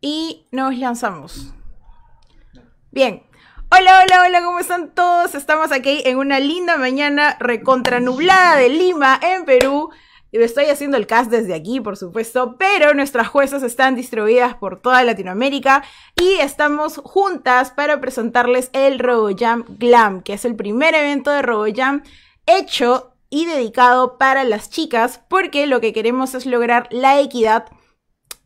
y nos lanzamos. Bien. Hola, hola, hola, ¿cómo están todos? Estamos aquí en una linda mañana recontranublada de Lima, en Perú. Estoy haciendo el cast desde aquí, por supuesto, pero nuestras juezas están distribuidas por toda Latinoamérica y estamos juntas para presentarles el RoboJam Glam, que es el primer evento de RoboJam hecho y dedicado para las chicas, porque lo que queremos es lograr la equidad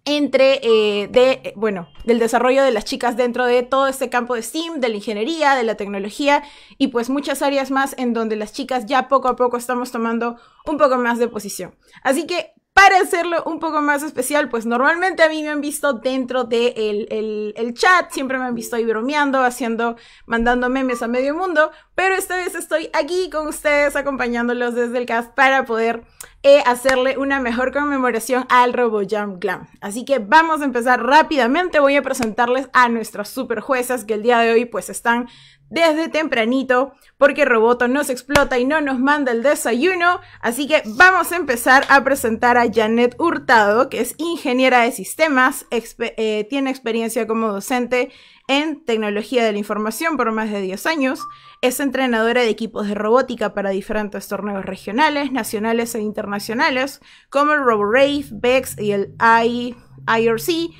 entre, eh, de, bueno, del desarrollo de las chicas dentro de todo este campo de STEAM, de la ingeniería, de la tecnología y pues muchas áreas más en donde las chicas ya poco a poco estamos tomando un poco más de posición. Así que para hacerlo un poco más especial, pues normalmente a mí me han visto dentro del de el, chat, siempre me han visto ahí bromeando, haciendo, mandando memes a medio mundo, pero esta vez estoy aquí con ustedes acompañándolos desde el cast para poder eh, hacerle una mejor conmemoración al RoboJam Glam. Así que vamos a empezar rápidamente, voy a presentarles a nuestras super juezas que el día de hoy pues están desde tempranito porque Roboto nos explota y no nos manda el desayuno. Así que vamos a empezar a presentar a Janet Hurtado, que es ingeniera de sistemas, eh, tiene experiencia como docente en tecnología de la información por más de 10 años, es entrenadora de equipos de robótica para diferentes torneos regionales, nacionales e internacionales, como el RoboRave, BEX y el IRC.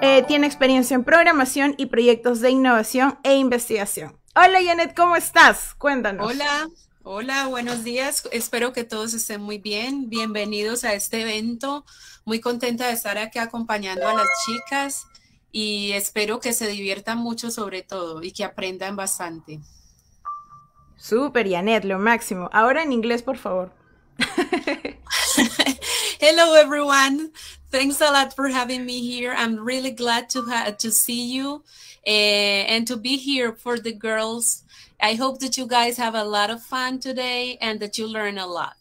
Eh, tiene experiencia en programación y proyectos de innovación e investigación. Hola Janet, ¿cómo estás? Cuéntanos. Hola, hola, buenos días. Espero que todos estén muy bien. Bienvenidos a este evento. Muy contenta de estar aquí acompañando a las chicas y espero que se diviertan mucho sobre todo y que aprendan bastante. Súper, Janet, lo máximo. Ahora en inglés, por favor. Hello, everyone. Thanks a lot for having me here. I'm really glad to, to see you. Uh, and to be here for the girls. I hope that you guys have a lot of fun today and that you learn a lot.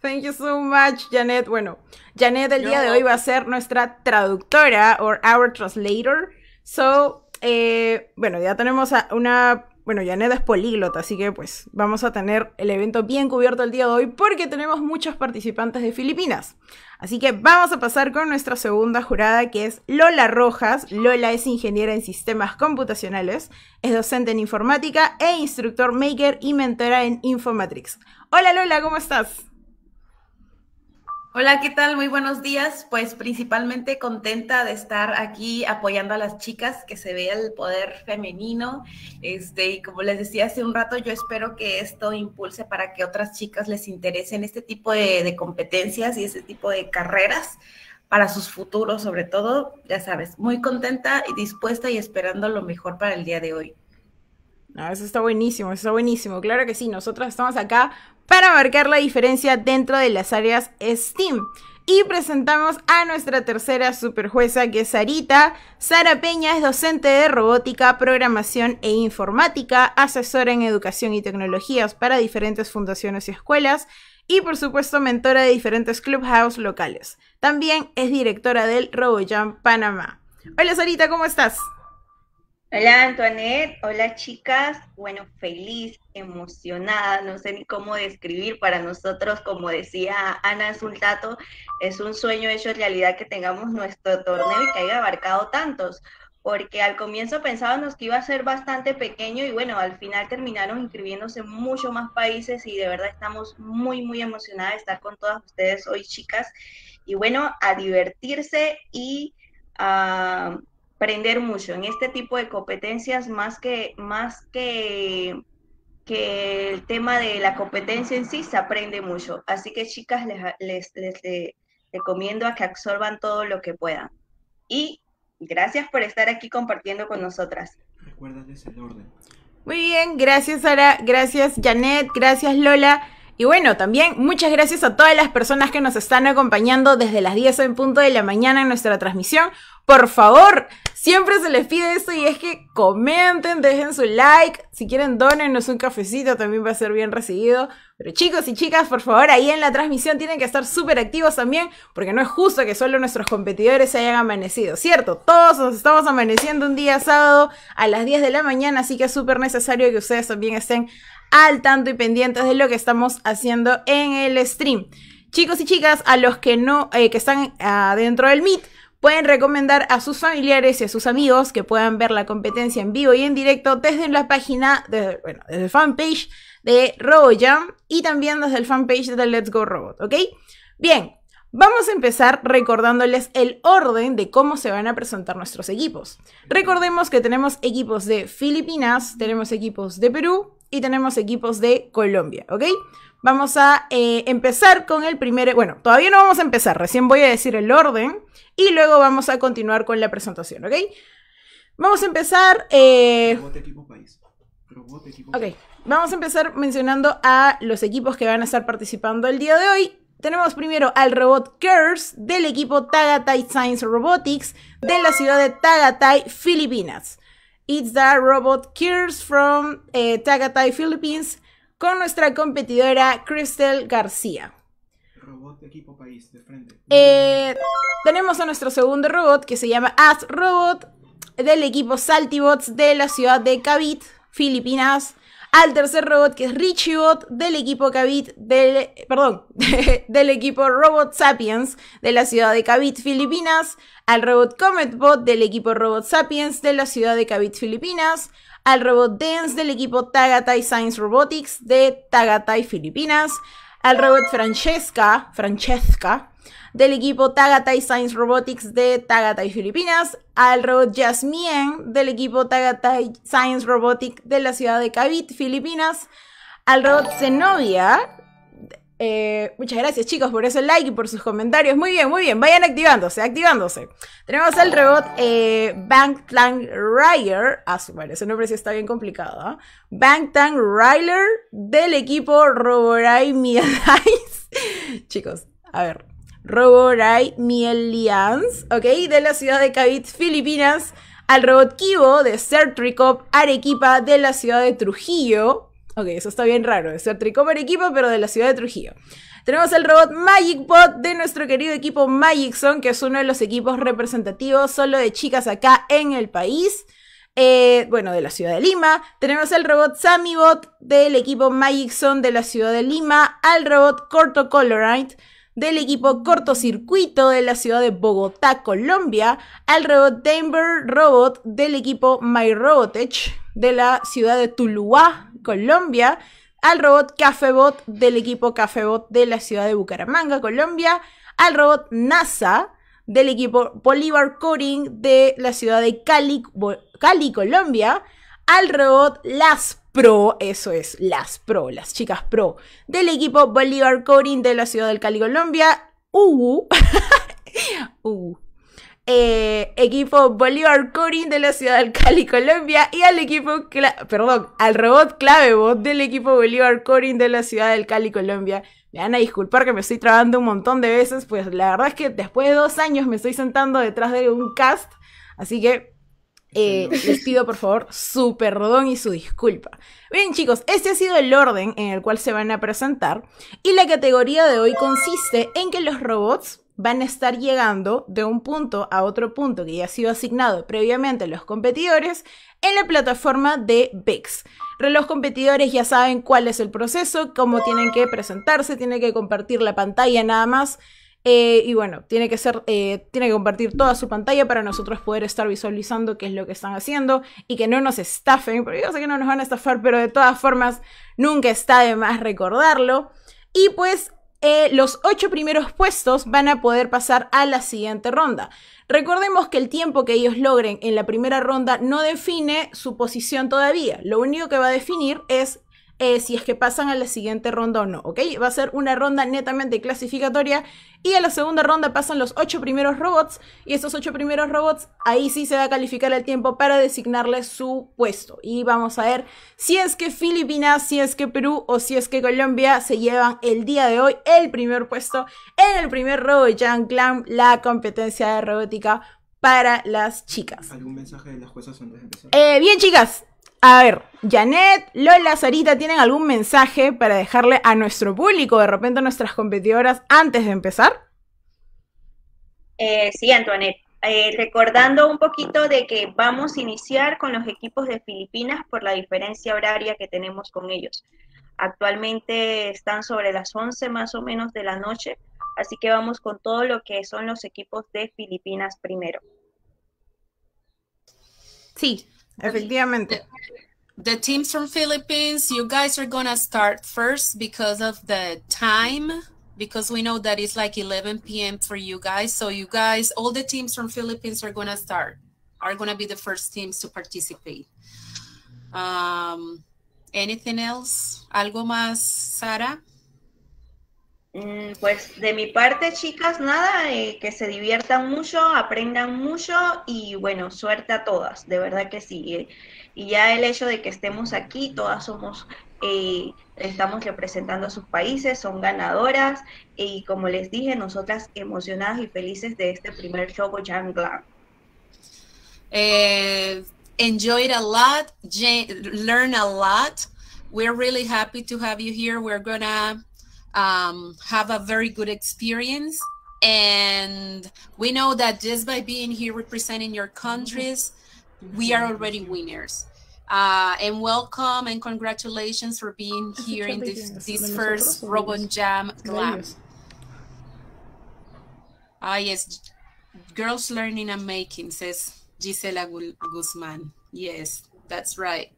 Thank you so much, Janet. Bueno, Janet el día de hoy va a ser nuestra traductora or our translator. So, eh, bueno, ya tenemos a una bueno, Janet es políglota, así que pues vamos a tener el evento bien cubierto el día de hoy porque tenemos muchos participantes de Filipinas. Así que vamos a pasar con nuestra segunda jurada que es Lola Rojas. Lola es ingeniera en sistemas computacionales, es docente en informática e instructor maker y mentora en Infomatrix. Hola Lola, ¿cómo estás? Hola, ¿qué tal? Muy buenos días. Pues principalmente contenta de estar aquí apoyando a las chicas, que se vea el poder femenino. Este, y como les decía hace un rato, yo espero que esto impulse para que otras chicas les interesen este tipo de, de competencias y este tipo de carreras para sus futuros, sobre todo, ya sabes, muy contenta y dispuesta y esperando lo mejor para el día de hoy. Ah, eso está buenísimo, eso está buenísimo. Claro que sí, nosotros estamos acá para marcar la diferencia dentro de las áreas STEAM. Y presentamos a nuestra tercera superjueza que es Sarita. Sara Peña es docente de robótica, programación e informática, asesora en educación y tecnologías para diferentes fundaciones y escuelas y por supuesto mentora de diferentes clubhouse locales. También es directora del RoboJam Panamá. Hola Sarita, ¿cómo estás? Hola Antoinette, hola chicas, bueno, feliz, emocionada, no sé ni cómo describir, para nosotros, como decía Ana Sultato, es un sueño hecho realidad que tengamos nuestro torneo y que haya abarcado tantos, porque al comienzo pensábamos que iba a ser bastante pequeño y bueno, al final terminaron inscribiéndose muchos más países y de verdad estamos muy, muy emocionadas de estar con todas ustedes hoy chicas. Y bueno, a divertirse y a aprender mucho en este tipo de competencias más que, más que, que el tema de la competencia en sí, se aprende mucho. Así que chicas, les, les, recomiendo a que absorban todo lo que puedan. Y gracias por estar aquí compartiendo con nosotras. Recuérdales el orden. Muy bien, gracias Sara, gracias Janet, gracias Lola. Y bueno, también muchas gracias a todas las personas que nos están acompañando desde las 10 en punto de la mañana en nuestra transmisión. Por favor, siempre se les pide eso y es que comenten, dejen su like. Si quieren, donennos un cafecito, también va a ser bien recibido. Pero chicos y chicas, por favor, ahí en la transmisión tienen que estar súper activos también, porque no es justo que solo nuestros competidores se hayan amanecido, ¿cierto? Todos nos estamos amaneciendo un día sábado a las 10 de la mañana, así que es súper necesario que ustedes también estén al tanto y pendientes de lo que estamos haciendo en el stream. Chicos y chicas, a los que no, eh, que están adentro del Meet, Pueden recomendar a sus familiares y a sus amigos que puedan ver la competencia en vivo y en directo desde la página, de, bueno, desde el fanpage de RoboJam y también desde el fanpage de Let's Go Robot, ¿ok? Bien, Vamos a empezar recordándoles el orden de cómo se van a presentar nuestros equipos. Recordemos que tenemos equipos de Filipinas, tenemos equipos de Perú y tenemos equipos de Colombia, ¿ok? Vamos a eh, empezar con el primer... Bueno, todavía no vamos a empezar, recién voy a decir el orden y luego vamos a continuar con la presentación, ¿ok? Vamos a empezar... Eh... Ok, vamos a empezar mencionando a los equipos que van a estar participando el día de hoy tenemos primero al robot Curse del equipo Tagatai Science Robotics de la ciudad de Tagatai, Filipinas. It's the robot Curse from eh, Tagatai, Philippines, con nuestra competidora Crystal García. Robot equipo país, de frente. Eh, tenemos a nuestro segundo robot que se llama As Robot del equipo Saltibots de la ciudad de Cavite, Filipinas al tercer robot que es Richibot del equipo Cavite del, perdón, del equipo Robot Sapiens de la ciudad de Cavite, Filipinas, al robot Cometbot del equipo Robot Sapiens de la ciudad de Cavite, Filipinas, al robot Dance del equipo Tagatai Science Robotics de Tagatai, Filipinas, al robot Francesca, Francesca del equipo Tagatai Science Robotics de Tagatai, Filipinas, al robot Jasmine del equipo Tagatai Science Robotics de la ciudad de Cavite, Filipinas, al robot Zenobia. Eh, muchas gracias chicos por ese like y por sus comentarios. Muy bien, muy bien. Vayan activándose, activándose. Tenemos al robot eh, Bangtang Ryder. Ah, su ese nombre sí está bien complicado. ¿ah? Bangtang Ryder del equipo Roborai Miadais. chicos, a ver. Roborai Mielians, ¿ok? De la ciudad de Cavite, Filipinas, al robot Kibo de Sertricop Arequipa de la ciudad de Trujillo. Ok, eso está bien raro, de Sertricop Arequipa, pero de la ciudad de Trujillo. Tenemos el robot MagicBot de nuestro querido equipo Magicson, que es uno de los equipos representativos solo de chicas acá en el país. Eh, bueno, de la ciudad de Lima. Tenemos el robot SamiBot del equipo Magicson de la ciudad de Lima. Al robot Corto Colorite del equipo cortocircuito de la ciudad de Bogotá, Colombia, al robot Denver Robot del equipo MyRobotech de la ciudad de Tuluá, Colombia, al robot Cafebot del equipo Cafebot de la ciudad de Bucaramanga, Colombia, al robot NASA del equipo Bolívar Coding de la ciudad de Cali, Cali, Colombia, al robot Las pro, eso es, las pro, las chicas pro, del equipo Bolívar Coding de la ciudad del Cali, Colombia, uh, uh, eh, equipo Bolívar Coding de la ciudad del Cali, Colombia, y al equipo, perdón, al robot Clavebot del equipo Bolívar Coding de la ciudad del Cali, Colombia. Me van a disculpar que me estoy trabando un montón de veces, pues la verdad es que después de dos años me estoy sentando detrás de un cast, así que eh, les pido por favor su perdón y su disculpa. Bien chicos, este ha sido el orden en el cual se van a presentar y la categoría de hoy consiste en que los robots van a estar llegando de un punto a otro punto que ya ha sido asignado previamente a los competidores en la plataforma de VIX. Los competidores ya saben cuál es el proceso, cómo tienen que presentarse, tienen que compartir la pantalla nada más eh, y bueno, tiene que ser, eh, tiene que compartir toda su pantalla para nosotros poder estar visualizando qué es lo que están haciendo y que no nos estafen, porque yo sé que no nos van a estafar, pero de todas formas nunca está de más recordarlo. Y pues eh, los ocho primeros puestos van a poder pasar a la siguiente ronda. Recordemos que el tiempo que ellos logren en la primera ronda no define su posición todavía. Lo único que va a definir es eh, si es que pasan a la siguiente ronda o no, ¿ok? Va a ser una ronda netamente clasificatoria y a la segunda ronda pasan los ocho primeros robots y esos ocho primeros robots ahí sí se va a calificar el tiempo para designarle su puesto y vamos a ver si es que Filipinas, si es que Perú o si es que Colombia se llevan el día de hoy el primer puesto en el primer Robot Jam Clan, la competencia de robótica para las chicas. ¿Algún mensaje de las juezas antes de empezar? Eh, bien, chicas, a ver, Janet, Lola, Sarita, ¿tienen algún mensaje para dejarle a nuestro público, de repente a nuestras competidoras, antes de empezar? Eh, sí, Antoinette. Eh, recordando un poquito de que vamos a iniciar con los equipos de Filipinas por la diferencia horaria que tenemos con ellos. Actualmente están sobre las 11 más o menos de la noche, Así que vamos con todo lo que son los equipos de Filipinas primero. Sí, efectivamente. The, the teams from Philippines, you guys are gonna start first because of the time, because we know that it's like 11 p.m. for you guys. So you guys, all the teams from Philippines are gonna start, are gonna be the first teams to participate. Um, anything else? ¿Algo más, Sara? Mm, pues de mi parte, chicas, nada, eh, que se diviertan mucho, aprendan mucho y bueno, suerte a todas, de verdad que sí. Eh. Y ya el hecho de que estemos aquí, todas somos, eh, estamos representando a sus países, son ganadoras y como les dije, nosotras emocionadas y felices de este primer show Jam Glam. enjoy it a lot, learn a lot. We're really happy to have you here. We're gonna um, have a very good experience. And we know that just by being here representing your countries, we are already winners. Uh, and welcome and congratulations for being here in this, this first Robon Jam Glam. Ah, yes. Girls Learning and Making, says Gisela Guzman. Yes, that's right.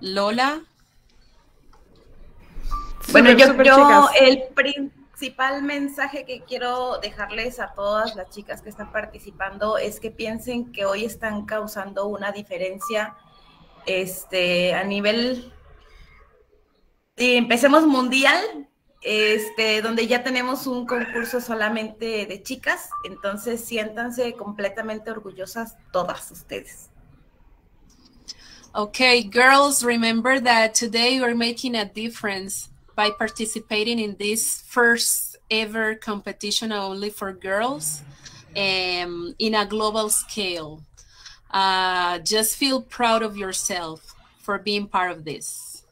Lola. Bueno, yo, yo el principal mensaje que quiero dejarles a todas las chicas que están participando es que piensen que hoy están causando una diferencia este, a nivel, y empecemos mundial, este, donde ya tenemos un concurso solamente de chicas, entonces siéntanse completamente orgullosas todas ustedes. Okay, girls, remember that today we're making a difference by participating in this first ever competition only for girls um, in a global scale. Uh, just feel proud of yourself for being part of this.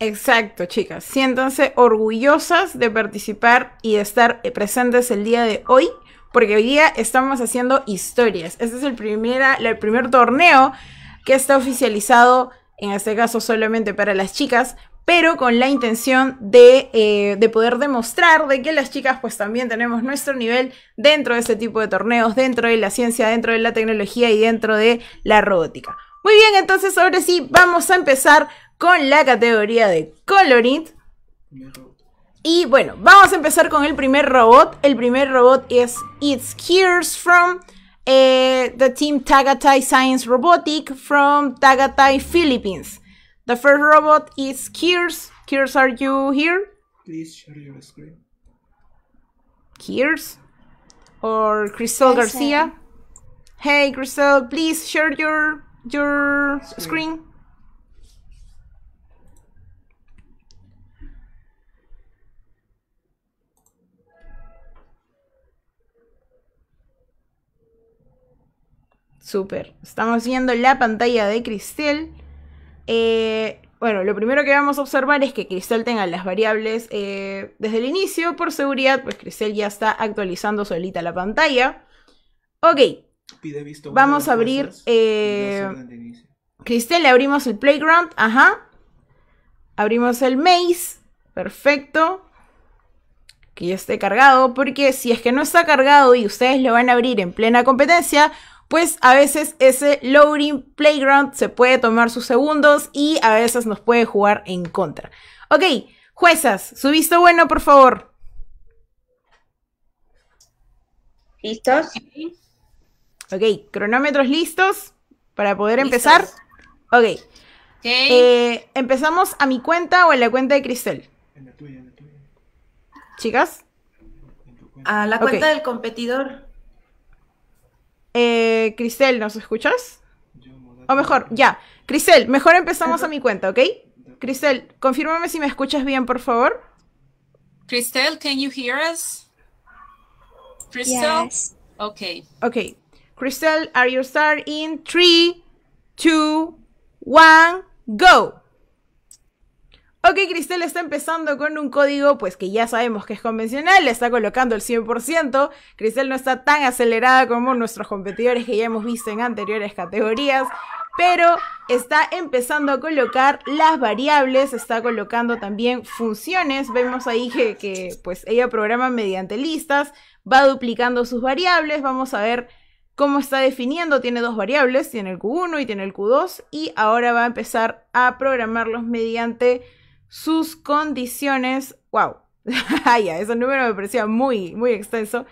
Exacto, chicas. Siéntanse orgullosas de participar y estar presentes el día de hoy, porque hoy día estamos haciendo historias. Este es el, primera, el primer torneo que está oficializado, en este caso solamente para las chicas, pero con la intención de, eh, de, poder demostrar de que las chicas pues también tenemos nuestro nivel dentro de este tipo de torneos, dentro de la ciencia, dentro de la tecnología y dentro de la robótica. Muy bien, entonces ahora sí vamos a empezar con la categoría de coloring. Y bueno, vamos a empezar con el primer robot. El primer robot es It's Hears From uh, the team Tagatai Science Robotic from Tagatai, Philippines. The first robot is Kiers. Kiers, are you here? Please share your screen. Kiers? Or Crystal Garcia? Hey, Crystal, please share your your screen. screen. Súper. Estamos viendo la pantalla de Cristel. Eh, bueno, lo primero que vamos a observar es que Cristel tenga las variables eh, desde el inicio. Por seguridad, pues Cristel ya está actualizando solita la pantalla. Ok. vamos a abrir... Eh, Cristel, le abrimos el playground. Ajá. Abrimos el maze. Perfecto. Que ya esté cargado. Porque si es que no está cargado y ustedes lo van a abrir en plena competencia pues a veces ese loading playground se puede tomar sus segundos y a veces nos puede jugar en contra. Ok, juezas, su visto bueno, por favor. ¿Listos? Ok, cronómetros listos para poder empezar. Ok. Eh, ¿Empezamos a mi cuenta o en la cuenta de Cristel? En la tuya, en la tuya. ¿Chicas? A la cuenta del competidor. Eh, Cristel, ¿nos escuchas? O mejor, ya. Cristel, mejor empezamos a mi cuenta, ¿ok? Cristel, confírmame si me escuchas bien, por favor. Cristel, can you hear us? Cristel? Yes. Okay. Okay. Cristel, are you start in 3, 2, 1, go? Ok, Cristel está empezando con un código, pues que ya sabemos que es convencional, le está colocando el 100%. Cristel no está tan acelerada como nuestros competidores que ya hemos visto en anteriores categorías. pero está empezando a colocar las variables, está colocando también funciones. Vemos ahí que, pues ella programa mediante listas, va duplicando sus variables. Vamos a ver cómo está definiendo. Tiene dos variables, tiene el Q1 y tiene el Q2 y ahora va a empezar a programarlos mediante sus condiciones. ¡Wow! ya, ese número me parecía muy, muy extenso.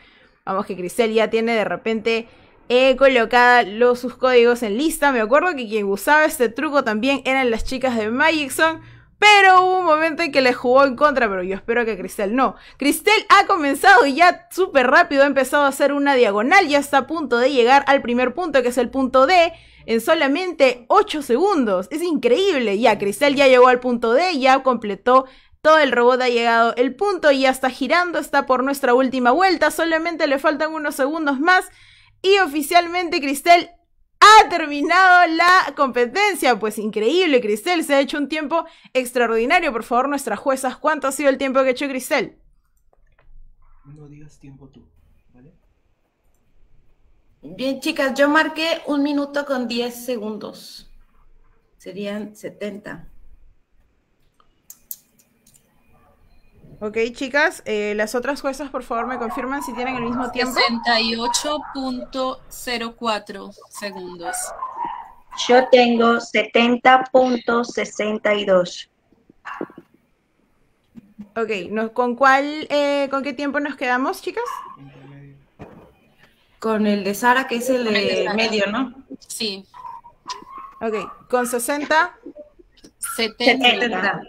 Vamos que Cristel ya tiene de repente eh, colocada los, sus códigos en lista. Me acuerdo que quien usaba este truco también eran las chicas de Magicson. Pero hubo un momento en que le jugó en contra, pero yo espero que Cristel no. Cristel ha comenzado ya súper rápido ha empezado a hacer una diagonal. Ya está a punto de llegar al primer punto, que es el punto D, en solamente 8 segundos. Es increíble. Ya, Cristel ya llegó al punto D, ya completó todo el robot ha llegado el punto y ya está girando, está por nuestra última vuelta, solamente le faltan unos segundos más y oficialmente Cristel ha terminado la competencia. Pues increíble, Cristel, se ha hecho un tiempo extraordinario. Por favor, nuestras juezas, ¿cuánto ha sido el tiempo que ha hecho Cristel? No digas tiempo tú. Bien, chicas, yo marqué un minuto con 10 segundos. Serían 70. Ok, chicas, eh, las otras juezas, por favor, me confirman si tienen el mismo tiempo. 68.04 segundos. Yo tengo 70.62. Ok, ¿no- ¿con cuál, eh, con qué tiempo nos quedamos, chicas? Con el de Sara, que es el de medio, ¿no? Sí. Ok, con 60, 70. 70.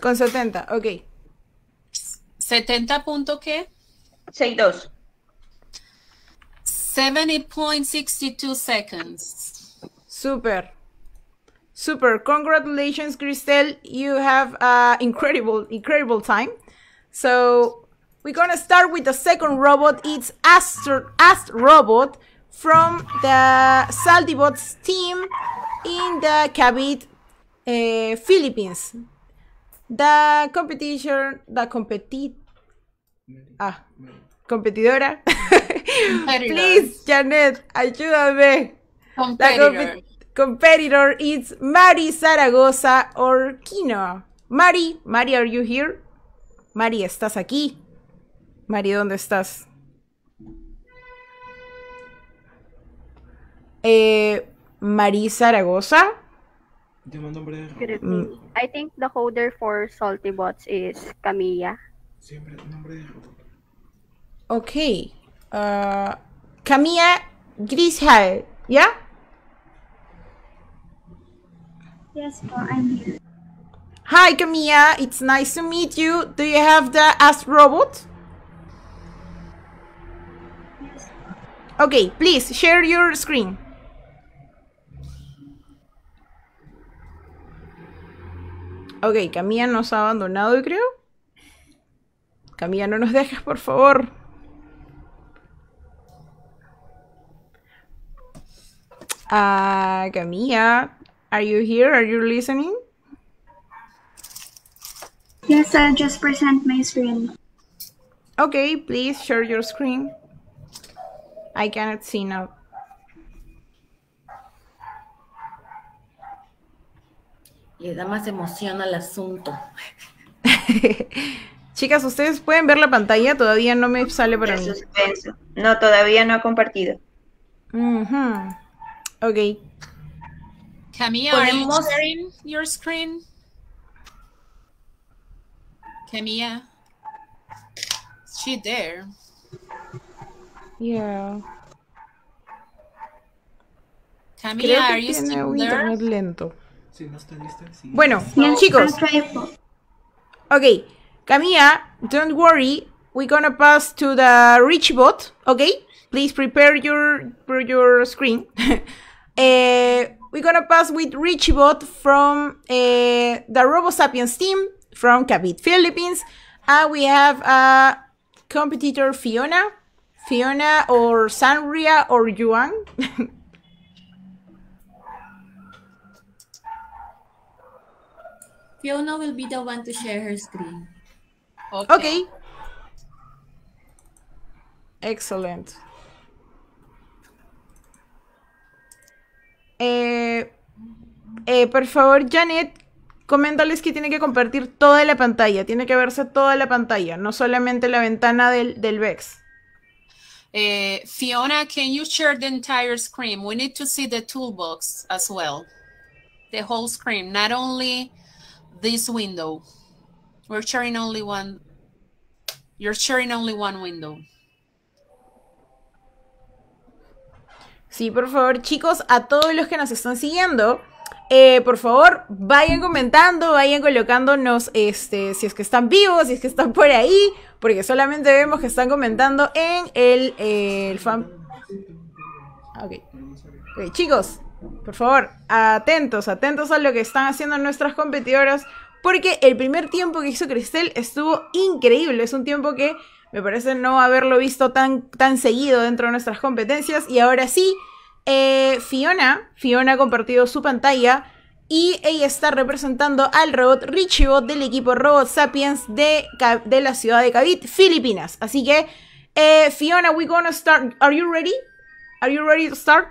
con 70, ok. 70 punto qué? 62. 70.62 seconds. Super. Super. Congratulations, Cristel. You have uh, incredible, incredible time. So we're gonna start with the second robot. It's Astro, Ast Robot from the Saltybots team in the Cavite, uh, Philippines. The competition, the competi, ah, competidora. Please, Janet, ayúdame. Competitor. compe- competitor is Mari Zaragoza or Kino. Mari, Mari, are you here? Mari, ¿estás aquí? Mari, ¿dónde estás? Eh, Mari Zaragoza. Robot. be? I think the coder for Salty Bots is Camilla. Siempre nombre de. Okay. Uh, Camilla Grishael, ¿ya? Yes, po, I'm here. Hi, Camilla. It's nice to meet you. Do you have the Ask Robot? Okay, please share your screen. Ok, Camilla nos ha abandonado, creo. Camilla, no nos dejes, por favor. Ah, Camilla, are you here? Are you listening? Yes, I'll just present my screen. Okay, please share your screen. I cannot see now. Le da más emoción al asunto. Chicas, ustedes pueden ver la pantalla, todavía no me sale para mí. suspenso. No, todavía no ha compartido. Ujú. Ok. Camilla, are you sharing your screen? Camilla. Is she there? Yeah. Camilla, are you still un there? internet lento. Si no está lista, sí. Bueno, Yes, chicos, I'll try ok. Camilla, don't worry. We're gonna pass to the rich bot, okay? Please prepare your for your screen. Eh, we're gonna pass with Richibot from eh, the RoboSapiens team from Cavite, Philippines. And we have a competitor Fiona. Fiona or Sanria or Yuan. Fiona will be the one to share her screen. Okay. Excellent. Eh, eh, por favor, Janet, coméntales que tiene que compartir toda la pantalla. Tiene que verse toda la pantalla, no solamente la ventana del, del VEX. Eh, Fiona, can you share the entire screen? We need to see the toolbox as well. The whole screen, not only this window. We're sharing only one. You're sharing only one window. Sí, por favor, chicos, a todos los que nos están siguiendo, eh, por favor, vayan comentando, vayan colocándonos, este, si es que están vivos, si es que están por ahí, porque solamente vemos que están comentando en el, el fan. Ok. Ok, chicos, por favor, atentos, atentos a lo que están haciendo nuestras competidoras, porque el primer tiempo que hizo Cristel estuvo increíble. Es un tiempo que me parece no haberlo visto tan, tan seguido dentro de nuestras competencias. Y ahora sí, eh, Fiona, Fiona ha compartido su pantalla y ella está representando al robot Richibot del equipo Robot Sapiens de, la ciudad de Cavite, Filipinas. Así que, eh, Fiona, we gonna start. Are you ready? Are you ready to start?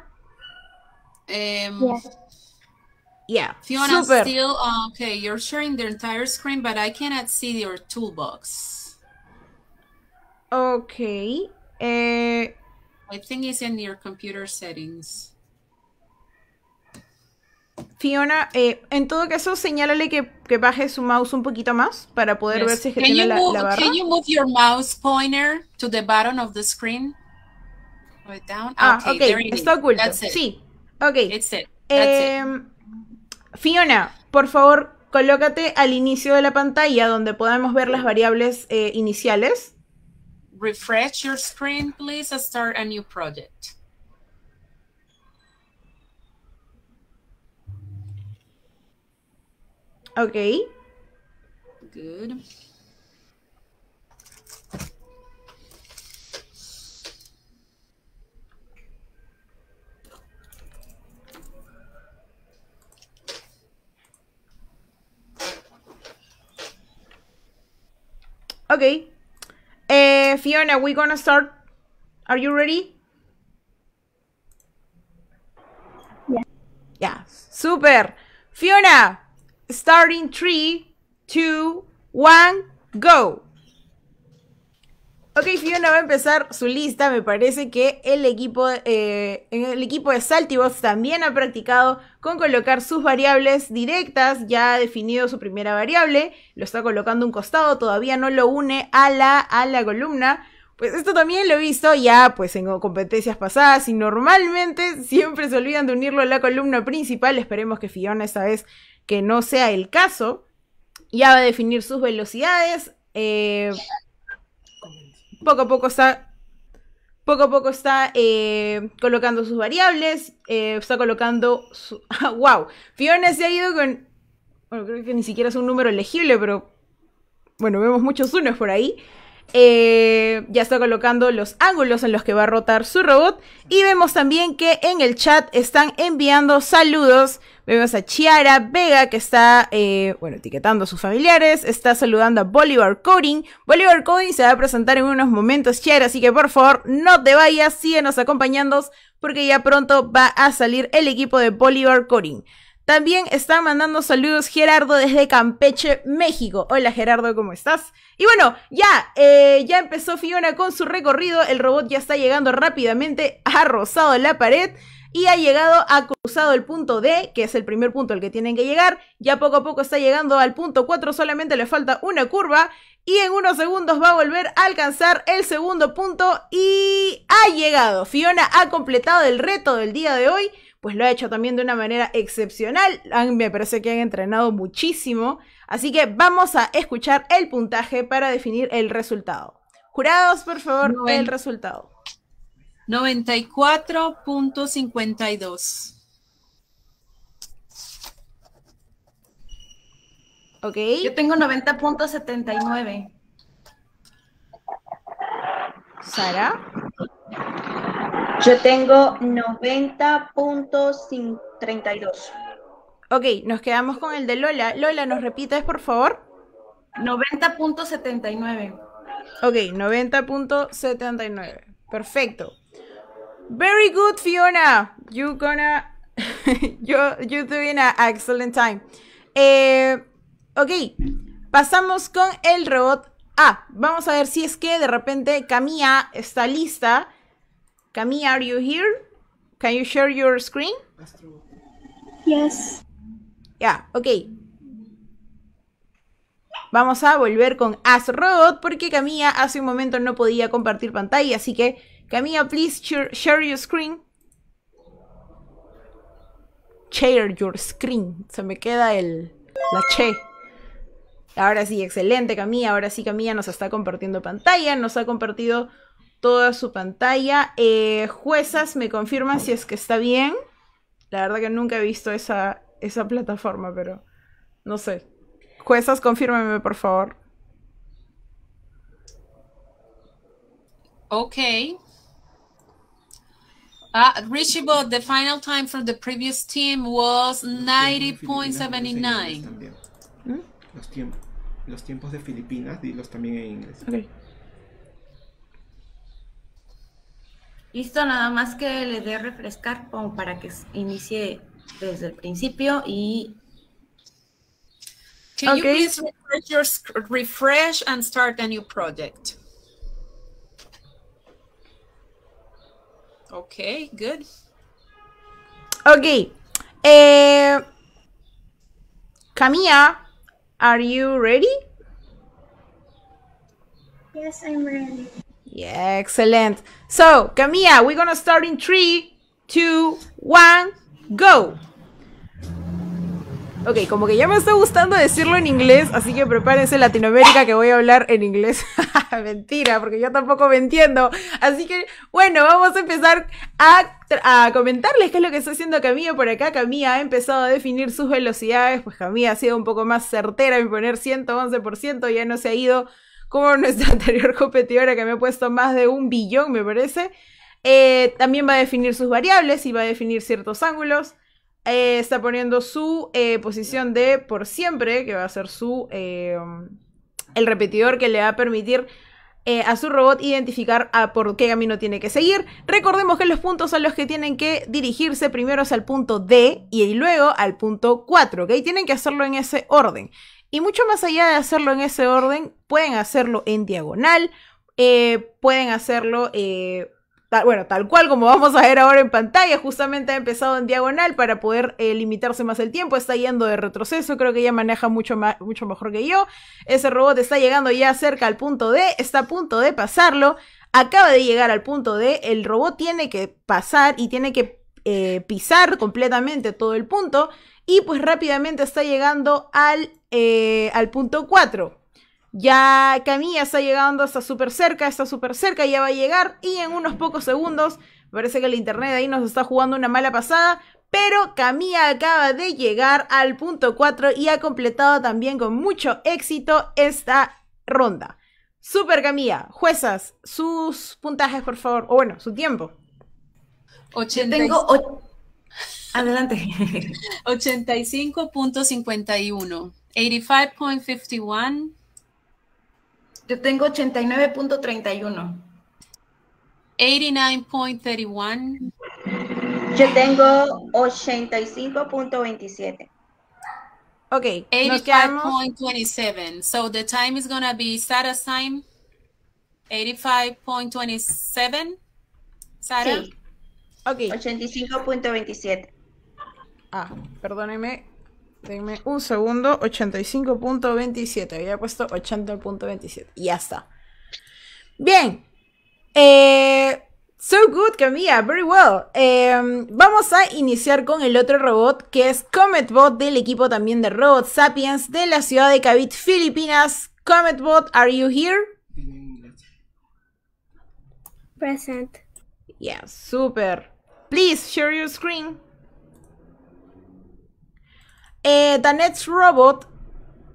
Um, Yes. Yeah. Fiona, Super. still uh, okay. You're sharing the entire screen, but I cannot see your toolbox. Ok. Eh, I think it's in your computer settings. Fiona, eh, en todo caso, señálale que, que baje su mouse un poquito más para poder ver si es que Can tiene la, move? la barra. Can you move your mouse pointer to the bottom of the screen? Down. Ah, okay, ok, is. está oculto. That's it. Sí, ok. It's it. That's it. Em, Fiona, por favor, colócate al inicio de la pantalla donde podamos ver las variables eh, iniciales. Refresh your screen, please, and start a new project. Ok. Good. Ok. Eh, Fiona, we're gonna start. Are you ready? Yeah. Ya, super. Fiona, starting 3, 2, 1, go. Ok, Fiona va a empezar su lista. Me parece que el equipo, eh, el equipo de Saltibots también ha practicado con colocar sus variables directas. Ya ha definido su primera variable. Lo está colocando un costado. Todavía no lo une a la, a la columna. Pues esto también lo he visto ya pues en competencias pasadas y normalmente siempre se olvidan de unirlo a la columna principal. Esperemos que Fiona esta vez que no sea el caso. Ya va a definir sus velocidades. Eh, poco a poco está poco a poco está eh, colocando sus variables, eh, está colocando su... ¡Wow! Fiona se ha ido con... Bueno, creo que ni siquiera es un número legible, pero... Bueno, vemos muchos unos por ahí. Eh, ya está colocando los ángulos en los que va a rotar su robot. Y vemos también que en el chat están enviando saludos. Vemos a Chiara Vega que está, eh, bueno, etiquetando a sus familiares. Está saludando a Bolivar Coding. Bolivar Coding se va a presentar en unos momentos, Chiara. Así que por favor, no te vayas, síguenos acompañando porque ya pronto va a salir el equipo de Bolivar Coding. También está mandando saludos Gerardo desde Campeche, México. Hola Gerardo, ¿cómo estás? Y bueno, ya, eh, ya empezó Fiona con su recorrido. El robot ya está llegando rápidamente, ha rozado la pared y ha llegado, ha cruzado el punto D, que es el primer punto al que tienen que llegar. Ya poco a poco está llegando al punto 4, solamente le falta una curva. Y en unos segundos va a volver a alcanzar el segundo punto y ha llegado. Fiona ha completado el reto del día de hoy pues lo ha hecho también de una manera excepcional. Me parece que han entrenado muchísimo. Así que vamos a escuchar el puntaje para definir el resultado. Jurados, por favor, el resultado. 94.52. Ok. Yo tengo 90.79. Sara. Yo tengo 90.32. Ok, nos quedamos con el de Lola. Lola, ¿nos repites, por favor? 90.79. Ok, 90.79. Perfecto. Very good, Fiona. You gonna you're, you're doing an excellent time. Eh, ok, pasamos con el robot A. Vamos a ver si es que de repente Camilla está lista. Camilla, are you here? Can you share your screen? Yes. Ya, ok. Vamos a volver con As Robot porque Camilla hace un momento no podía compartir pantalla, así que Camilla, please share, your screen. Share your screen. Se me queda el la che. Ahora sí, excelente Camilla. Ahora sí Camilla nos está compartiendo pantalla, nos ha compartido toda su pantalla. Eh, juezas, me confirman si es que está bien. La verdad que nunca he visto esa, esa plataforma, pero no sé. Juezas, confírmeme, por favor. Okay. Uh, Richibot, the final time from the previous team was Filipinas, 90.79. también. ¿Mm? Los, tiempos, los tiempos de Filipinas, dilos también en inglés. Listo, nada más que le dé refrescar como para que inicie desde el principio y Can you please refresh, your refresh and start a new project? Okay, good. Ok. Eh, Camilla, are you ready? Yes, I'm ready. Yeah, excellent. So, Camilla, we're gonna start in three, two, one, go. Ok, como que ya me está gustando decirlo en inglés, así que prepárense Latinoamérica que voy a hablar en inglés. Mentira, porque yo tampoco me entiendo. Así que, bueno, vamos a empezar a, comentarles qué es lo que está haciendo Camilla por acá. Camilla ha empezado a definir sus velocidades, pues Camilla ha sido un poco más certera en poner 111%, ya no se ha ido como nuestra anterior competidora que me ha puesto más de un billón, me parece. Eh, también va a definir sus variables y va a definir ciertos ángulos. Eh, está poniendo su eh, posición de por siempre, que va a ser su eh, el repetidor que le va a permitir a su robot identificar a por qué camino tiene que seguir. Recordemos que los puntos son los que tienen que dirigirse primero es al punto D y luego al punto 4, ¿ok? Tienen que hacerlo en ese orden. Y mucho más allá de hacerlo en ese orden, pueden hacerlo en diagonal, pueden hacerlo, eh, bueno, tal cual como vamos a ver ahora en pantalla, justamente ha empezado en diagonal para poder eh, limitarse más el tiempo, está yendo de retroceso, creo que ella maneja mucho, más, mucho mejor que yo, ese robot está llegando ya cerca al punto D, está a punto de pasarlo, acaba de llegar al punto D, el robot tiene que pasar y tiene que eh, pisar completamente todo el punto y pues rápidamente está llegando al, eh, al punto 4. Ya Camilla está llegando, está súper cerca, está súper cerca, ya va a llegar y en unos pocos segundos, parece que el internet ahí nos está jugando una mala pasada, pero Camilla acaba de llegar al punto 4 y ha completado también con mucho éxito esta ronda. Super Camilla, juezas, sus puntajes por favor, o bueno, su tiempo. yo 80 tengo... Adelante. 85.51. 85.51. Yo tengo 89.31. 89.31. Yo tengo 85.27. Ok, nos quedamos. 85.27. So the time is gonna be Sarah's time. 85.27. Sarah. Sí, Ok, 85.27. ah, perdónenme. Denme un segundo. 85.27. Había puesto 80.27. Y ya está. Bien. Eh, so good, Camilla. Very well. Eh, vamos a iniciar con el otro robot que es CometBot del equipo también de Robot Sapiens de la ciudad de Cavite, Filipinas. CometBot, are you here? Present. Yeah, super. Please share your screen. Uh, the next robot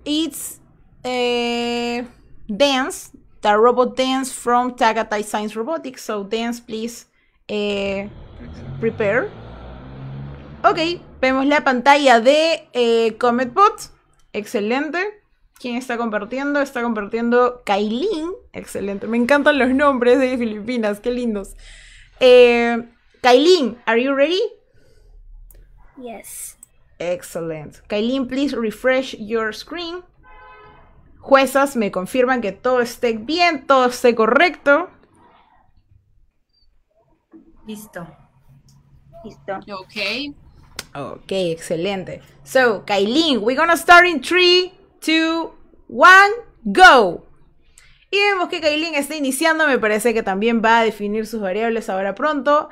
is uh, Dance, the robot Dance from Tagatai Science Robotics. So Dance, please uh, prepare. Ok, vemos la pantalla de eh, CometBot. Excelente. ¿Quién está compartiendo? Está compartiendo Kailin. Excelente. Me encantan los nombres de Filipinas. Qué lindos. Eh, Kailin, are you ready? Yes. Excellent. Kailin, please refresh your screen. Juezas me confirman que todo esté bien, todo esté correcto. Listo. Listo. Okay. Ok, excelente. So, Kailin, we're gonna start in 3, 2, 1, go. Y vemos que Kailin está iniciando, me parece que también va a definir sus variables ahora pronto.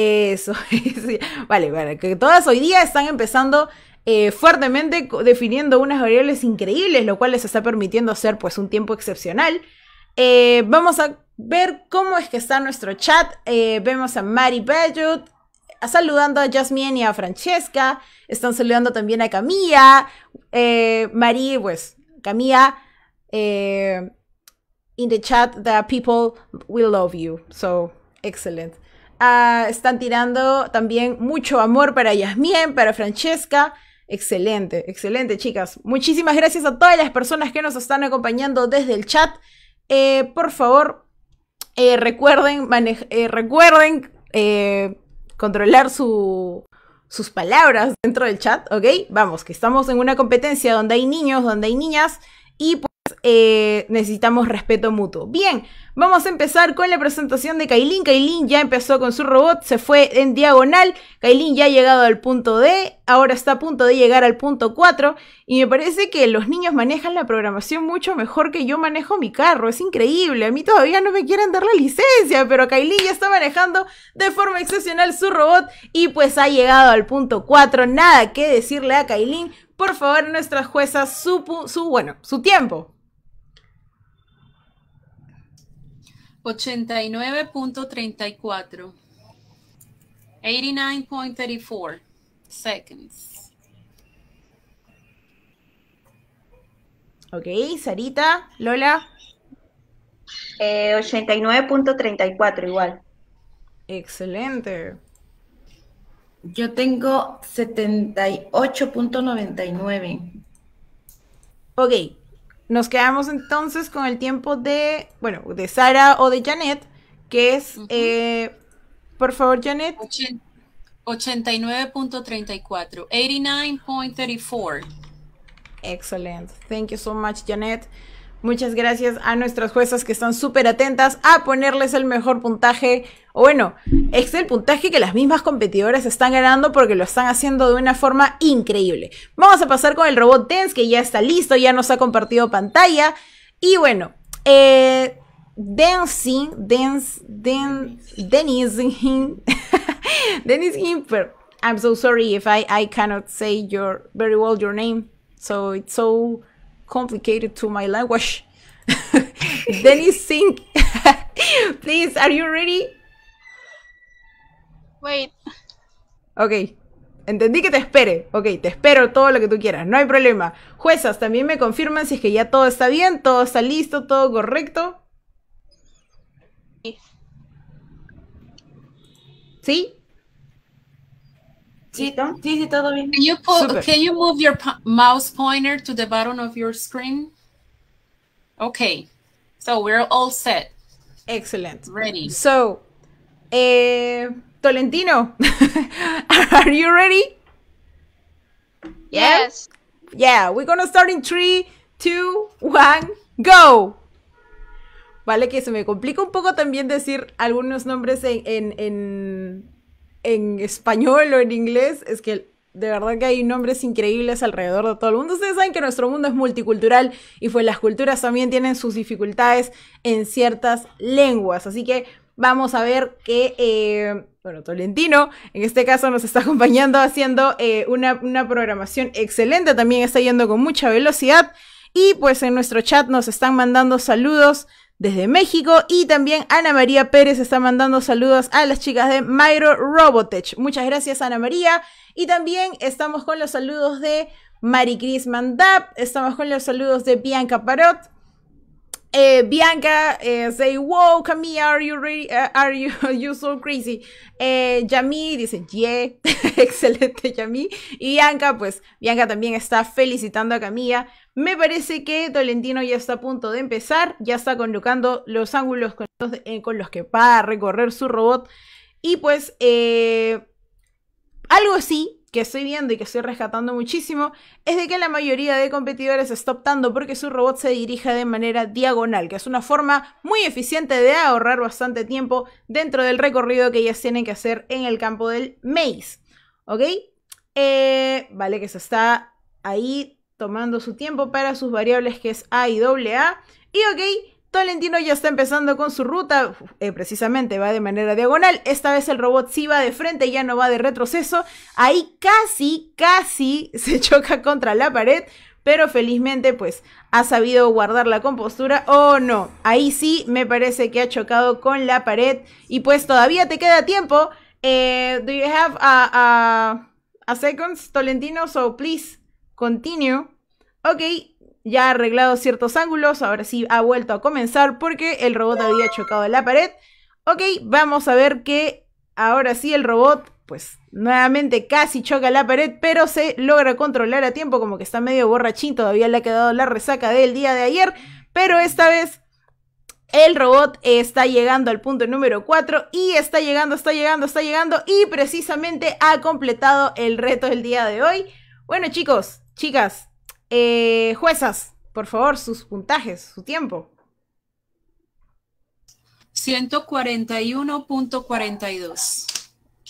Eso, vale, vale, que todas hoy día están empezando eh, fuertemente definiendo unas variables increíbles, lo cual les está permitiendo hacer pues un tiempo excepcional. Eh, vamos a ver cómo es que está nuestro chat. Eh, vemos a Mari Bayot saludando a Jasmine y a Francesca. Están saludando también a Camilla. Mari, pues, Camilla. in the chat, the people will love you. So, excellent. Ah, están tirando también mucho amor para Yasmien, para Francesca. Excelente, excelente, chicas. Muchísimas gracias a todas las personas que nos están acompañando desde el chat. Eh, por favor, eh, recuerden, eh, recuerden controlar su- sus palabras dentro del chat, ¿ok? Vamos, que estamos en una competencia donde hay niños, donde hay niñas y eh, necesitamos respeto mutuo. Bien, vamos a empezar con la presentación de Kailin. Kailin ya empezó con su robot, se fue en diagonal. Kailin ya ha llegado al punto D, ahora está a punto de llegar al punto 4. Y me parece que los niños manejan la programación mucho mejor que yo manejo mi carro. Es increíble. A mí todavía no me quieren dar la licencia, pero Kailin ya está manejando de forma excepcional su robot y pues ha llegado al punto 4. Nada que decirle a Kailin. Por favor, nuestras juezas, su, su, bueno, su tiempo. 89.34. 89.34 seconds. Ok, Sarita, Lola. Eh, 89.34 igual. Excelente. Yo tengo 78.99. Ok, nos quedamos entonces con el tiempo de, bueno, de Sara o de Janet, que es, Ujú. eh, por favor, Janet. Ochen- 89.34. 89.34. Excelente. Thank you so much, Janet. Muchas gracias a nuestras juezas que están súper atentas a ponerles el mejor puntaje. O bueno, es el puntaje que las mismas competidoras están ganando porque lo están haciendo de una forma increíble. Vamos a pasar con el robot Dance que ya está listo, ya nos ha compartido pantalla. Y bueno, eh, Dancing, Dance, Dan, Dennis, Dennis Himper. I'm so sorry if I, I cannot say your very well your name. So it's so complicated to my language. Dennis Singh. Please, are you ready? Wait. Ok. Entendí que te espere. Ok, te espero todo lo que tú quieras. No hay problema. Juezas, también me confirman si es que ya todo está bien, todo está listo, todo correcto. ¿Sí? Sí, ¿Listo? sí, sí, todo bien. Can you, po- Super. can you move your po- mouse pointer to the bottom of your screen? Okay. So we're all set. Excellent. Ready. So, eh, Tolentino, are you ready? Yes. Yeah, we're gonna start in 3, 2, 1, go. Vale, que se me complica un poco también decir algunos nombres en, en, en, en español o en inglés. Es que de verdad que hay nombres increíbles alrededor de todo el mundo. Ustedes saben que nuestro mundo es multicultural y pues las culturas también tienen sus dificultades en ciertas lenguas. Así que vamos a ver que, eh, bueno, Tolentino en este caso nos está acompañando haciendo eh, una, una programación excelente. También está yendo con mucha velocidad. Y pues en nuestro chat nos están mandando saludos desde México y también Ana María Pérez está mandando saludos a las chicas de Myro Robotech. Muchas gracias Ana María. Y también estamos con los saludos de Maricris Mandap, estamos con los saludos de Bianca Parot. Eh, Bianca, eh, say, wow, Camilla, are you? Uh, are you, you so crazy? Eh, Yami dice, yeah, excelente Yami. Y Bianca, pues, Bianca también está felicitando a Camilla. Me parece que Tolentino ya está a punto de empezar, ya está colocando los ángulos con los, eh, con los que va a recorrer su robot. Y pues, eh, algo así que estoy viendo y que estoy rescatando muchísimo es de que la mayoría de competidores está optando porque su robot se dirija de manera diagonal, que es una forma muy eficiente de ahorrar bastante tiempo dentro del recorrido que ellas tienen que hacer en el campo del maze. ¿Ok? Eh, vale, que se está ahí tomando su tiempo para sus variables que es A y AA. Y ok, Tolentino ya está empezando con su ruta, eh, precisamente va de manera diagonal. Esta vez el robot sí va de frente, ya no va de retroceso. Ahí casi, casi se choca contra la pared, pero felizmente pues ha sabido guardar la compostura. Oh no, ahí sí me parece que ha chocado con la pared y pues todavía te queda tiempo. Eh, do you have a, a, a seconds, Tolentino? So please continue. Ok, ya ha arreglado ciertos ángulos, ahora sí ha vuelto a comenzar porque el robot había chocado la pared. Ok, vamos a ver que ahora sí el robot, pues nuevamente casi choca la pared, pero se logra controlar a tiempo, como que está medio borrachín, todavía le ha quedado la resaca del día de ayer, pero esta vez el robot está llegando al punto número 4 y está llegando, está llegando, está llegando y precisamente ha completado el reto del día de hoy. Bueno chicos, chicas, eh, juezas, por favor, sus puntajes, su tiempo. 141.42.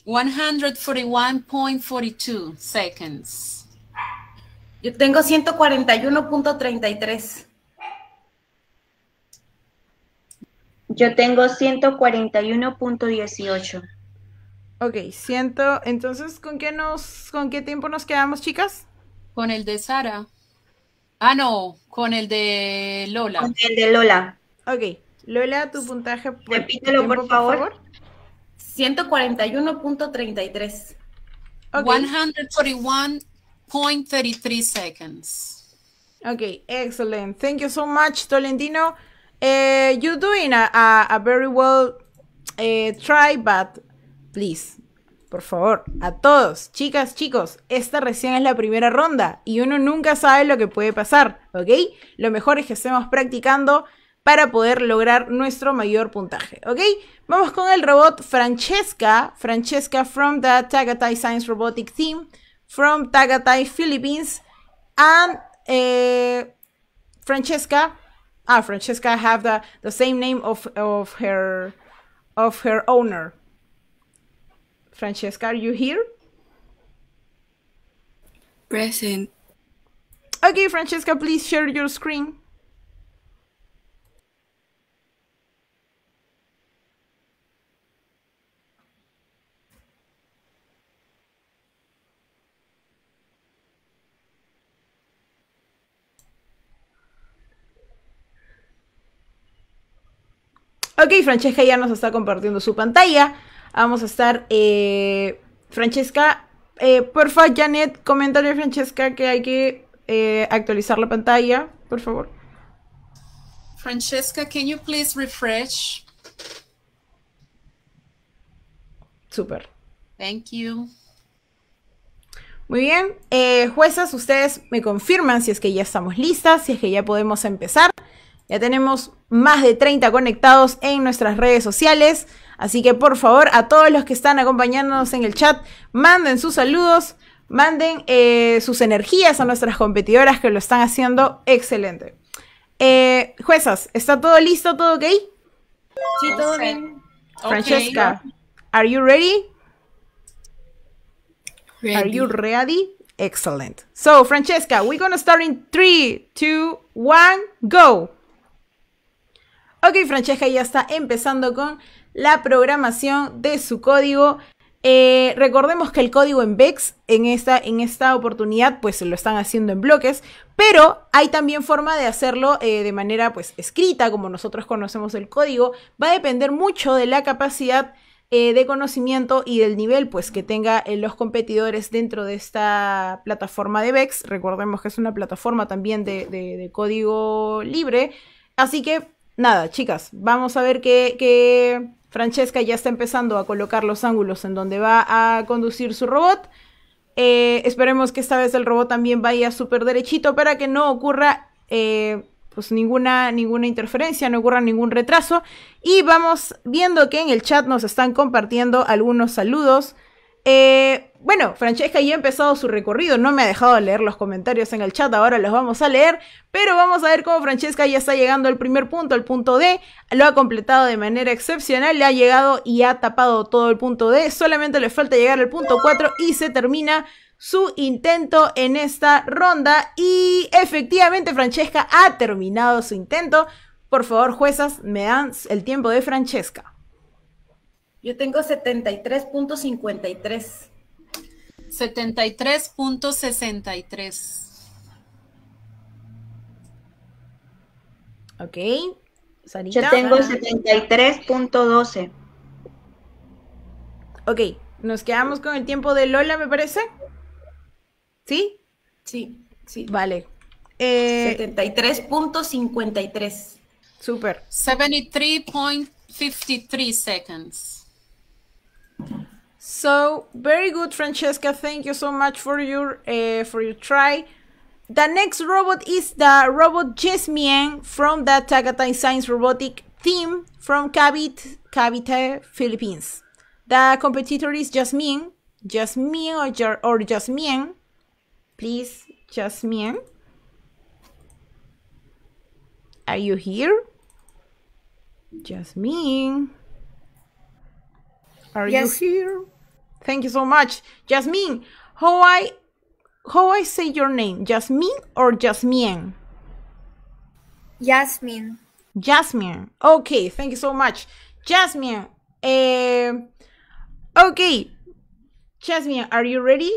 141.42 seconds. Yo tengo 141.33. Yo tengo 141.18. Ok, ciento. Entonces, ¿con qué nos, con qué tiempo nos quedamos, chicas? Con el de Sara. Ah, no, con el de Lola. Con el de Lola. Ok, Lola, tu puntaje. por- Repítelo, tiempo, por favor. 141.33. Ok, 141.33 seconds. ok, excellent. Thank you so much, Tolentino. Eh, you're doing a, a, a very well eh, try, but please, por favor, a todos, chicas, chicos, esta recién es la primera ronda y uno nunca sabe lo que puede pasar, ¿ok? Lo mejor es que estemos practicando para poder lograr nuestro mayor puntaje, ¿ok? Vamos con el robot Francesca, Francesca from the Tagatai Science Robotic Team, from Tagatai, Philippines, and eh, Francesca, ah, Francesca have the, the same name of, of her of her owner. Francesca, are you here? Present. Okay, Francesca, please share your screen. Ok, Francesca ya nos está compartiendo su pantalla. Vamos a estar. eh, Francesca, eh, porfa, Janet, coméntale a Francesca que hay que eh, actualizar la pantalla, por favor. Francesca, can you please refresh? Súper. Thank you. Muy bien. Eh, juezas, ustedes me confirman si es que ya estamos listas, si es que ya podemos empezar. Ya tenemos más de 30 conectados en nuestras redes sociales. Así que por favor, a todos los que están acompañándonos en el chat, manden sus saludos, manden eh, sus energías a nuestras competidoras que lo están haciendo excelente. Eh, juezas, ¿está todo listo? ¿Todo ok? Sí, todo bien. Francesca, are you ready? Ready. Are you ready? Excellent. So, Francesca, we're gonna start in 3, 2, 1, go. Ok, Francesca ya está empezando con la programación de su código. Eh, recordemos que el código en Vex en esta, en esta oportunidad pues lo están haciendo en bloques, pero hay también forma de hacerlo eh, de manera pues escrita, como nosotros conocemos el código. Va a depender mucho de la capacidad eh, de conocimiento y del nivel pues que tenga eh, los competidores dentro de esta plataforma de Vex. Recordemos que es una plataforma también de código libre. Así que nada, chicas, vamos a ver que, Francesca ya está empezando a colocar los ángulos en donde va a conducir su robot. Eh, esperemos que esta vez el robot también vaya súper derechito para que no ocurra eh, pues ninguna, ninguna interferencia, no ocurra ningún retraso. Y vamos viendo que en el chat nos están compartiendo algunos saludos. Eh, bueno, Francesca ya ha empezado su recorrido, no me ha dejado leer los comentarios en el chat, ahora los vamos a leer, pero vamos a ver cómo Francesca ya está llegando al primer punto, al punto D, lo ha completado de manera excepcional, le ha llegado y ha tapado todo el punto D, solamente le falta llegar al punto 4 y se termina su intento en esta ronda y efectivamente Francesca ha terminado su intento. Por favor, juezas, me dan el tiempo de Francesca. Yo tengo 73.53. 73.63. Ok. Yo tengo 73.12. Ok, nos quedamos con el tiempo de Lola, me parece. ¿Sí? Sí, sí. Vale. Eh, 73.53. Super. 73.53 seconds. So very good, Francesca. Thank you so much for your uh, for your try. The next robot is the robot Jasmine from the Tagatai Science Robotic team from Cavite, Cavite, Philippines. The competitor is Jasmine, Jasmine or, Jar- or Jasmine. Please, Jasmine. Are you here? Jasmine. Are Yes. you here? Thank you so much. Jasmine, how I how I say your name? Jasmine or Jasmine? Yasmin. Jasmine. Okay, thank you so much. Jasmine. eh, okay. Jasmine, are you ready?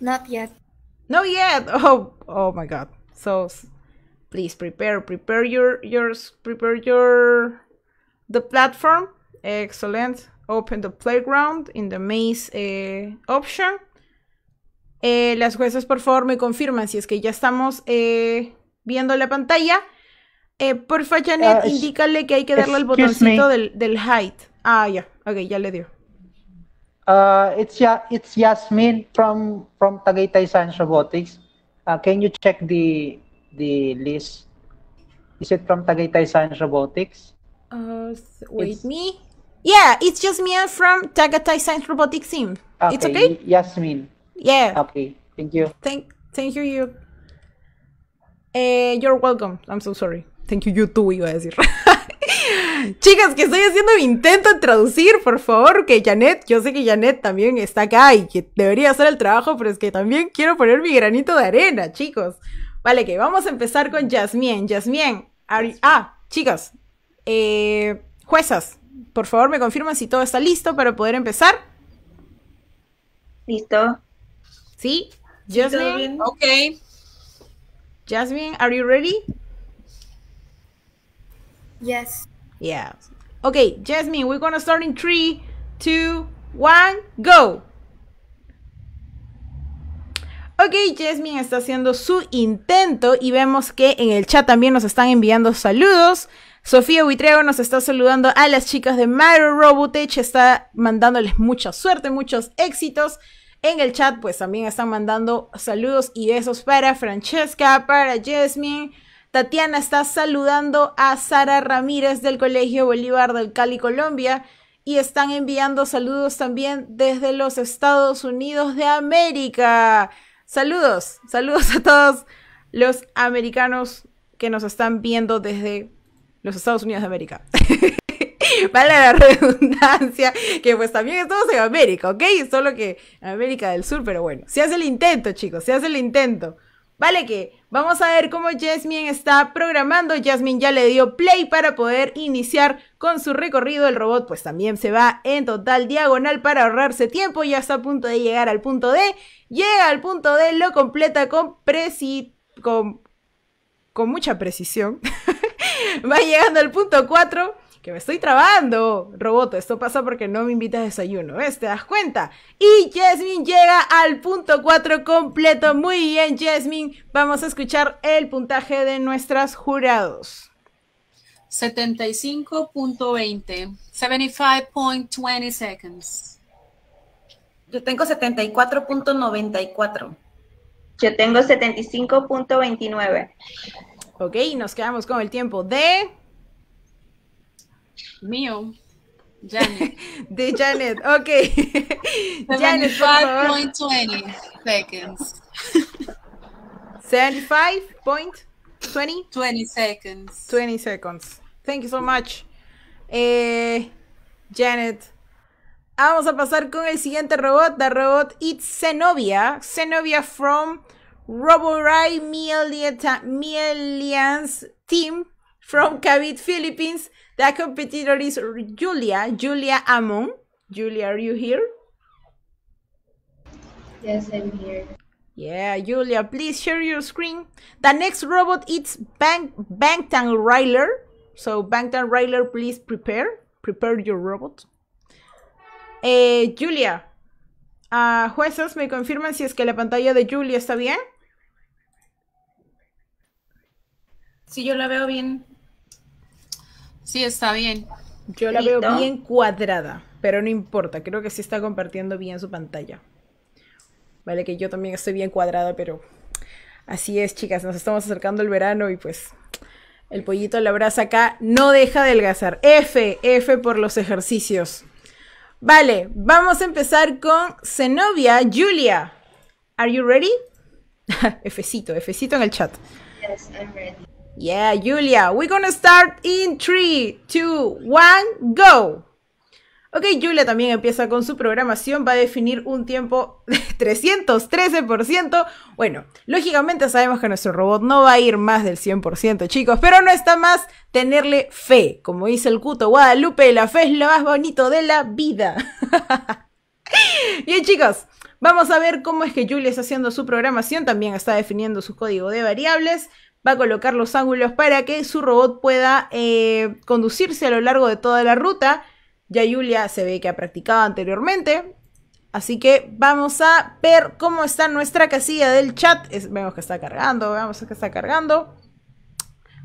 Not yet. No yet. Oh, oh my god. So please prepare prepare your yours prepare your the platform. Excellent. Open the playground in the maze eh, option. Eh, las jueces, por favor, me confirman si es que ya estamos eh, viendo la pantalla. Porfa, Janet, Ah, indícale que hay que darle me. botoncito del, del height. Ah, ya. Ok, ya le dio. Uh, it's ya it's Yasmin from from Tagaytay Science Robotics. Uh, can you check the the list? Is it from Tagaytay Science Robotics? Uh, wait, It's- me? Yeah, it's just me from Tagatai Science Robotics team. It's okay? Yasmin. Yeah. Okay. Thank you. Thank, thank you, you. Eh, you're welcome. I'm so sorry. Thank you, you too, iba a decir. Chicas, que estoy haciendo mi intento de traducir, por favor, que Janet, yo sé que Janet también está acá y que debería hacer el trabajo, pero es que también quiero poner mi granito de arena, chicos. Vale, que vamos a empezar con Jasmine. Jasmine, are- ah, chicas, eh, juezas, por favor me confirman si todo está listo para poder empezar. ¿Listo? ¿Sí? ¿Todo Jasmine? Ok. Jasmine, are you ready? Yes. Yeah. Okay, Jasmine, we're gonna start in three, two, one, go. Ok, Jasmine está haciendo su intento y vemos que en el chat también nos están enviando saludos. Sofía Buitrego nos está saludando a las chicas de Mario Robotech, está mandándoles mucha suerte, muchos éxitos. En el chat pues también están mandando saludos y besos para Francesca, para Jasmine. Tatiana está saludando a Sara Ramírez del Colegio Bolívar del Cali, Colombia. Y están enviando saludos también desde los Estados Unidos de América. Saludos, saludos a todos los americanos que nos están viendo desde los Estados Unidos de América. vale la redundancia, que pues también estamos en América, ¿ok? Solo que en América del Sur, pero bueno, se hace el intento, chicos, se hace el intento. Vale que vamos a ver cómo Jasmine está programando. Jasmine ya le dio play para poder iniciar con su recorrido. El robot pues también se va en total diagonal para ahorrarse tiempo. Ya está a punto de llegar al punto D. Llega al punto D, lo completa con preci... con, con mucha precisión. va llegando al punto 4. Que me estoy trabando, robot. Esto pasa porque no me invitas a desayuno, ¿ves? ¿Te das cuenta? Y Jasmine llega al punto 4 completo. Muy bien, Jasmine. Vamos a escuchar el puntaje de nuestras jurados. 75.20. 75.20 seconds. Yo tengo 74.94. Yo tengo 75.29. Ok, nos quedamos con el tiempo de Mío. Janet. De Janet, ok. Janet, por favor. 75.20 seconds. 75.20 20 seconds. 20 seconds. Thank you so much. Eh, Janet. Vamos a pasar con el siguiente robot. The robot it's Zenobia. Zenobia from Roborai Millians team from Cavite, Philippines. The competitor is Julia. Julia Amon. Julia, are you here? Yes, I'm here. Yeah, Julia, please share your screen. The next robot is Bang Bangtan Ryler. So Bangtan Ryler, please prepare. Prepare your robot. Eh, Julia, ah, jueces, ¿me confirman si es que la pantalla de Julia está bien? Sí, yo la veo bien. Sí, está bien. Yo la veo bien cuadrada, pero no importa, creo que sí está compartiendo bien su pantalla. Vale, que yo también estoy bien cuadrada, pero así es, chicas, nos estamos acercando al verano y pues el pollito a la brasa acá no deja de adelgazar. F, F por los ejercicios. Vale, vamos a empezar con Zenobia Julia. Are you ready? Fcito, Fcito en el chat. Yes, I'm ready. Yeah, Julia, we're gonna start in 3, 2, 1, go. Ok, Julia también empieza con su programación, va a definir un tiempo de 313%. Bueno, lógicamente sabemos que nuestro robot no va a ir más del 100%, chicos, pero no está más tenerle fe. Como dice el Cuto Guadalupe, la fe es lo más bonito de la vida. Bien, chicos, vamos a ver cómo es que Julia está haciendo su programación. También está definiendo su código de variables. Va a colocar los ángulos para que su robot pueda eh, conducirse a lo largo de toda la ruta. Ya Julia se ve que ha practicado anteriormente. Así que vamos a ver cómo está nuestra casilla del chat. Vemos que está cargando, vemos que está cargando.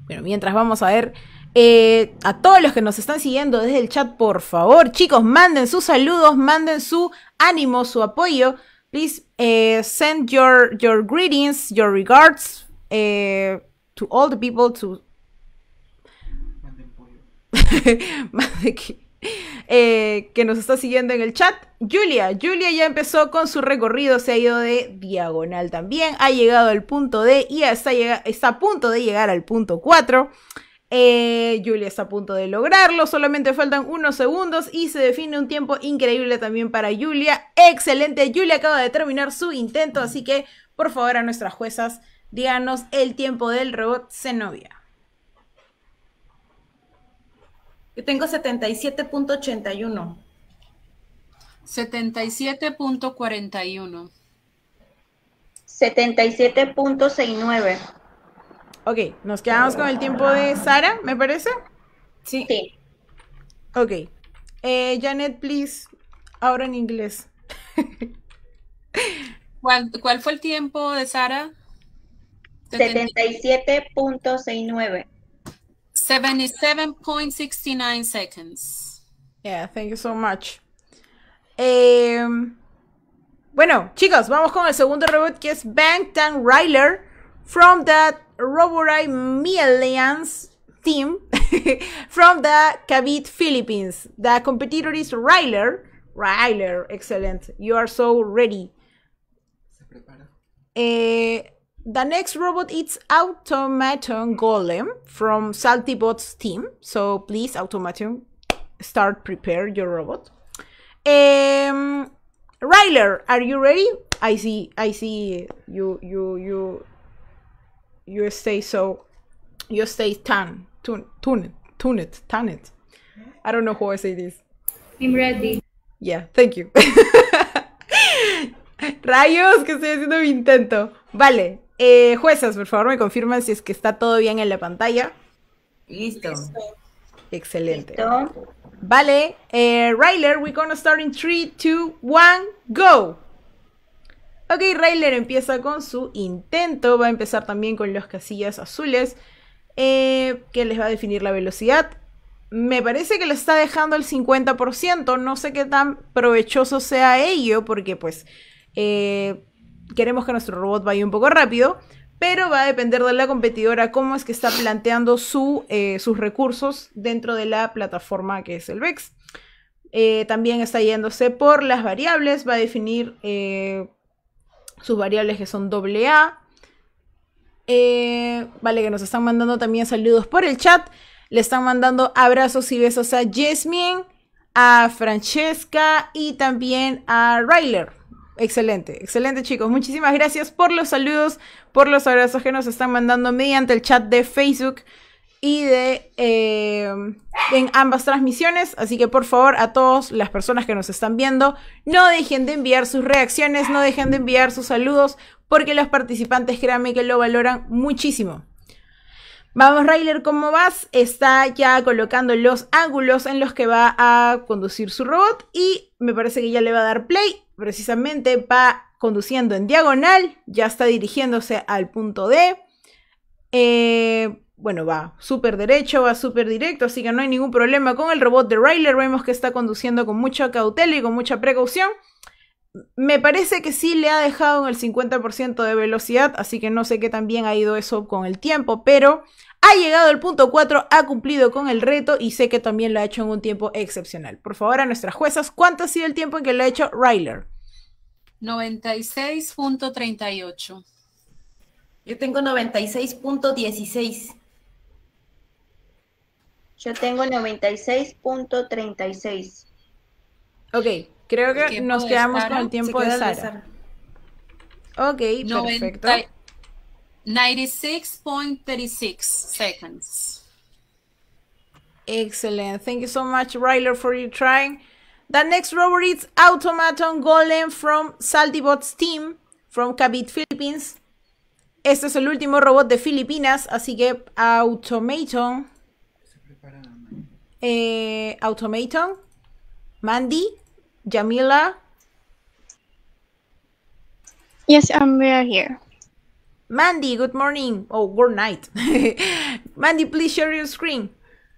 Bueno, mientras vamos a ver eh, a todos los que nos están siguiendo desde el chat, por favor, chicos, manden sus saludos, manden su ánimo, su apoyo. Please eh, send your, your greetings, your regards to all the people to más eh, que nos está siguiendo en el chat. Julia, Julia ya empezó con su recorrido, se ha ido de diagonal también, ha llegado al punto D y está, está a punto de llegar al punto 4. Eh, Julia está a punto de lograrlo, solamente faltan unos segundos y se define un tiempo increíble también para Julia. Excelente, Julia acaba de terminar su intento, así que por favor a nuestras juezas díganos el tiempo del robot Zenobia. Yo tengo 77.81. 77.41. 77.69. Ok, nos quedamos con el tiempo de Sara, me parece. Sí. Sí. Ok. Eh, Janet, please. Ahora en inglés. ¿Cuál, cuál fue el tiempo de Sara? 77.69. 77.69 seconds. Yeah, thank you so much. Em, bueno, chicos, vamos con el segundo robot que es Bangtan Ryler from the Roborai Millions team from the Cavite, Philippines. The competitor is Ryler. Ryler, excellent. You are so ready. Se prepara. Eh, the next robot is Automaton Golem from Salty Bots team. So please, Automaton, start prepare your robot. Um, Ryler, are you ready? I see, I see you, you, you, you stay so, you stay tan, tune, tune, tune it, tan it. I don't know how I say this. I'm ready. Yeah, thank you. Rayos, que estoy haciendo mi intento. Vale, eh, juezas, por favor, me confirman si es que está todo bien en la pantalla. Listo. Excelente. ¿Listo? Vale, eh, Ryler, we're gonna start in 3, 2, 1, go. Ok, Ryler empieza con su intento. Va a empezar también con las casillas azules. eh, que les va a definir la velocidad. Me parece que le está dejando el 50%. No sé qué tan provechoso sea ello. Porque pues eh, queremos que nuestro robot vaya un poco rápido. pero va a depender de la competidora cómo es que está planteando su, eh, sus recursos dentro de la plataforma que es el VEX. Eh, también está yéndose por las variables, va a definir eh, sus variables que son AA. Vale, que nos están mandando también saludos por el chat. Le están mandando abrazos y besos a Jasmine, a Francesca y también a Ryler. Excelente, excelente chicos. Muchísimas gracias por los saludos, por los abrazos que nos están mandando mediante el chat de Facebook y de eh, en ambas transmisiones. Así que por favor a todas las personas que nos están viendo, no dejen de enviar sus reacciones, no dejen de enviar sus saludos, porque los participantes créanme que lo valoran muchísimo. Vamos, Ryler, ¿cómo vas? Está ya colocando los ángulos en los que va a conducir su robot y me parece que ya le va a dar play. Precisamente va conduciendo en diagonal, ya está dirigiéndose al punto D. Eh, bueno, va súper derecho, va súper directo, así que no hay ningún problema con el robot de Ryler. Vemos que está conduciendo con mucha cautela y con mucha precaución. Me parece que sí le ha dejado en el 50% de velocidad, así que no sé qué tan bien ha ido eso con el tiempo, pero ha llegado al punto 4, ha cumplido con el reto y sé que también lo ha hecho en un tiempo excepcional. Por favor, a nuestras juezas, ¿cuánto ha sido el tiempo en que lo ha hecho Ryler? 96.38. Yo tengo 96.16. Yo tengo 96.36. Ok, creo que nos de quedamos Sara? con el tiempo de Sara. Sara. Ok, perfecto. 90 96.36 seconds. Excellent. Thank you so much, Ryler, for your trying. The next robot is Automaton Golem from Saltybots team from Cavite, Philippines. Este es el último robot de Filipinas, así que Automaton. Se prepara Mandy. eh, Automaton, Mandy, Jamila, Yes, um, we are here. Mandy, good morning. Oh, good night. Mandy, please share your screen.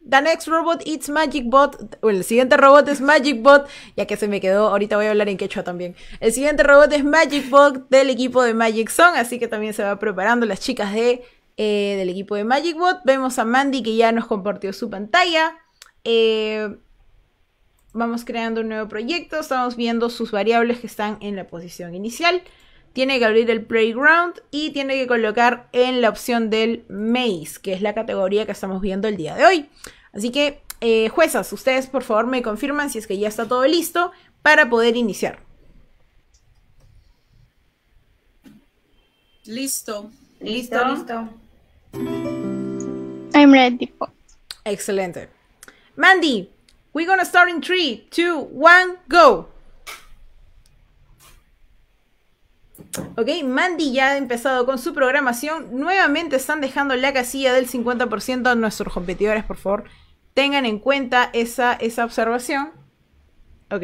The next robot is Magic Bot. El siguiente robot es Magic Bot, ya que se me quedó. Ahorita voy a hablar en quechua también. El siguiente robot es Magic Bot del equipo de Magic Song, así que también se va preparando las chicas de, eh, del equipo de Magic Bot. Vemos a Mandy que ya nos compartió su pantalla. Eh, vamos creando un nuevo proyecto. Estamos viendo sus variables que están en la posición inicial tiene que abrir el playground y tiene que colocar en la opción del maze, que es la categoría que estamos viendo el día de hoy. Así que, eh, juezas, ustedes por favor me confirman si es que ya está todo listo para poder iniciar. Listo. Listo, listo. I'm ready. Excelente. Mandy, we're gonna start in 3, 2, 1, go. Ok, Mandy ya ha empezado con su programación. Nuevamente están dejando la casilla del 50% a nuestros competidores, por favor. Tengan en cuenta esa, esa observación. Ok.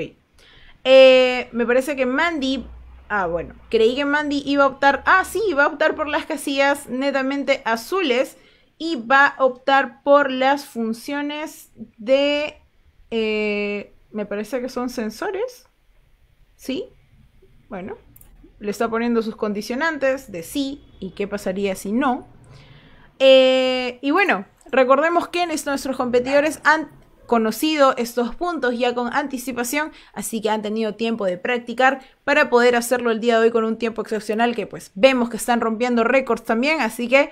Eh, me parece que Mandy... Ah, bueno. Creí que Mandy iba a optar... Ah, sí, va a optar por las casillas netamente azules. Y va a optar por las funciones de... eh, me parece que son sensores. ¿Sí? Bueno le está poniendo sus condicionantes de sí y qué pasaría si no. Eh, y bueno, recordemos que nuestros competidores han conocido estos puntos ya con anticipación, así que han tenido tiempo de practicar para poder hacerlo el día de hoy con un tiempo excepcional que pues vemos que están rompiendo récords también, así que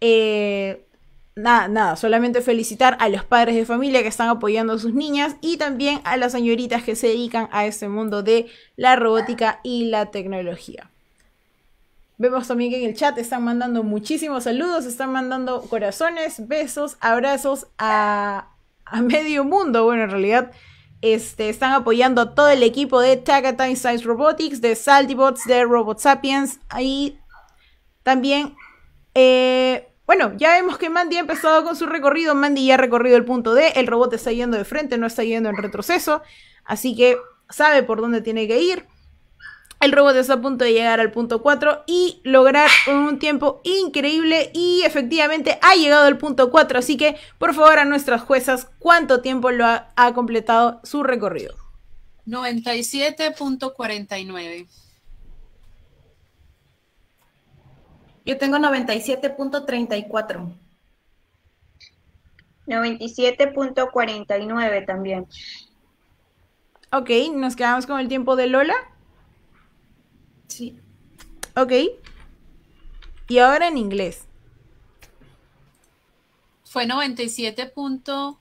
eh, nada, nada, solamente felicitar a los padres de familia que están apoyando a sus niñas y también a las señoritas que se dedican a este mundo de la robótica y la tecnología. Vemos también que en el chat están mandando muchísimos saludos, están mandando corazones, besos, abrazos a, a medio mundo. Bueno, en realidad este, están apoyando a todo el equipo de Tagatine Science Robotics, de Saltybots, de Robot Sapiens. Ahí también eh, bueno, ya vemos que Mandy ha empezado con su recorrido. Mandy ya ha recorrido el punto D. El robot está yendo de frente, no está yendo en retroceso. Así que sabe por dónde tiene que ir. El robot está a punto de llegar al punto 4 y lograr un tiempo increíble. Y efectivamente ha llegado al punto 4. Así que, por favor, a nuestras juezas, ¿cuánto tiempo lo ha, ha completado su recorrido? 97.49. Yo tengo 97.34. 97.49 también. Ok, nos quedamos con el tiempo de Lola. Sí. Ok. Y ahora en inglés. Fue 97.34.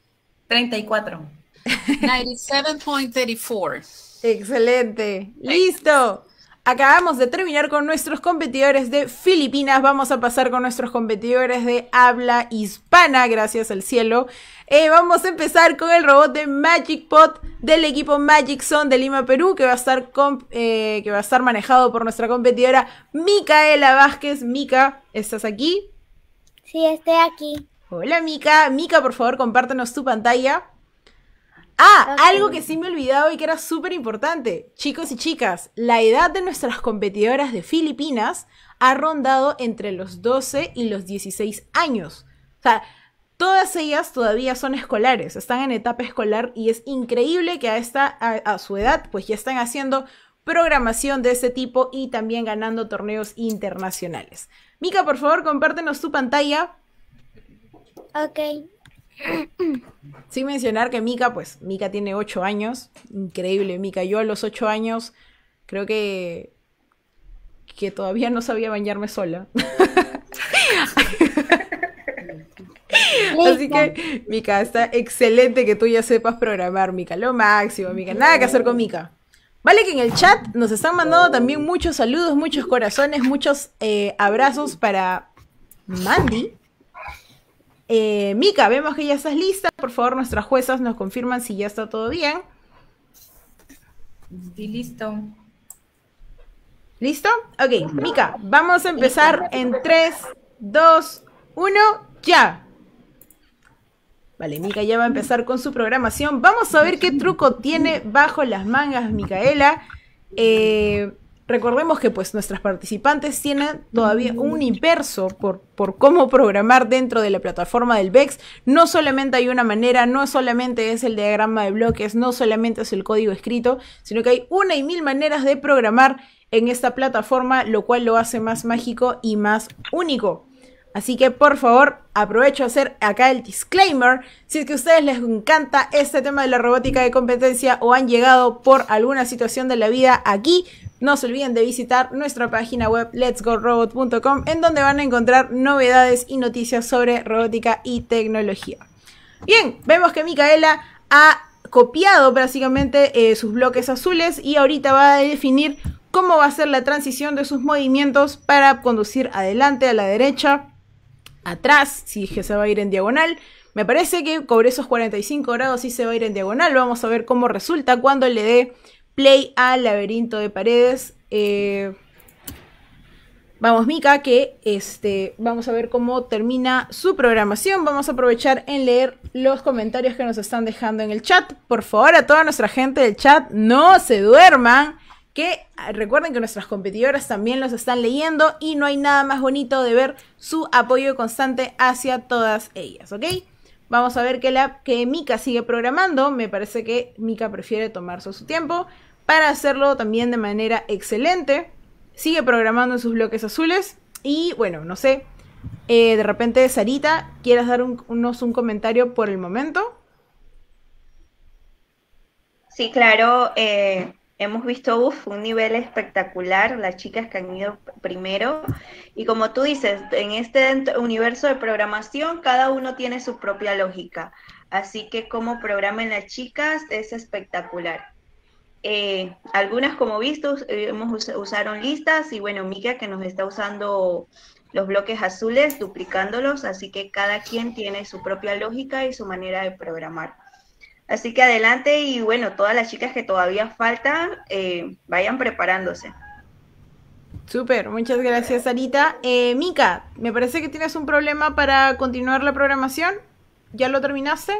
34. 97.34. Excelente. Listo. Acabamos de terminar con nuestros competidores de Filipinas. Vamos a pasar con nuestros competidores de habla hispana, gracias al cielo. Eh, vamos a empezar con el robot de Magic Pot del equipo Magic Zone de Lima, Perú, que va a estar, eh, que va a estar manejado por nuestra competidora Micaela Vázquez. Mica, ¿estás aquí? Sí, estoy aquí. Hola Mica. Mica, por favor, compártenos tu pantalla. Ah, algo que sí me he olvidado y que era súper importante. Chicos y chicas, la edad de nuestras competidoras de Filipinas ha rondado entre los 12 y los 16 años. O sea, todas ellas todavía son escolares, están en etapa escolar y es increíble que a, esta, a, a su edad pues ya están haciendo programación de ese tipo y también ganando torneos internacionales. Mica, por favor, compártenos tu pantalla. Ok. Sin mencionar que Mika, pues Mika tiene 8 años. Increíble, Mika. Yo a los 8 años creo que que todavía no sabía bañarme sola. Así que, Mika, está excelente que tú ya sepas programar, Mika. Lo máximo, Mika. Nada que hacer con Mika. Vale que en el chat nos están mandando también muchos saludos, muchos corazones, muchos eh, abrazos para Mandy. Eh, Mika, vemos que ya estás lista. Por favor, nuestras juezas nos confirman si ya está todo bien. Sí, listo. ¿Listo? Ok, Mika, vamos a empezar en 3, 2, 1, ya. Vale, Mika ya va a empezar con su programación. Vamos a ver qué truco tiene bajo las mangas Micaela. Eh, recordemos que pues nuestras participantes tienen todavía un universo por, por cómo programar dentro de la plataforma del VEX. No solamente hay una manera, no solamente es el diagrama de bloques, no solamente es el código escrito, sino que hay una y mil maneras de programar en esta plataforma, lo cual lo hace más mágico y más único. Así que por favor, aprovecho a hacer acá el disclaimer. Si es que a ustedes les encanta este tema de la robótica de competencia o han llegado por alguna situación de la vida aquí, no se olviden de visitar nuestra página web letsgorobot.com en donde van a encontrar novedades y noticias sobre robótica y tecnología. Bien, vemos que Micaela ha copiado básicamente eh, sus bloques azules y ahorita va a definir cómo va a ser la transición de sus movimientos para conducir adelante, a la derecha, atrás, si es que se va a ir en diagonal. Me parece que sobre esos 45 grados sí se va a ir en diagonal. Vamos a ver cómo resulta cuando le dé play al laberinto de paredes. Eh, Vamos, Mika, que este, vamos a ver cómo termina su programación. Vamos a aprovechar en leer los comentarios que nos están dejando en el chat. Por favor, a toda nuestra gente del chat, no se duerman. Que ah, recuerden que nuestras competidoras también los están leyendo y no hay nada más bonito de ver su apoyo constante hacia todas ellas, ¿ok? Vamos a ver que, la, que Mika sigue programando. Me parece que Mika prefiere tomarse su tiempo para hacerlo también de manera excelente sigue programando en sus bloques azules. Y bueno, no sé, eh, de repente, Sarita, ¿quieres dar un comentario por el momento? Sí, claro, eh, hemos visto un nivel espectacular, las chicas que han ido primero. Y como tú dices, en este universo de programación, cada uno tiene su propia lógica. Así que como programan las chicas es espectacular. Eh, algunas, como visto, eh, hemos usaron listas y bueno, Mika que nos está usando los bloques azules, duplicándolos, así que cada quien tiene su propia lógica y su manera de programar. Así que adelante y bueno, todas las chicas que todavía faltan, eh, vayan preparándose. Súper, muchas gracias, Sarita. Eh, Mika, me parece que tienes un problema para continuar la programación. ¿Ya lo terminaste?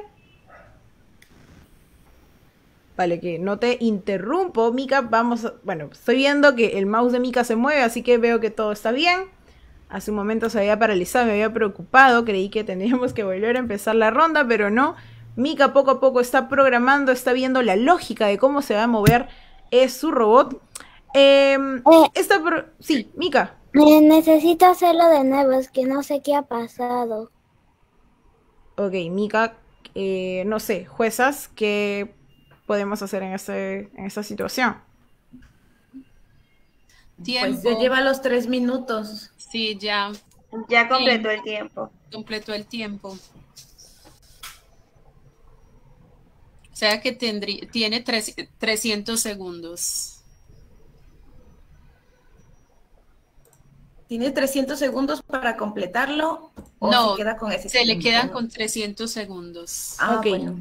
Vale, que no te interrumpo, Mika. Vamos, a, bueno, estoy viendo que el mouse de Mika se mueve, así que veo que todo está bien. Hace un momento se había paralizado, me había preocupado, creí que teníamos que volver a empezar la ronda, pero no. Mika poco a poco está programando, está viendo la lógica de cómo se va a mover es su robot. Eh, esta pro sí, Mika. Eh, necesito hacerlo de nuevo, es que no sé qué ha pasado. Ok, Mika, eh, no sé, juezas, ¿qué podemos hacer en, este, en esta situación? Tiempo. Pues ya lleva los tres minutos. Sí, ya Ya completó el tiempo. completó el tiempo. O sea que tendría, tiene tres- 300 segundos. ¿Tiene 300 segundos para completarlo o No, se queda con ese Se le quedan con 300 segundos. Ah, Ok. bueno.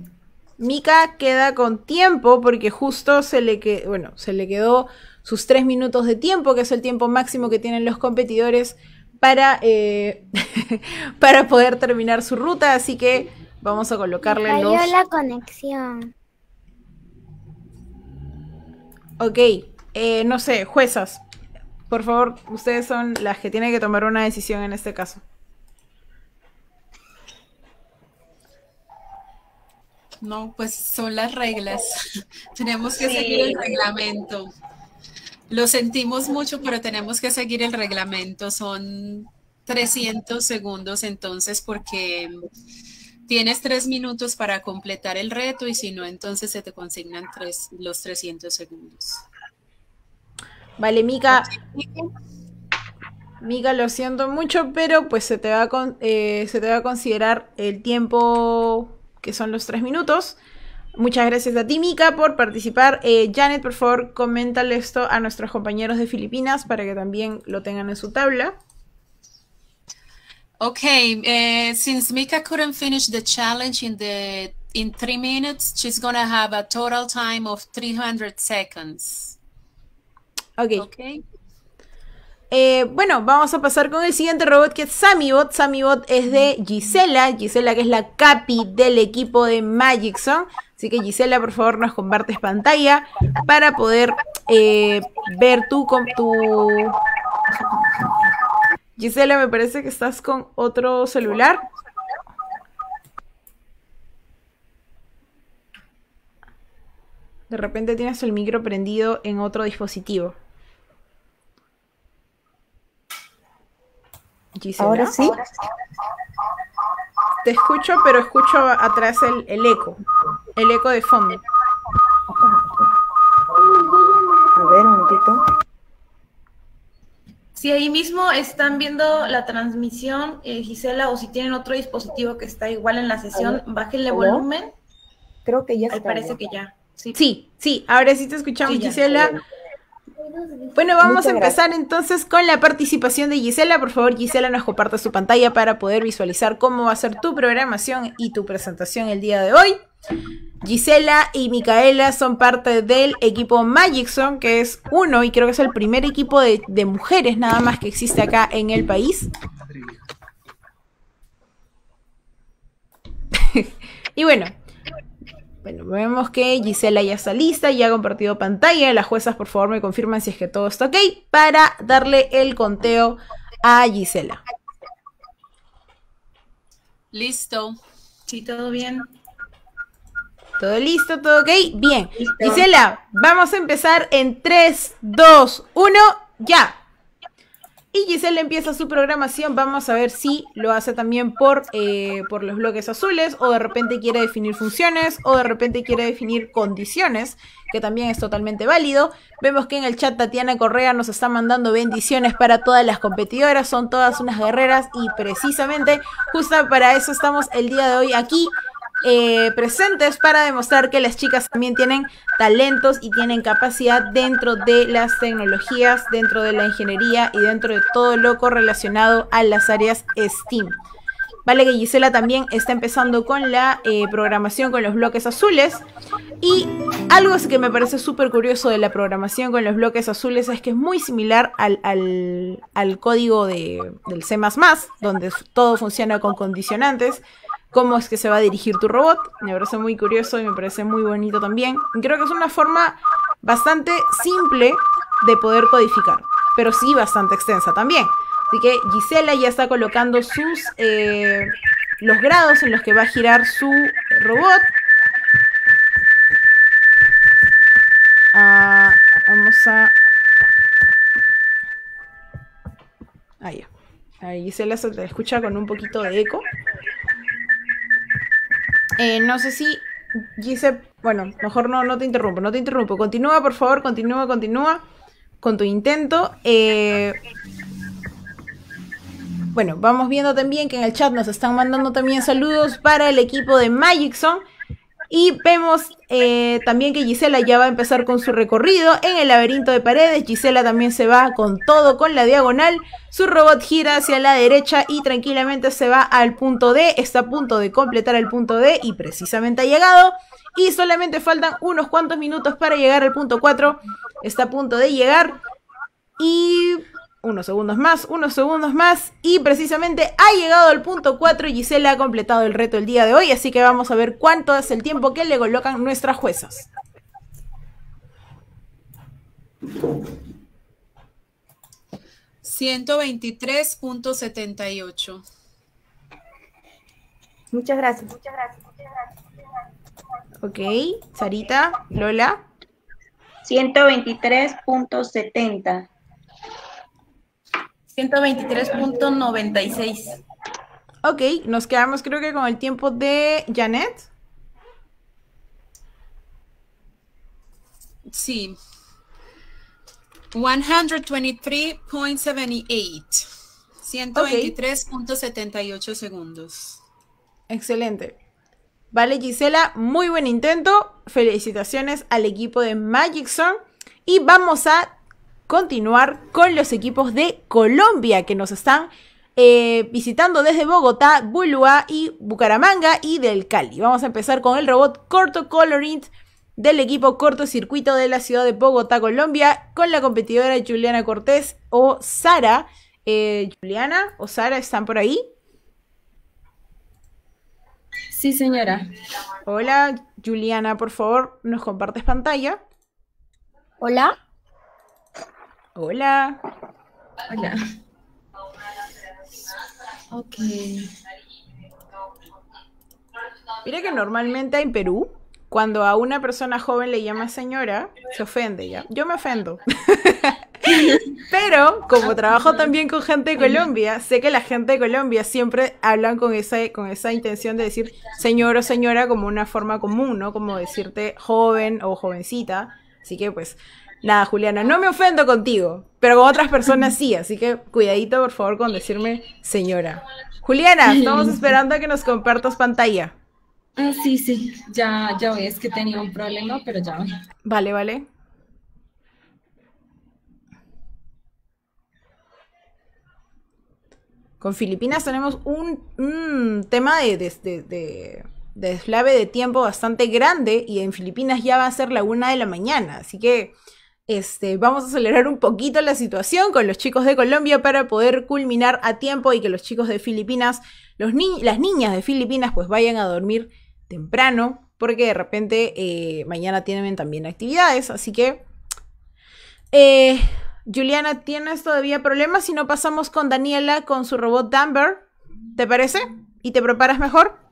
Mika queda con tiempo porque justo se le, que, bueno, se le quedó sus tres minutos de tiempo, que es el tiempo máximo que tienen los competidores para, eh, para poder terminar su ruta. Así que vamos a colocarle Cayó los... la conexión. Ok, eh, no sé, juezas. Por favor, ustedes son las que tienen que tomar una decisión en este caso. No, pues son las reglas. tenemos que Sí. seguir el reglamento. Lo sentimos mucho, pero tenemos que seguir el reglamento. Son 300 segundos entonces porque tienes tres minutos para completar el reto y si no, entonces se te consignan tres, los 300 segundos. Vale, Mika. Mika, lo siento mucho, pero pues se te va a, con- eh, se te va a considerar el tiempo que son los tres minutos. Muchas gracias a ti, Mika, por participar. Eh, Janet, por favor, coméntale esto a nuestros compañeros de Filipinas para que también lo tengan en su tabla. Okay, uh, since Mika couldn't finish the challenge in the in three minutes, she's gonna have a total time of 300 seconds. Ok. Okay. Eh, bueno, vamos a pasar con el siguiente robot que es Samibot. Samibot es de Gisela. Gisela que es la capi del equipo de Magic Zone. Así que Gisela, por favor, nos compartes pantalla para poder eh, ver tú con tu... Gisela, me parece que estás con otro celular. De repente tienes el micro prendido en otro dispositivo. Gisela. Ahora sí. Te escucho, pero escucho atrás el, el eco. El eco de fondo. A ver, un momentito. Si ahí mismo están viendo la transmisión, eh, Gisela, o si tienen otro dispositivo que está igual en la sesión, bájenle ¿Aló? volumen. Creo que ya Ahí está. parece que ya. Sí. Sí, sí, ahora sí te escuchamos, Sí. Gisela. Bueno, vamos Muchas a empezar entonces con la participación de Gisela. Por favor, Gisela, nos comparte su pantalla para poder visualizar cómo va a ser tu programación y tu presentación el día de hoy. Gisela y Micaela son parte del equipo Magic Zone, que es uno y creo que es el primer equipo de, de mujeres nada más que existe acá en el país. y bueno, bueno, vemos que Gisela ya está lista, ya ha compartido pantalla. Las juezas, por favor, me confirman si es que todo está ok para darle el conteo a Gisela. Listo. Sí, todo bien. ¿Todo listo? ¿Todo ok? Bien. Gisela, vamos a empezar en 3, 2, 1, ya. Y Gisela empieza su programación. Vamos a ver si lo hace también por, eh, por los bloques azules o de repente quiere definir funciones o de repente quiere definir condiciones, que también es totalmente válido. Vemos que en el chat Tatiana Correa nos está mandando bendiciones para todas las competidoras. Son todas unas guerreras y precisamente justo para eso estamos el día de hoy aquí eh, presentes para demostrar que las chicas también tienen talentos y tienen capacidad dentro de las tecnologías, dentro de la ingeniería y dentro de todo lo correlacionado a las áreas STEAM. Vale que Gisela también está empezando con la eh, programación con los bloques azules. Y algo que me parece súper curioso de la programación con los bloques azules es que es muy similar al, al- código de, del C, donde todo funciona con condicionantes. Cómo es que se va a dirigir tu robot. Me parece muy curioso y me parece muy bonito también. Creo que es una forma bastante simple de poder codificar, pero sí bastante extensa también. Así que Gisela ya está colocando sus eh, los grados en los que va a girar su robot. Ah, vamos a Ahí. Ahí Gisela se te escucha con un poquito de eco. Eh, no sé si Gise, bueno, mejor no, no te interrumpo, no te interrumpo. Continúa, por favor, continúa, continúa con tu intento. Eh, bueno, vamos viendo también que en el chat nos están mandando también saludos para el equipo de Magicson. Y vemos eh, también que Gisela ya va a empezar con su recorrido en el laberinto de paredes. Gisela también se va con todo, con la diagonal. Su robot gira hacia la derecha y tranquilamente se va al punto D. Está a punto de completar el punto D y precisamente ha llegado. Y solamente faltan unos cuantos minutos para llegar al punto 4. Está a punto de llegar. Y unos segundos más, unos segundos más. Y precisamente ha llegado al punto 4 y Gisela ha completado el reto el día de hoy. Así que vamos a ver cuánto es el tiempo que le colocan nuestras juezas. ...123.78. Muchas gracias. Muchas gracias. Ok, Sarita, Lola. 123.70. 123.96. Ok, nos quedamos creo que con el tiempo de Janet. Sí. 123.78. 123.78 segundos. Excelente. Vale, Gisela, muy buen intento. Felicitaciones al equipo de Magic Zone. Y vamos a continuar con los equipos de Colombia que nos están eh, visitando desde Bogotá, Bulua y Bucaramanga y del Cali. Vamos a empezar con el robot Corto Coloring del equipo cortocircuito de la ciudad de Bogotá, Colombia, con la competidora Juliana Cortés o Sara. Eh, Juliana o Sara están por ahí. Sí, señora. Hola, Juliana, por favor, nos compartes pantalla. Hola. Hola. Hola. Ok. Mira que normalmente en Perú, cuando a una persona joven le llama señora, se ofende ya. Yo me ofendo. Pero como trabajo también con gente de Colombia, sé que la gente de Colombia siempre hablan con esa, con esa intención de decir señor o señora como una forma común, ¿no? Como decirte joven o jovencita. Así que pues, nada, Juliana, no me ofendo contigo, pero con otras personas sí, así que cuidadito por favor con decirme señora. Juliana, estamos esperando a que nos compartas pantalla. Ah, sí, sí. Ya, ya ves que tenía un problema, pero ya. Vale, vale. Con Filipinas tenemos un, un tema de, de, de, de, de deslave de tiempo bastante grande y en Filipinas ya va a ser la una de la mañana. Así que este, vamos a acelerar un poquito la situación con los chicos de Colombia para poder culminar a tiempo y que los chicos de Filipinas, las niñas de Filipinas, pues vayan a dormir temprano porque de repente eh, mañana tienen también actividades. Así que, eh, Juliana, ¿tienes todavía problemas si no pasamos con Daniela con su robot Dumber? ¿Te parece? ¿Y te preparas mejor?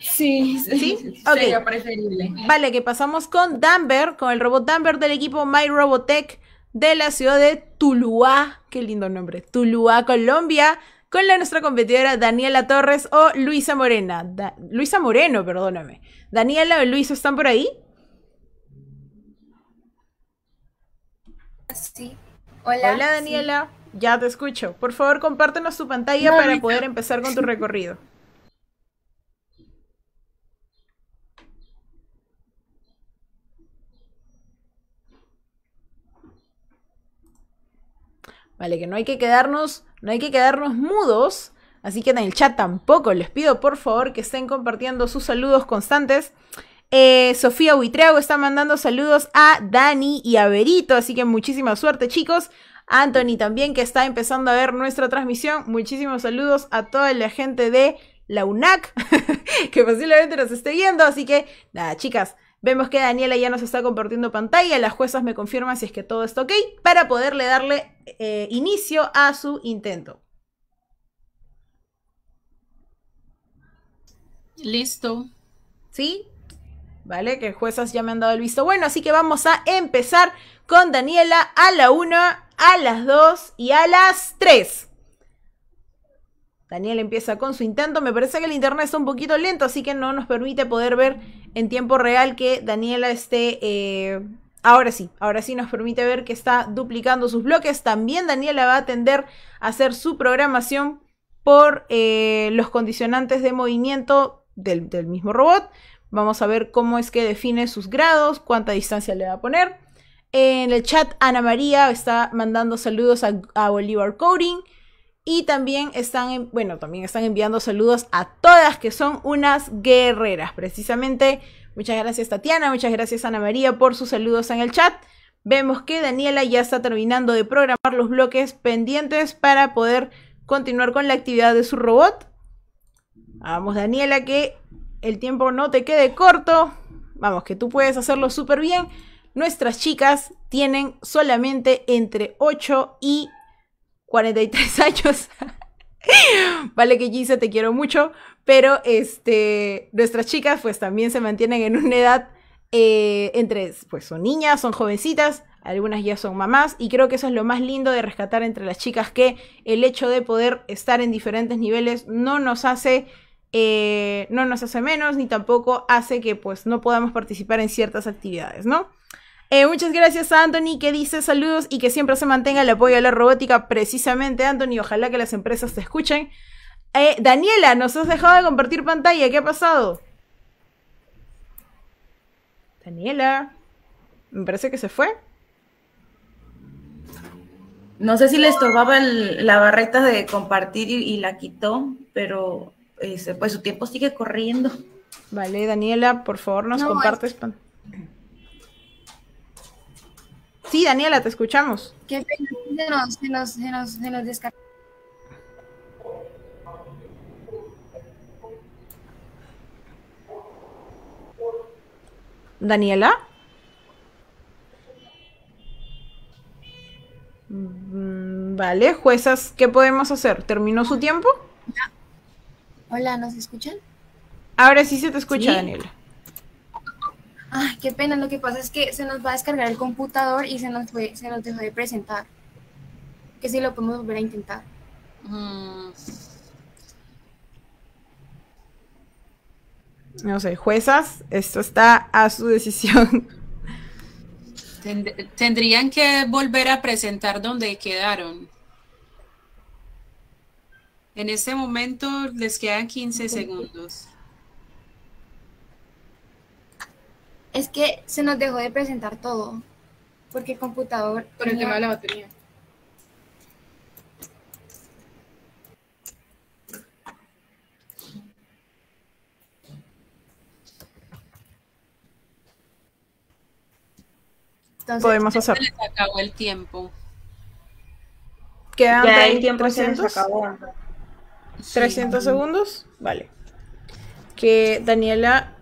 Sí, ¿Sí? sería Ok. preferible. Vale, que pasamos con Dumber, con el robot Dumber del equipo My Robotech de la ciudad de Tuluá. Qué lindo nombre. Tuluá, Colombia. Con la nuestra competidora Daniela Torres o Luisa Morena. Da- Luisa Moreno, perdóname. Daniela o Luisa, ¿están por ahí? Sí. Hola. Hola, Daniela. Ya te escucho. Por favor, compártenos tu pantalla No, para poder empezar con tu recorrido. Vale, que no hay que quedarnos, no hay que quedarnos mudos. Así que en el chat tampoco les pido por favor que estén compartiendo sus saludos constantes. Eh, Sofía Huitrago está mandando saludos a Dani y a Berito, así que muchísima suerte chicos. Anthony también que está empezando a ver nuestra transmisión. Muchísimos saludos a toda la gente de la UNAC que posiblemente nos esté viendo. Así que nada, chicas, vemos que Daniela ya nos está compartiendo pantalla. Las juezas me confirman si es que todo está ok para poderle darle eh, inicio a su intento. Listo. ¿Sí? Vale, que juezas ya me han dado el visto bueno, así que vamos a empezar con Daniela a la 1, a las 2 y a las 3. Daniela empieza con su intento. Me parece que el internet está un poquito lento, así que no nos permite poder ver en tiempo real que Daniela esté... eh, Ahora sí, ahora sí nos permite ver que está duplicando sus bloques. También Daniela va a tender a hacer su programación por eh, los condicionantes de movimiento del, mismo robot. Vamos a ver cómo es que define sus grados, cuánta distancia le va a poner. En el chat, Ana María está mandando saludos a, a Bolívar Coding. Y también están, en- bueno, también están enviando saludos a todas que son unas guerreras. Precisamente, muchas gracias Tatiana, muchas gracias Ana María por sus saludos en el chat. Vemos que Daniela ya está terminando de programar los bloques pendientes para poder continuar con la actividad de su robot. Vamos Daniela, que el tiempo no te quede corto. Vamos, que tú puedes hacerlo súper bien. Nuestras chicas tienen solamente entre 8 y 43 años. vale que Gise, te quiero mucho, pero este, nuestras chicas pues también se mantienen en una edad eh, entre, pues son niñas, son jovencitas, algunas ya son mamás y creo que eso es lo más lindo de rescatar entre las chicas que el hecho de poder estar en diferentes niveles no nos hace eh, no nos hace menos ni tampoco hace que pues no podamos participar en ciertas actividades, ¿no? Eh, muchas gracias a Anthony que dice saludos y que siempre se mantenga el apoyo a la robótica. Precisamente, Anthony, ojalá que las empresas te escuchen. Eh, Daniela, nos has dejado de compartir pantalla. ¿Qué ha pasado? Daniela, me parece que se fue. No sé si le estorbaba el- la barreta de compartir y, y la quitó, pero ese, pues su tiempo sigue corriendo. Vale, Daniela, por favor, nos No, compartes pantalla. Sí, Daniela, te escuchamos. Qué pena, se nos, se nos, se nos, se nos descarga. Daniela. Mm, Vale, juezas, ¿qué podemos hacer? ¿Terminó su tiempo? Hola, ¿nos escuchan? Ahora sí se te escucha, Sí. Daniela. Ay, qué pena, lo que pasa es que se nos va a descargar el computador y se nos fue, se nos dejó de presentar. Que si lo podemos volver a intentar. No sé, juezas, esto está a su decisión. Tend- tendrían que volver a presentar donde quedaron. En este momento les quedan 15 segundos. Es que se nos dejó de presentar todo. Porque el computador. Por el tema de la batería. Entonces, Podemos hacer. Se les acabó el tiempo. Quedan Ya el tiempo se nos 300. acabó. 300 segundos. Vale. Que Daniela,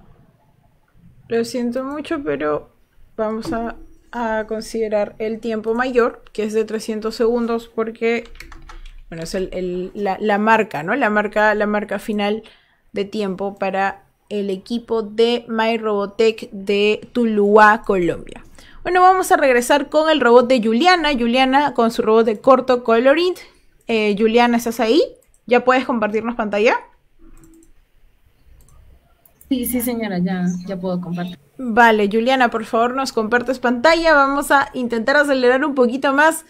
lo siento mucho, pero vamos a, considerar el tiempo mayor, que es de 300 segundos, porque, bueno, es el- la, marca, ¿no? La marca, la marca final de tiempo para el equipo de My Robotech de Tuluá, Colombia. Bueno, vamos a regresar con el robot de Juliana. Juliana con su robot de corto coloring. Eh, Juliana, ¿estás ahí? ¿Ya puedes compartirnos pantalla? Sí, sí, señora, ya, ya puedo compartir. Vale, Juliana, por favor, nos compartes pantalla. Vamos a intentar acelerar un poquito más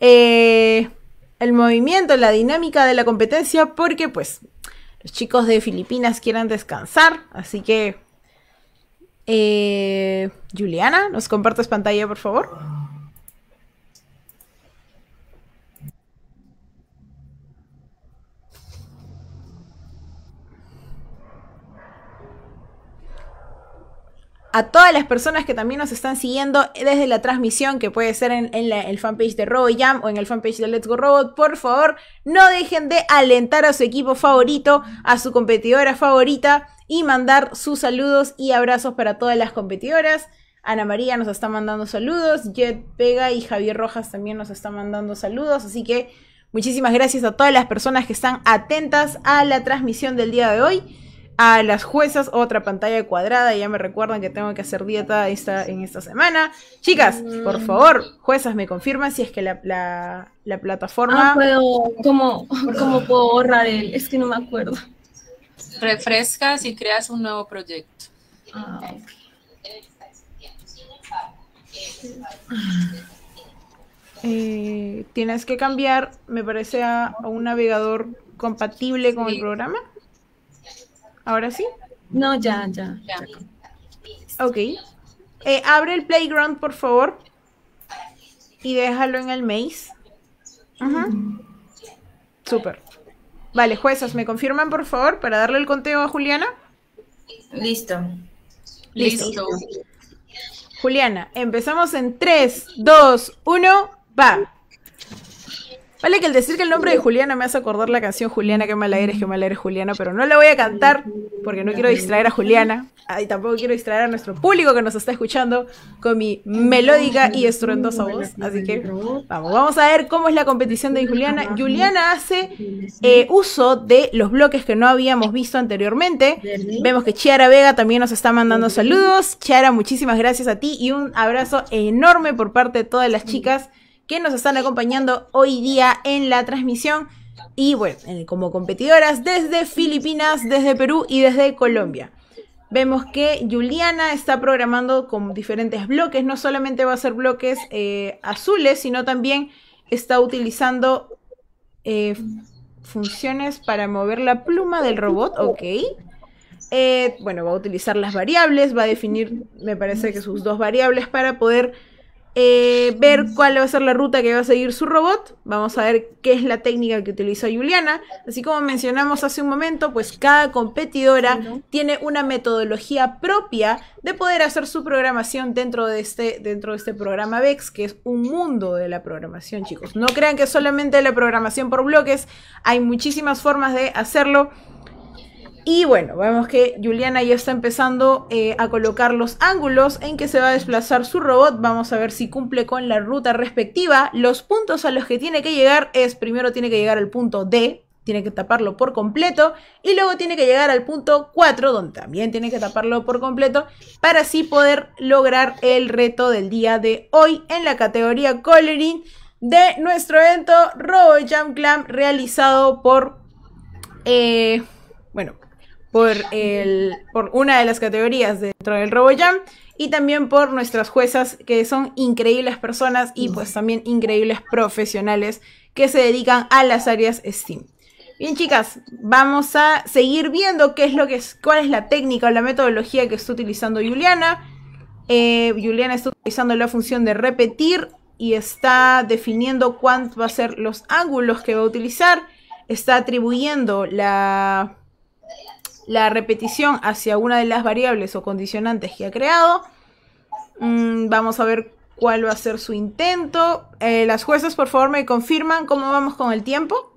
eh, el movimiento, la dinámica de la competencia, porque pues los chicos de Filipinas quieran descansar. Así que, eh, Juliana, nos compartes pantalla, por favor. A todas las personas que también nos están siguiendo desde la transmisión, que puede ser en, la- el fanpage de RoboJam o en el fanpage de Let's Go Robot, por favor, no dejen de alentar a su equipo favorito, a su competidora favorita y mandar sus saludos y abrazos para todas las competidoras. Ana María nos está mandando saludos, Jet Vega y Javier Rojas también nos están mandando saludos, así que muchísimas gracias a todas las personas que están atentas a la transmisión del día de hoy. A las juezas, otra pantalla cuadrada. Ya me recuerdan que tengo que hacer dieta esta, en esta semana. Chicas, por favor, juezas, me confirman si es que la, la- la plataforma. Ah, puedo, ¿cómo, cómo puedo borrar el? Es que no me acuerdo. Refrescas y creas un nuevo proyecto. Ah. Eh, tienes que cambiar, me parece, a, a un navegador compatible con el programa. Ahora sí. No, ya, ya. Ya. Ok. Eh, abre el playground, por favor. Y déjalo en el maze. Ujú. Súper. Vale, juezas, ¿me confirman, por favor, para darle el conteo a Juliana? Listo. Listo. Juliana, empezamos en 3, 2, 1, va. Vale que el decir que el nombre de Juliana me hace acordar la canción Juliana, que mala eres, que mala eres Juliana, pero no la voy a cantar porque no quiero distraer a Juliana. ah, Y tampoco quiero distraer a nuestro público que nos está escuchando con mi melódica y estruendosa voz. Así que vamos, vamos a ver cómo es la competición de Juliana. Juliana hace eh, uso de los bloques que no habíamos visto anteriormente. Vemos que Chiara Vega también nos está mandando saludos. Chiara, muchísimas gracias a ti y un abrazo enorme por parte de todas las chicas que nos están acompañando hoy día en la transmisión. Y bueno, eh, como competidoras desde Filipinas, desde Perú y desde Colombia. Vemos que Juliana está programando con diferentes bloques. No solamente va a ser bloques eh, azules, sino también está utilizando eh, funciones para mover la pluma del robot. Ok. Bueno, va a utilizar las variables, va a definir, me parece que sus dos variables para poder eh, ver cuál va a ser la ruta que va a seguir su robot. Vamos a ver qué es la técnica que utiliza Juliana. Así como mencionamos hace un momento, pues cada competidora tiene una metodología propia de poder hacer su programación dentro de este, dentro de este programa VEX, que es un mundo de la programación, chicos. No crean que solamente la programación por bloques, hay muchísimas formas de hacerlo. Y bueno, vemos que Juliana ya está empezando eh, a colocar los ángulos en que se va a desplazar su robot. Vamos a ver si cumple con la ruta respectiva. Los puntos a los que tiene que llegar es, primero tiene que llegar al punto D, tiene que taparlo por completo, y luego tiene que llegar al punto 4, donde también tiene que taparlo por completo, para así poder lograr el reto del día de hoy en la categoría Coloring de nuestro evento Robo Jam Clam realizado por... eh, bueno, por, el, por una de las categorías dentro del RoboJam y también por nuestras juezas que son increíbles personas y pues también increíbles profesionales que se dedican a las áreas STEAM. Bien chicas, vamos a seguir viendo qué es lo que es, cuál es la técnica o la metodología que está utilizando Juliana. Eh, Juliana está utilizando la función de repetir y está definiendo cuántos va a ser los ángulos que va a utilizar. Está atribuyendo la la repetición hacia una de las variables o condicionantes que ha creado. Mm, vamos a ver cuál va a ser su intento. Eh, las jueces, por favor, me confirman cómo vamos con el tiempo.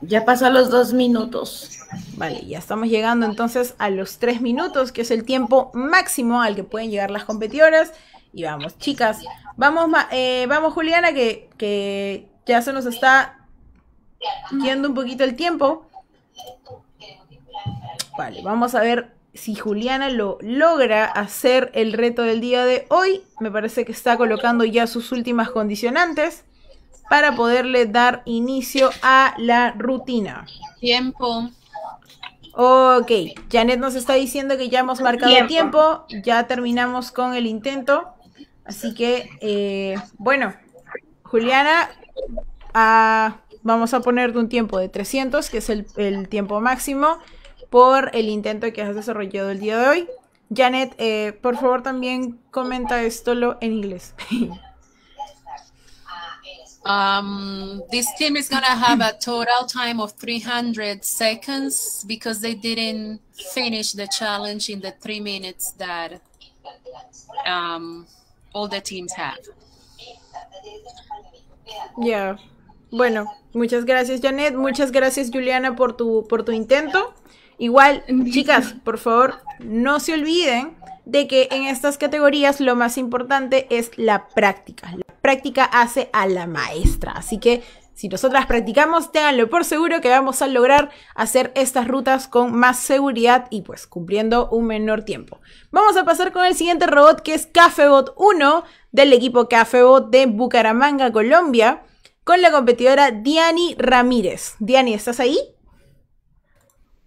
Ya pasó los dos minutos. Vale, ya estamos llegando entonces a los tres minutos, que es el tiempo máximo al que pueden llegar las competidoras. Y vamos, chicas, vamos, eh, vamos Juliana, que, que ya se nos está yendo un poquito el tiempo. Vale, vamos a ver si Juliana lo logra hacer el reto del día de hoy. Me parece que está colocando ya sus últimas condicionantes para poderle dar inicio a la rutina. Tiempo. Ok, Janet nos está diciendo que ya hemos marcado Tiempo. tiempo, ya terminamos con el intento. Así que, eh, bueno, Juliana, ah, vamos a ponerte un tiempo de 300, que es el, el tiempo máximo por el intento que has desarrollado el día de hoy. Janet, eh, por favor también comenta esto lo en inglés. Um, this team is gonna have a total time of 300 seconds because they didn't finish the challenge in the three minutes that um, all the teams have. Ya. Bueno, muchas gracias Janet, muchas gracias Juliana por tu, por tu intento. Igual, chicas, por favor, no se olviden de que en estas categorías lo más importante es la práctica. La práctica hace a la maestra. Así que Si nosotras practicamos, ténganlo por seguro que vamos a lograr hacer estas rutas con más seguridad y pues cumpliendo un menor tiempo. Vamos a pasar con el siguiente robot que es Cafebot 1 del equipo Cafebot de Bucaramanga, Colombia, con la competidora Diani Ramírez. Diani, ¿estás ahí?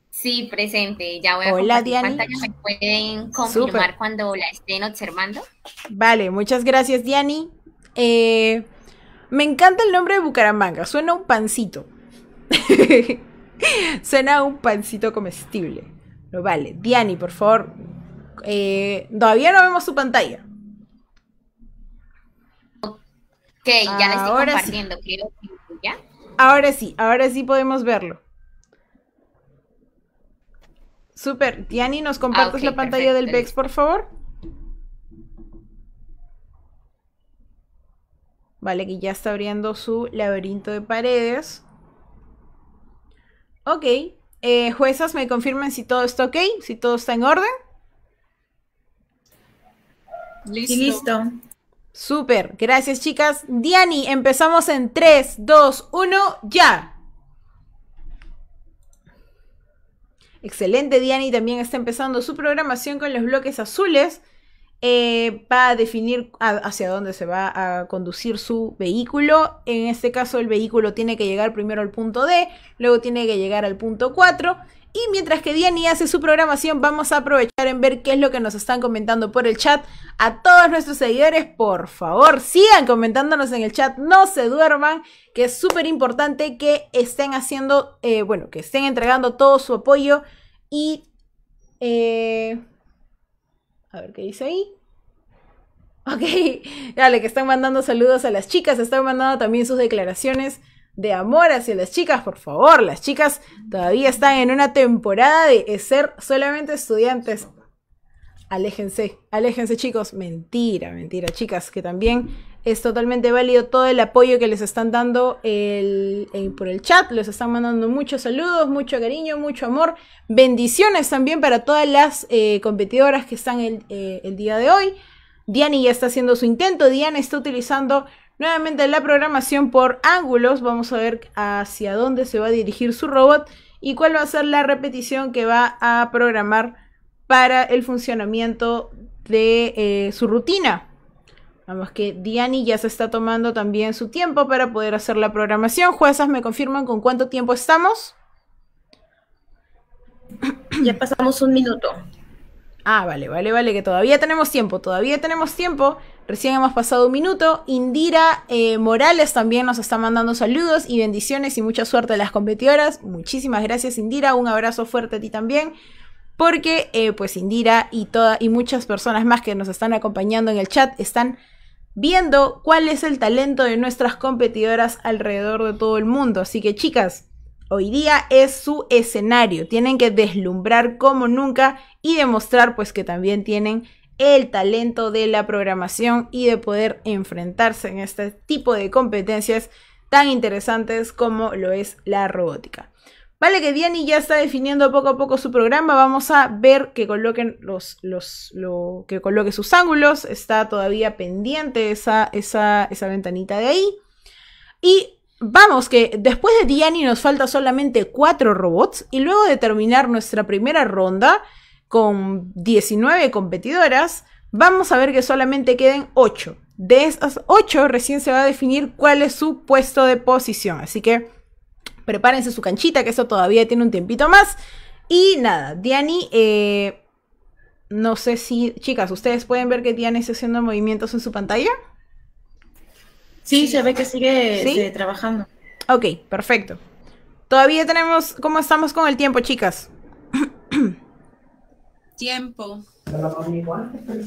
Sí, presente. Ya voy a Hola, Diani. pantalla. ¿Me pueden confirmar cuando la estén observando? Vale, muchas gracias, Diani. Eh, me encanta el nombre de Bucaramanga. Suena un pancito. Suena un pancito comestible. Pero vale, Diani, por favor. eh, todavía no vemos su pantalla. Ok, ya la estoy Ahora sí. compartiendo. Creo que ya. Ahora sí, ahora sí podemos verlo. Super. Diani, ¿nos compartes Ah, ok, la pantalla del VEX, por favor? Vale, que ya está abriendo su laberinto de paredes. Ok. Eh, juezas, ¿me confirman si todo está ok? ¿Si todo está en orden? Listo. listo. Súper, gracias chicas. Diani, empezamos en 3, 2, 1, ya. Excelente, Diani también está empezando su programación con los bloques azules. eh, para definir hacia dónde se va a conducir su vehículo. En este caso, el vehículo tiene que llegar primero al punto D, luego tiene que llegar al punto 4. Y mientras que Diani hace su programación, vamos a aprovechar en ver qué es lo que nos están comentando por el chat. A todos nuestros seguidores, por favor, sigan comentándonos en el chat, no se duerman, que es súper importante que estén haciendo, eh, bueno, que estén entregando todo su apoyo y... eh, a ver qué dice ahí. Ok, dale, que están mandando saludos a las chicas, están mandando también sus declaraciones de amor hacia las chicas, por favor, las chicas todavía están en una temporada de ser solamente estudiantes. Aléjense, aléjense chicos, mentira, mentira chicas, que también es totalmente válido todo el apoyo que les están dando el- el- por el chat, les están mandando muchos saludos, mucho cariño, mucho amor, bendiciones también para todas las eh, competidoras que están el, eh, el día de hoy. Diani ya está haciendo su intento, Diana está utilizando nuevamente la programación por ángulos, vamos a ver hacia dónde se va a dirigir su robot y cuál va a ser la repetición que va a programar para el funcionamiento de eh, su rutina. Vamos que Diani ya se está tomando también su tiempo para poder hacer la programación. Juezas, ¿me confirman con cuánto tiempo estamos? Ya pasamos un minuto. Ah, vale, vale, vale, que todavía tenemos tiempo, todavía tenemos tiempo. Recién hemos pasado un minuto. Indira eh, Morales también nos está mandando saludos y bendiciones y mucha suerte a las competidoras. Muchísimas gracias, Indira. Un abrazo fuerte a ti también. Porque, eh, pues, Indira y, toda, y muchas personas más que nos están acompañando en el chat están viendo cuál es el talento de nuestras competidoras alrededor de todo el mundo. Así que, chicas, Hoy día es su escenario. Tienen que deslumbrar como nunca y demostrar pues que también tienen el talento de la programación y de poder enfrentarse en este tipo de competencias tan interesantes como lo es la robótica. Vale que Diani ya está definiendo poco a poco su programa. Vamos a ver que coloquen los, los lo, que coloque sus ángulos. Está todavía pendiente esa, esa, esa ventanita de ahí. Y Vamos, que después de Diani nos falta solamente cuatro robots y luego de terminar nuestra primera ronda con 19 competidoras, vamos a ver que solamente queden 8. De esas 8 recién se va a definir cuál es su puesto de posición. Así que prepárense su canchita, que eso todavía tiene un tiempito más. Y nada, Diani, eh, no sé si, chicas, ¿ustedes pueden ver que Diani está haciendo movimientos en su pantalla? Sí, se ve que sigue ¿Sí? eh, trabajando. Ok, perfecto. Todavía tenemos, ¿cómo estamos con el tiempo, chicas? Tiempo.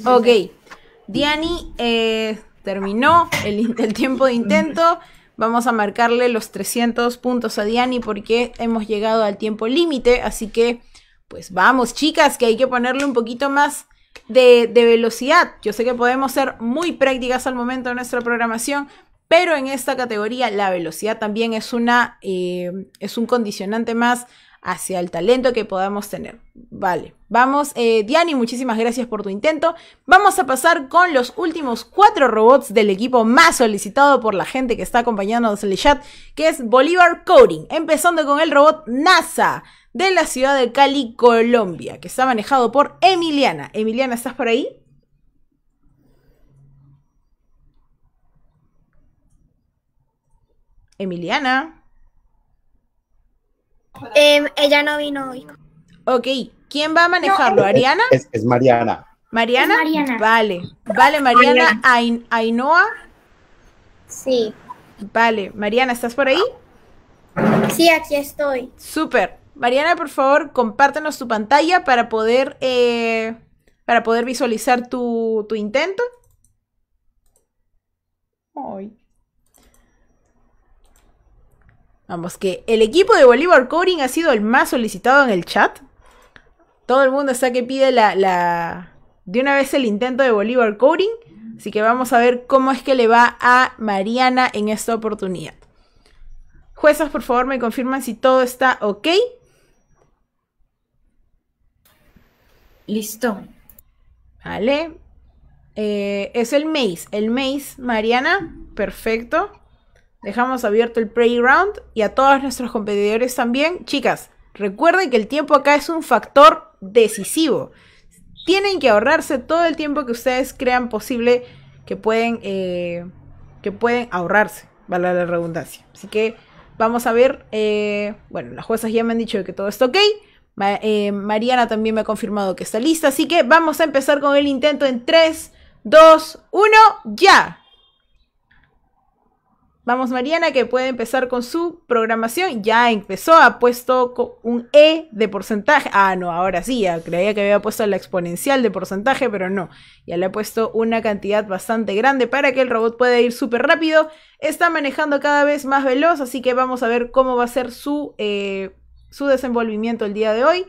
Ok. Diani eh, terminó el, tiempo de intento. Vamos a marcarle los 300 puntos a Diani porque hemos llegado al tiempo límite. Así que, pues vamos, chicas, que hay que ponerle un poquito más de, de velocidad. Yo sé que podemos ser muy prácticas al momento de nuestra programación, pero en esta categoría la velocidad también es, una, eh, es un condicionante más hacia el talento que podamos tener. Vale. Vamos, eh, Diani, muchísimas gracias por tu intento. Vamos a pasar con los últimos cuatro robots del equipo más solicitado por la gente que está acompañándonos en el chat, que es Bolívar Coding. Empezando con el robot NASA de la ciudad de Cali, Colombia, que está manejado por Emiliana. Emiliana, ¿estás por ahí? Emiliana. Em, ella no vino hoy. Ok, ¿quién va a manejarlo? ¿Ariana? Es, es Mariana. ¿Mariana? Es Mariana. Vale. Vale, Mariana. Mariana. Ain- Ainhoa. Sí. Vale, Mariana, ¿estás por ahí? Sí, aquí estoy. Súper. Mariana, por favor, compártenos tu pantalla para poder, eh, para poder visualizar tu, tu intento. Ay. Vamos, que el equipo de Bolívar Coding ha sido el más solicitado en el chat. Todo el mundo está que pide la, la de una vez el intento de Bolívar Coding. Así que vamos a ver cómo es que le va a Mariana en esta oportunidad. Juezas, por favor, me confirman si todo está ok. Listo. Vale. Eh, es el maze. El maze, Mariana. Perfecto. Dejamos abierto el playground. Y a todos nuestros competidores también. Chicas, recuerden que el tiempo acá es un factor decisivo. Tienen que ahorrarse todo el tiempo que ustedes crean posible que pueden, eh, que pueden ahorrarse. Vale la redundancia. Así que vamos a ver. eh, bueno, las juezas ya me han dicho que todo está ok. Eh, Mariana también me ha confirmado que está lista. Así que vamos a empezar con el intento en 3, 2, 1, ya. Vamos, Mariana, que puede empezar con su programación. Ya empezó, ha puesto un E de porcentaje. Ah, no, ahora sí, ya creía que había puesto la exponencial de porcentaje, pero no. Ya le ha puesto una cantidad bastante grande para que el robot pueda ir súper rápido. Está manejando cada vez más veloz, así que vamos a ver cómo va a ser su, eh, su desenvolvimiento el día de hoy.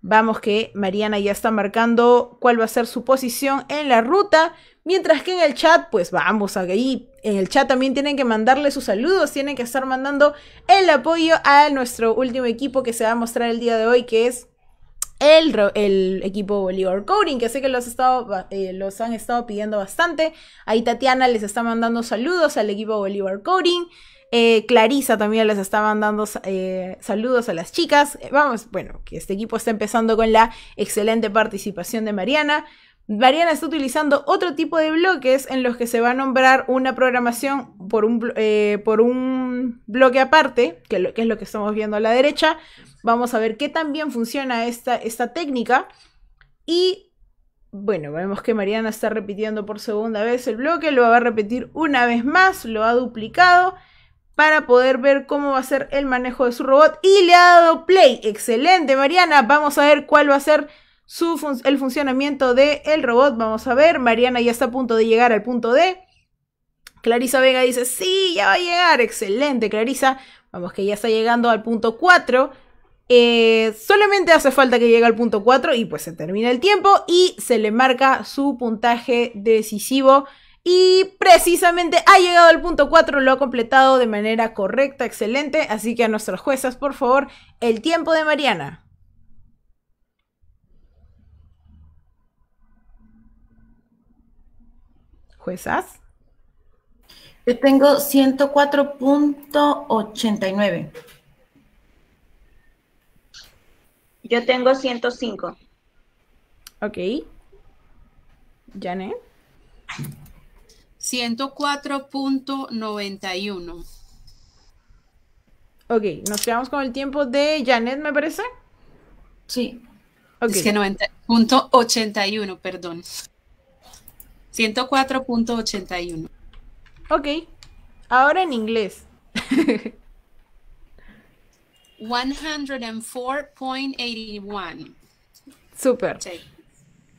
Vamos que Mariana ya está marcando cuál va a ser su posición en la ruta. Mientras que en el chat, pues vamos ahí. En el chat también tienen que mandarle sus saludos. Tienen que estar mandando el apoyo a nuestro último equipo que se va a mostrar el día de hoy, que es el, el equipo Bolívar Coding, que sé que los, estado, eh, los han estado pidiendo bastante. Ahí Tatiana les está mandando saludos al equipo Bolívar Coding. Eh, Clarisa también les está mandando eh, saludos a las chicas. Eh, vamos, bueno, que este equipo está empezando con la excelente participación de Mariana. Mariana está utilizando otro tipo de bloques en los que se va a nombrar una programación por un, eh, por un bloque aparte, que es lo que estamos viendo a la derecha. Vamos a ver qué tan bien funciona esta, esta técnica. Y bueno, vemos que Mariana está repitiendo por segunda vez el bloque, lo va a repetir una vez más, lo ha duplicado para poder ver cómo va a ser el manejo de su robot y le ha dado play. Excelente, Mariana. Vamos a ver cuál va a ser su el funcionamiento del robot. Vamos a ver, Mariana ya está a punto de llegar al punto D. Clarisa Vega dice, sí, ya va a llegar. Excelente, Clarisa. Vamos que ya está llegando al punto 4. Eh, solamente hace falta que llegue al punto 4 y pues se termina el tiempo y se le marca su puntaje decisivo. Y precisamente ha llegado al punto 4, lo ha completado de manera correcta, excelente. Así que a nuestras juezas, por favor, el tiempo de Mariana. Juezas. Yo tengo 104.89. Yo tengo 105. Ok. Janet. 104.91. Ok, nos quedamos con el tiempo de Janet, me parece. Sí. Ok. Es que 90.81, perdón. 104.81. Ok. Ahora en inglés. 104.81. Súper.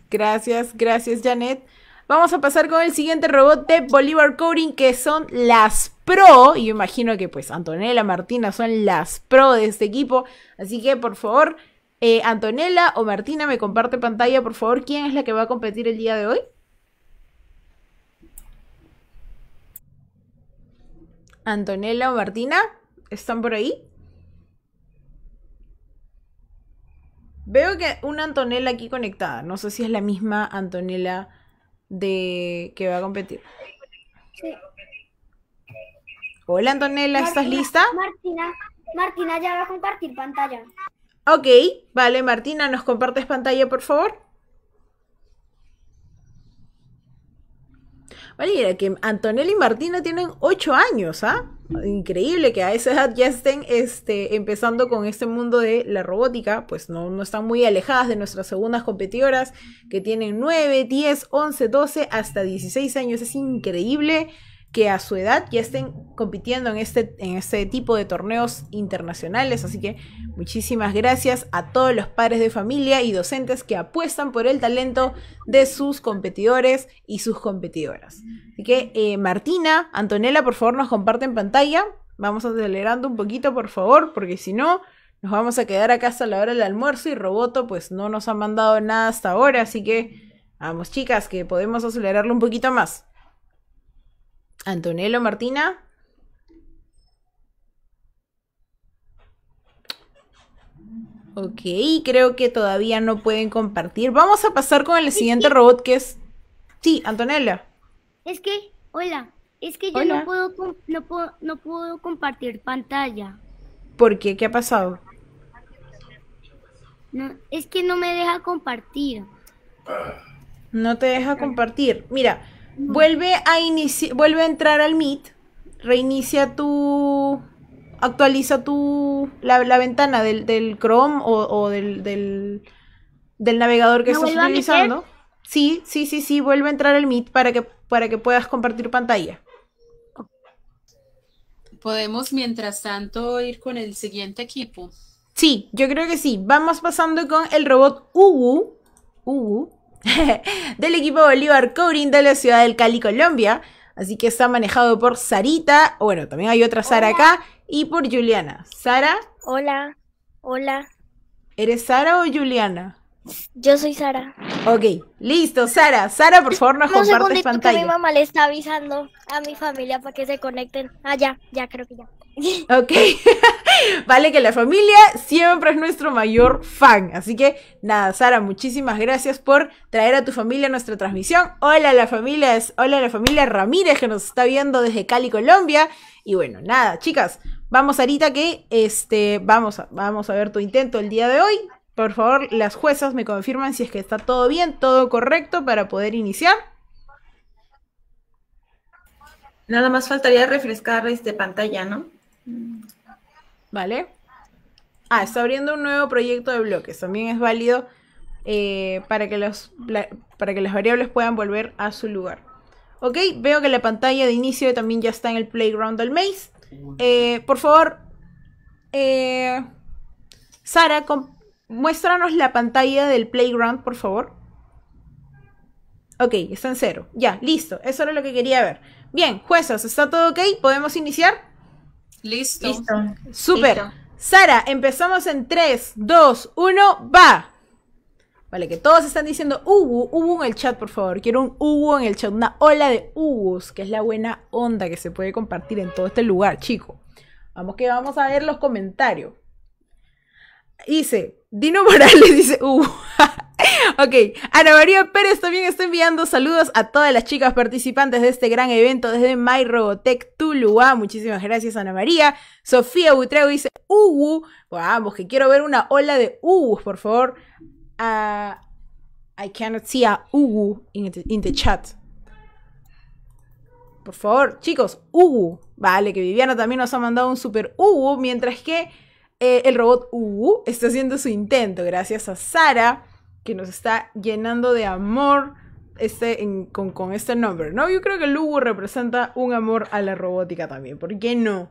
Gracias, gracias Janet. Vamos a pasar con el siguiente robot de Bolívar Coding, que son las pro. Y yo imagino que pues Antonella, Martina son las pro de este equipo. Así que por favor, eh, Antonella o Martina, me comparte pantalla, por favor, quién es la que va a competir el día de hoy. Antonella o Martina, ¿están por ahí? Veo que una Antonella aquí conectada. No sé si es la misma Antonella de que va a competir. Sí. Hola Antonella, ¿estás lista? Martina, Martina ya va a compartir pantalla. Ok, vale, Martina, ¿nos compartes pantalla, por favor? Vale, mira que Antonella y Martina tienen 8 años, ¿ah? Increíble que a esa edad ya estén este, empezando con este mundo de la robótica, pues no, no están muy alejadas de nuestras segundas competidoras que tienen 9, 10, 11, 12, hasta 16 años. Es increíble que a su edad ya estén compitiendo en este, en este tipo de torneos internacionales. Así que muchísimas gracias a todos los padres de familia y docentes que apuestan por el talento de sus competidores y sus competidoras. Así que eh, Martina, Antonella, por favor nos comparten pantalla. Vamos acelerando un poquito, por favor, porque si no, nos vamos a quedar acá hasta la hora del almuerzo y Roboto pues no nos ha mandado nada hasta ahora. Así que vamos chicas, que podemos acelerarlo un poquito más. Antonello, Martina. Ok, creo que todavía no pueden compartir. Vamos a pasar con el siguiente robot que es... Sí, Antonella. Es que, hola, es que yo Hola. no puedo, no puedo, no puedo compartir pantalla. ¿Por qué? ¿Qué ha pasado? No, es que no me deja compartir. No te deja compartir. Mira, vuelve a inici- vuelve a entrar al Meet, reinicia tu actualiza tu la, la ventana del, del Chrome o, o del, del, del navegador que ¿Me estás utilizando. Sí, sí, sí, sí, vuelve a entrar al Meet para que para que puedas compartir pantalla. Podemos, mientras tanto, ir con el siguiente equipo. Sí, yo creo que sí. Vamos pasando con el robot Uwu, Uwu, del equipo Bolívar Coding de la ciudad del Cali, Colombia. Así que está manejado por Sarita, bueno, también hay otra Sara acá, y por Juliana. Sara, Hola, hola, ¿eres Sara o Juliana? Yo soy Sara. Ok, listo, Sara. Sara, por favor, nos Un compartes segundito que mi pantalla. mamá le está avisando a mi familia para que se conecten. Ah, ya, ya creo que ya. Ok, vale que la familia siempre es nuestro mayor fan. Así que nada, Sara, muchísimas gracias por traer a tu familia a nuestra transmisión. Hola a la familia, es- hola a la familia Ramírez que nos está viendo desde Cali, Colombia. Y bueno, nada, chicas, vamos ahorita que este vamos a, vamos a ver tu intento el día de hoy. Por favor, las juezas me confirman si es que está todo bien, todo correcto para poder iniciar. Nada más faltaría refrescar este pantalla, ¿no? ¿Vale? Ah, está abriendo un nuevo proyecto de bloques. También es válido eh, para, que los, para que las variables puedan volver a su lugar. Ok, veo que la pantalla de inicio también ya está en el playground del maze. Eh, por favor, eh, Sara, com- muéstranos la pantalla del playground, por favor. Ok, está en cero. Ya, listo. Eso era lo que quería ver. Bien, juezas, ¿está todo ok? ¿Podemos iniciar? Listo. Súper. Sara, empezamos en 3, 2, 1, va. Vale, que todos están diciendo Ubu, Ubu en el chat, por favor. Quiero un Ubu en el chat, una ola de Ubus, que es la buena onda que se puede compartir en todo este lugar, chico. Vamos que vamos a ver los comentarios. Dice, Dino Morales dice, uh. ok, Ana María Pérez también está enviando saludos a todas las chicas participantes de este gran evento desde My Robotech Tuluá. Muchísimas gracias, Ana María. Sofía Butrego dice, uh, vamos, que quiero ver una ola de uh, por favor. Ah, I cannot see a uh in the, in the chat. Por favor, chicos, Uwu. Vale, que Viviana también nos ha mandado un super Uwu, mientras que eh, el robot Uwu está haciendo su intento. Gracias a Sara, que nos está llenando de amor este, en- con, con este nombre, ¿no? Yo creo que el Uwu representa un amor a la robótica también. ¿Por qué no?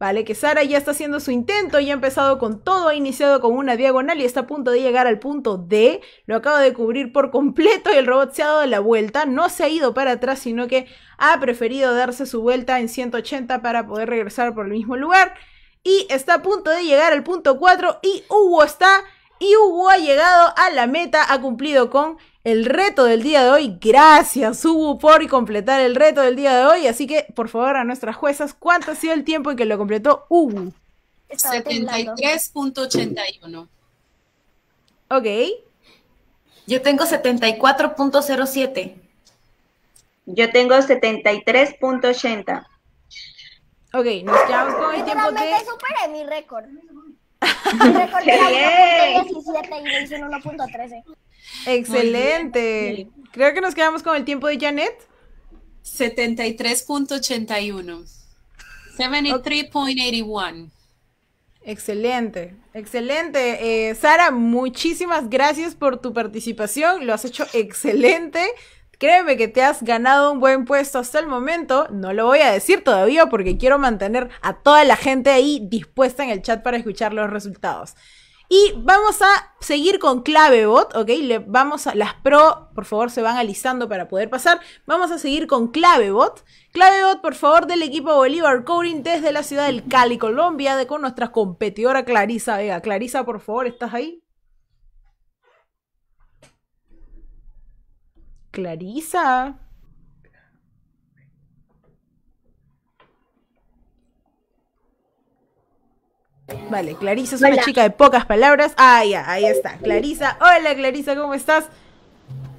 Vale, que Sara ya está haciendo su intento, ya ha empezado con todo, ha iniciado con una diagonal y está a punto de llegar al punto D. Lo acaba de cubrir por completo y el robot se ha dado la vuelta. No se ha ido para atrás, sino que ha preferido darse su vuelta en 180 para poder regresar por el mismo lugar. Y está a punto de llegar al punto 4 y Hugo está. Y Hugo ha llegado a la meta, ha cumplido con el reto del día de hoy. Gracias, Hugo, por completar el reto del día de hoy. Así que, por favor, a nuestras juezas, ¿cuánto ha sido el tiempo en que lo completó Hugo? 73.81. Ok. Yo tengo 74.07. Yo tengo 73.80. Ok, nos quedamos con el tiempo de... Literalmente superé mi récord. Mi récord ¡Qué era bien! 1.17 y hice en 1.13. Excelente. Creo que nos quedamos con el tiempo de Janet. 73.81. 73.81. Excelente, excelente. Eh, Sara, muchísimas gracias por tu participación. Lo has hecho excelente. Créeme que te has ganado un buen puesto hasta el momento. No lo voy a decir todavía porque quiero mantener a toda la gente ahí dispuesta en el chat para escuchar los resultados. Y vamos a seguir con Clavebot, ¿ok? Vamos a, las pro, por favor, se van alisando para poder pasar. Vamos a seguir con Clavebot. Clavebot, por favor, del equipo Bolívar Coding desde la ciudad del Cali, Colombia, de, con nuestra competidora Clarisa Vega. Clarisa, por favor, ¿estás ahí? Clarisa. Vale, Clarisa es una chica de pocas palabras. Ah, ya, ahí está. Clarisa. Hola, Clarisa, ¿cómo estás?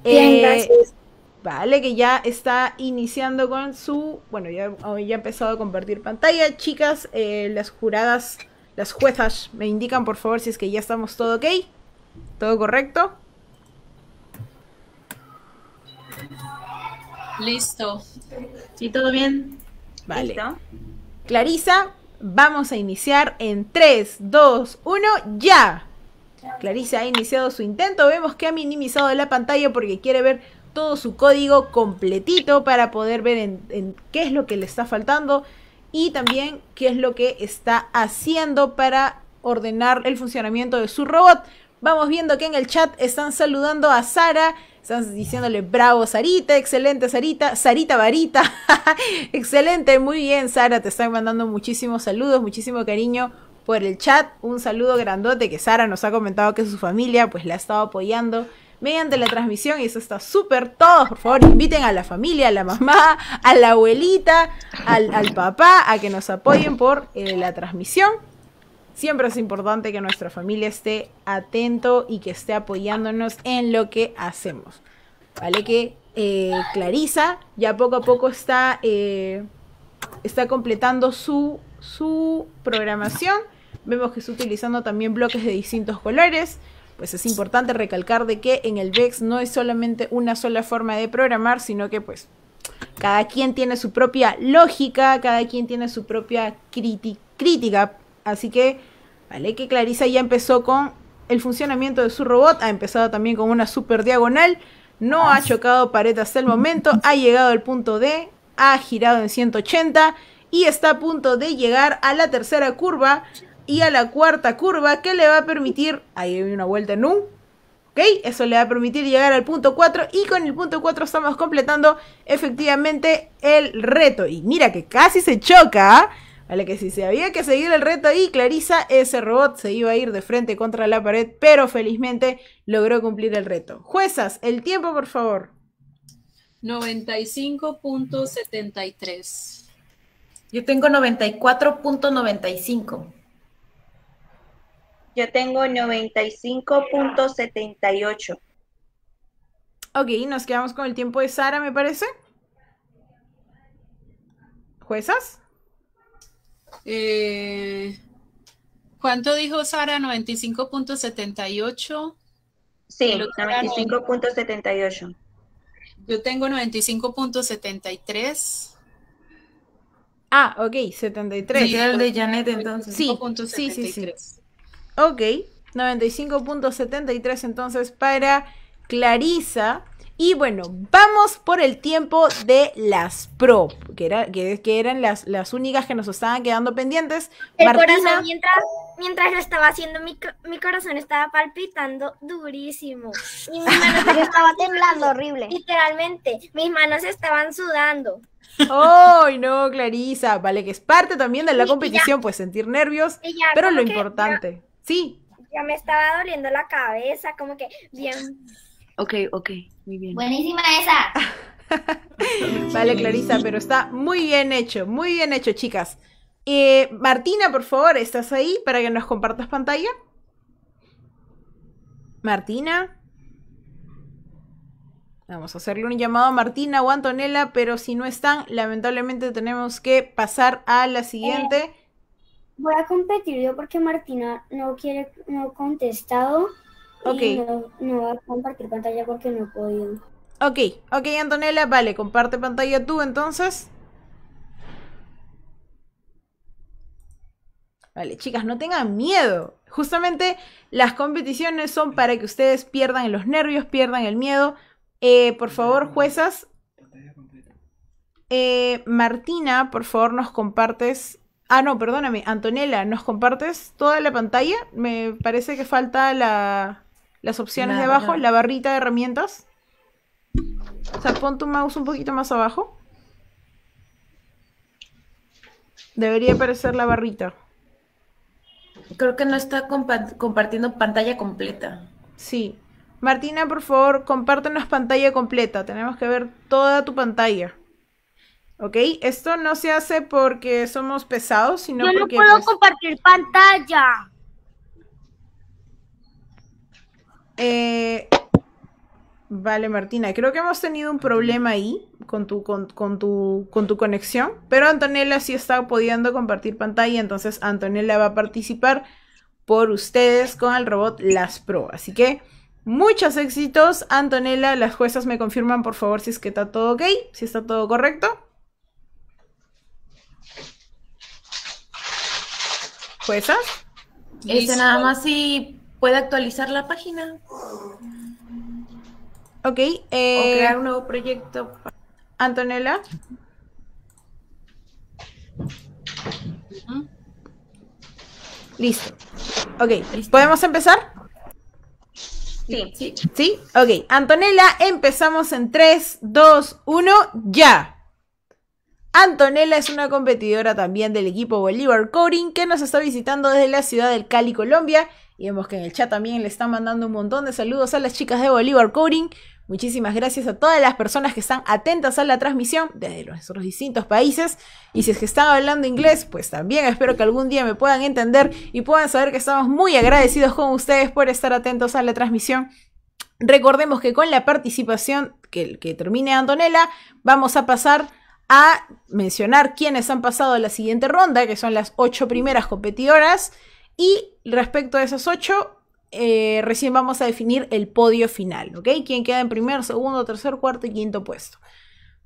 Bien, Eh, gracias. Vale, que ya está iniciando con su. Bueno, ya, ya ha empezado a compartir pantalla. Chicas, eh, las juradas, las juezas, me indican por favor si es que ya estamos todo ok. ¿Todo correcto? Listo. ¿Sí, todo bien? Vale. Clarisa, vamos a iniciar en 3, 2, 1, ya. Clarisa ha iniciado su intento. Vemos que ha minimizado la pantalla porque quiere ver todo su código completito para poder ver en, en qué es lo que le está faltando y también qué es lo que está haciendo para ordenar el funcionamiento de su robot. Vamos viendo que en el chat están saludando a Sara, están diciéndole bravo Sarita, excelente Sarita, Sarita Varita, excelente, muy bien Sara, te están mandando muchísimos saludos, muchísimo cariño por el chat, un saludo grandote que Sara nos ha comentado que su familia pues la ha estado apoyando mediante la transmisión y eso está súper, todos por favor inviten a la familia, a la mamá, a la abuelita, al, papá a que nos apoyen por eh, la transmisión. Siempre es importante que nuestra familia esté atento y que esté apoyándonos en lo que hacemos. Vale que eh, Clarisa ya poco a poco está, eh, está completando su, su programación. Vemos que está utilizando también bloques de distintos colores. Pues es importante recalcar de que en el VEX no es solamente una sola forma de programar, sino que pues cada quien tiene su propia lógica, cada quien tiene su propia crítica. Así que, vale, que Clarisa ya empezó con el funcionamiento de su robot, ha empezado también con una super diagonal, no ha chocado pared hasta el momento, ha llegado al punto D, ha girado en 180 y está a punto de llegar a la tercera curva y a la cuarta curva que le va a permitir, ahí hay una vuelta en U, ¿Ok? Eso le va a permitir llegar al punto 4 y con el punto 4 estamos completando efectivamente el reto. Y mira que casi se choca, ¿ah? Vale, que si se había que seguir el reto ahí, Clarisa, ese robot se iba a ir de frente contra la pared, pero felizmente logró cumplir el reto. Juezas, el tiempo, por favor. 95.73. Yo tengo 94.95. Yo tengo 95.78. Ok, nos quedamos con el tiempo de Sara, me parece. ¿Juezas? Eh, ¿Cuánto dijo Sara? 95.78. Sí, El otro era 95.78. Yo tengo 95.73. Ah, ok, 73. Sí, era el de Janet entonces. Sí, sí, sí, sí. Ok, 95.73 entonces para Clarisa. Y bueno, vamos por el tiempo de las pro, que, era, que, que eran las, las únicas que nos estaban quedando pendientes. El Martina, corazón, mientras, mientras lo estaba haciendo, mi, mi corazón estaba palpitando durísimo. Y mis manos estaba temblando horrible. Literalmente, mis manos estaban sudando. ¡Ay, no, Clarisa! Vale, que es parte también de la competición, pues sentir nervios, ya pero lo importante. Sí, Ya me estaba doliendo la cabeza, como que bien. Ok, ok, muy bien. Buenísima esa. Vale, Clarisa, pero está muy bien hecho, muy bien hecho, chicas. Eh, Martina, por favor, ¿estás ahí para que nos compartas pantalla? Martina. Vamos a hacerle un llamado a Martina o Antonella, pero si no están, lamentablemente tenemos que pasar a la siguiente. Voy a competir yo porque Martina no quiere, no ha contestado. Ok. Y no, no va a compartir pantalla porque no he podido. Ok, ok, Antonella, vale, comparte pantalla tú entonces. Vale, chicas, no tengan miedo. Justamente las competiciones son para que ustedes pierdan los nervios, pierdan el miedo. Eh, por favor, juezas. Eh, Martina, por favor, nos compartes. Ah, no, perdóname. Antonella, ¿nos compartes toda la pantalla? Me parece que falta la, las opciones La- de abajo, la- la barrita de herramientas. O sea, pon tu mouse un poquito más abajo. Debería aparecer la barrita. Creo que no está compa- compartiendo pantalla completa. Sí. Martina, por favor, compártenos pantalla completa. Tenemos que ver toda tu pantalla. ¿Ok? Esto no se hace porque somos pesados, sino Yo no porque... puedo pues, compartir pantalla. Eh, Vale, Martina, creo que hemos tenido un problema ahí con tu, con, con tu, con tu conexión, pero Antonella sí está pudiendo compartir pantalla, entonces Antonella va a participar por ustedes con el robot Las Pro. Así que muchos éxitos, Antonella. Las juezas me confirman, por favor, si es que está todo ok, si está todo correcto. ¿Juezas? Este nada más si puede actualizar la página Ok. o eh, crear un nuevo proyecto. Antonella. Listo. Ok, ¿podemos empezar? Sí. Sí. ¿Sí? Ok, Antonella, empezamos en 3, 2, 1, ya. Antonella es una competidora también del equipo Bolívar Coding que nos está visitando desde la ciudad del Cali, Colombia. Y vemos que en el chat también le están mandando un montón de saludos a las chicas de Bolívar Coding. Muchísimas gracias a todas las personas que están atentas a la transmisión desde nuestros distintos países. Y si es que están hablando inglés, pues también espero que algún día me puedan entender y puedan saber que estamos muy agradecidos con ustedes por estar atentos a la transmisión. Recordemos que con la participación que, que termine Antonella, vamos a pasar a mencionar quiénes han pasado a la siguiente ronda, que son las ocho primeras competidoras. Y respecto a esas ocho, eh, recién vamos a definir el podio final, ¿ok? ¿Quién queda en primer, segundo, tercer, cuarto y quinto puesto?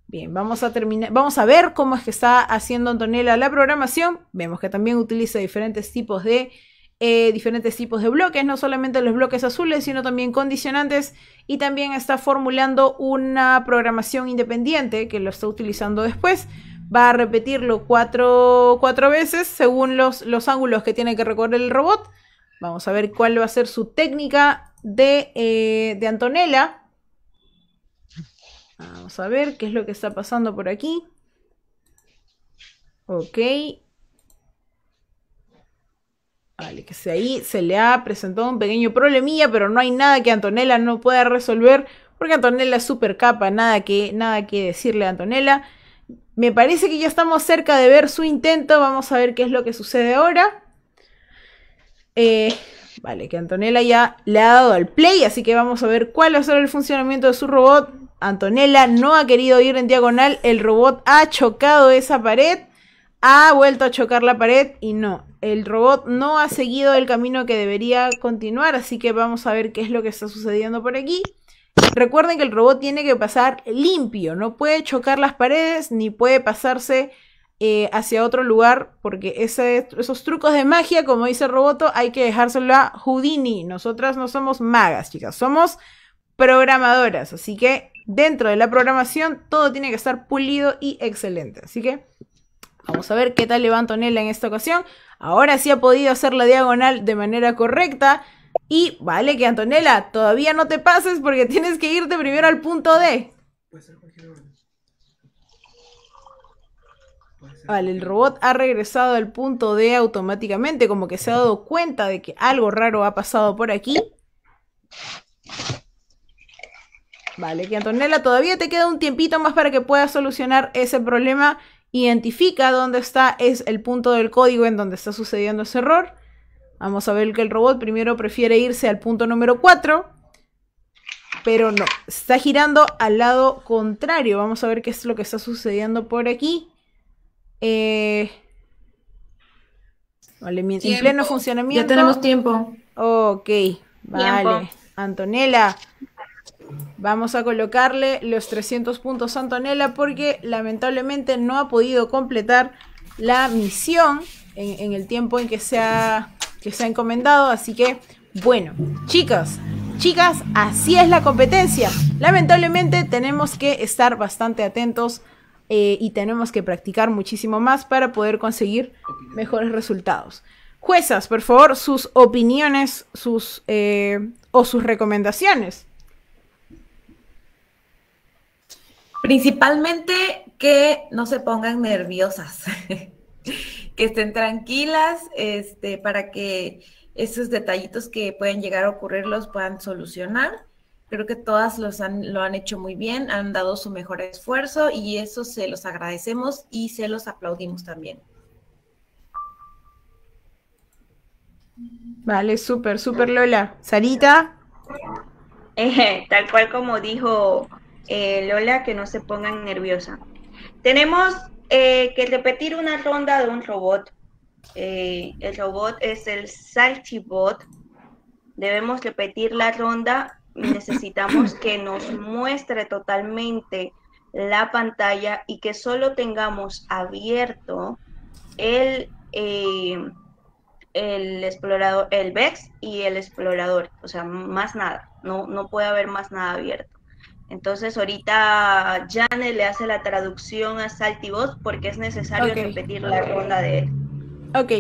Bien, vamos a terminar, vamos a ver cómo es que está haciendo Antonella la programación. Vemos que también utiliza diferentes tipos de eh, diferentes tipos de bloques, no solamente los bloques azules, sino también condicionantes. Y también está formulando una programación independiente que lo está utilizando después. Va a repetirlo cuatro, cuatro veces según los, los ángulos que tiene que recorrer el robot. Vamos a ver cuál va a ser su técnica de, eh, de Antonella. Vamos a ver qué es lo que está pasando por aquí. Ok. Vale, que se ahí se le ha presentado un pequeño problemilla, pero no hay nada que Antonella no pueda resolver, porque Antonella es súper capa, nada que, nada que decirle a Antonella. Me parece que ya estamos cerca de ver su intento, vamos a ver qué es lo que sucede ahora. Eh, vale, que Antonella ya le ha dado al play, así que vamos a ver cuál va a ser el funcionamiento de su robot. Antonella no ha querido ir en diagonal, el robot ha chocado esa pared, ha vuelto a chocar la pared y no, el robot no ha seguido el camino que debería continuar, así que vamos a ver qué es lo que está sucediendo por aquí. Recuerden que el robot tiene que pasar limpio, no puede chocar las paredes ni puede pasarse eh, hacia otro lugar, porque esos trucos de magia, como dice el roboto, hay que dejárselo a Houdini. Nosotras no somos magas, chicas, somos programadoras, así que dentro de la programación todo tiene que estar pulido y excelente. Así que vamos a ver qué tal le va en esta ocasión. Ahora sí ha podido hacer la diagonal de manera correcta. Y vale que Antonella, todavía no te pases porque tienes que irte primero al punto D. Vale, el robot ha regresado al punto D automáticamente, como que se ha dado cuenta de que algo raro ha pasado por aquí. Vale, que Antonella todavía te queda un tiempito más para que puedas solucionar ese problema. Identifica dónde está es el punto del código en donde está sucediendo ese error. Vamos a ver que el robot primero prefiere irse al punto número 4. Pero no, está girando al lado contrario. Vamos a ver qué es lo que está sucediendo por aquí. Eh, vale, en Tiempo. pleno funcionamiento. Ya tenemos tiempo. Ok, vale. Tiempo. Antonella, vamos a colocarle los 300 puntos a Antonella porque lamentablemente no ha podido completar la misión en, en el tiempo en que se, ha, que se ha encomendado. Así que, bueno, chicas, chicas, así es la competencia. Lamentablemente tenemos que estar bastante atentos eh, y tenemos que practicar muchísimo más para poder conseguir mejores resultados. Juezas, por favor, sus opiniones sus, eh, o sus recomendaciones. Principalmente que no se pongan nerviosas, que estén tranquilas, este, para que esos detallitos que pueden llegar a ocurrir los puedan solucionar. Creo que todas los han, lo han hecho muy bien, han dado su mejor esfuerzo y eso se los agradecemos y se los aplaudimos también. Vale, súper, súper Lola. Sarita. Eh, tal cual como dijo eh, Lola, que no se pongan nerviosa. Tenemos eh, que repetir una ronda de un robot. Eh, el robot es el Salchibot. Debemos repetir la ronda. Necesitamos que nos muestre totalmente la pantalla y que solo tengamos abierto el, eh, el explorador, el VEX y el explorador. O sea, más nada. No, no puede haber más nada abierto. Entonces ahorita Janet le hace la traducción a Saltibot porque es necesario repetir la ronda de él. Ok.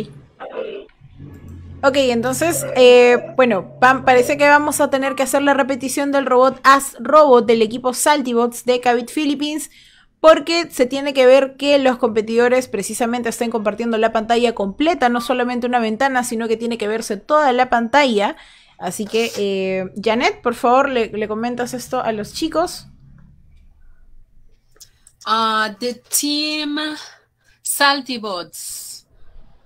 Ok, entonces, eh, bueno, pa- parece que vamos a tener que hacer la repetición del robot As Robot del equipo Saltibots de Cavit Philippines, porque se tiene que ver que los competidores precisamente estén compartiendo la pantalla completa, no solamente una ventana, sino que tiene que verse toda la pantalla. Así que, eh, Janet, por favor, le, comentas esto a los chicos. Uh, the team Saltybots.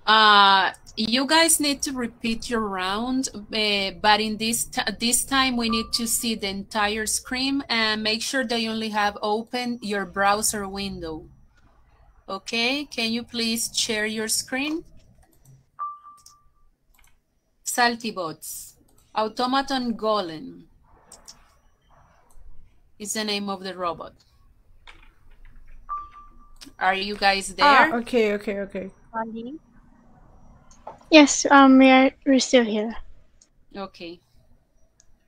Uh, you guys need to repeat your round, uh, but in this this time we need to see the entire screen and make sure that you only have open your browser window. Okay, can you please share your screen? Saltybots. Automaton Golem is the name of the robot. Are you guys there? Ah, ok, ok, ok. Yes, um, we are we're still here. Okay.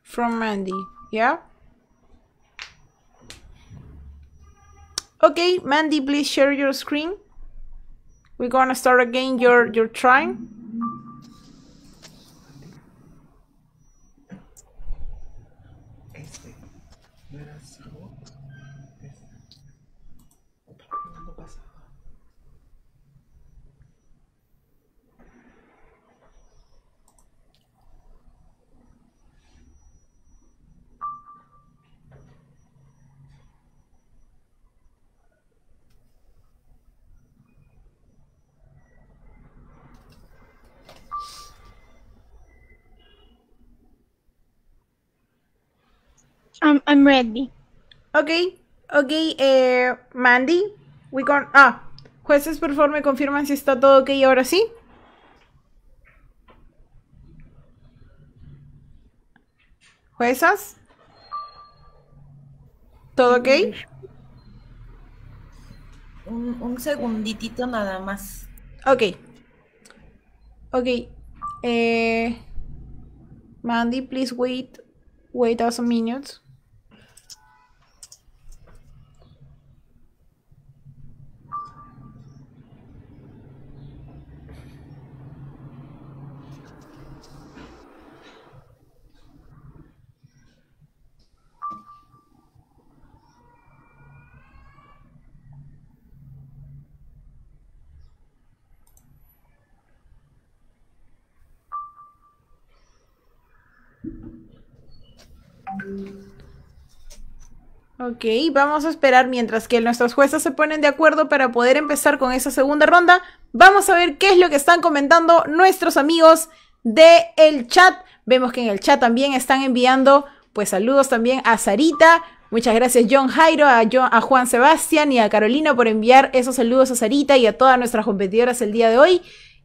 From Mandy, yeah? Okay, Mandy, please share your screen. We're gonna start again your your trying. Um, I'm ready. Ok, ok, eh, Mandy, we gon Ah, jueces, por favor, me confirman si está todo ok ahora sí. Juezas. ¿Todo ok? Un, un segunditito nada más. Ok. Ok. Eh, Mandy, please wait. Wait a some Ok, vamos a esperar mientras que nuestros jueces se ponen de acuerdo para poder empezar con esa segunda ronda. Vamos a ver qué es lo que están comentando nuestros amigos de el chat. Vemos que en el chat también están enviando pues saludos también a Sarita. Muchas gracias John Jairo, a, a Juan Sebastián y a Carolina por enviar esos saludos a Sarita y a todas nuestras competidoras el día de hoy.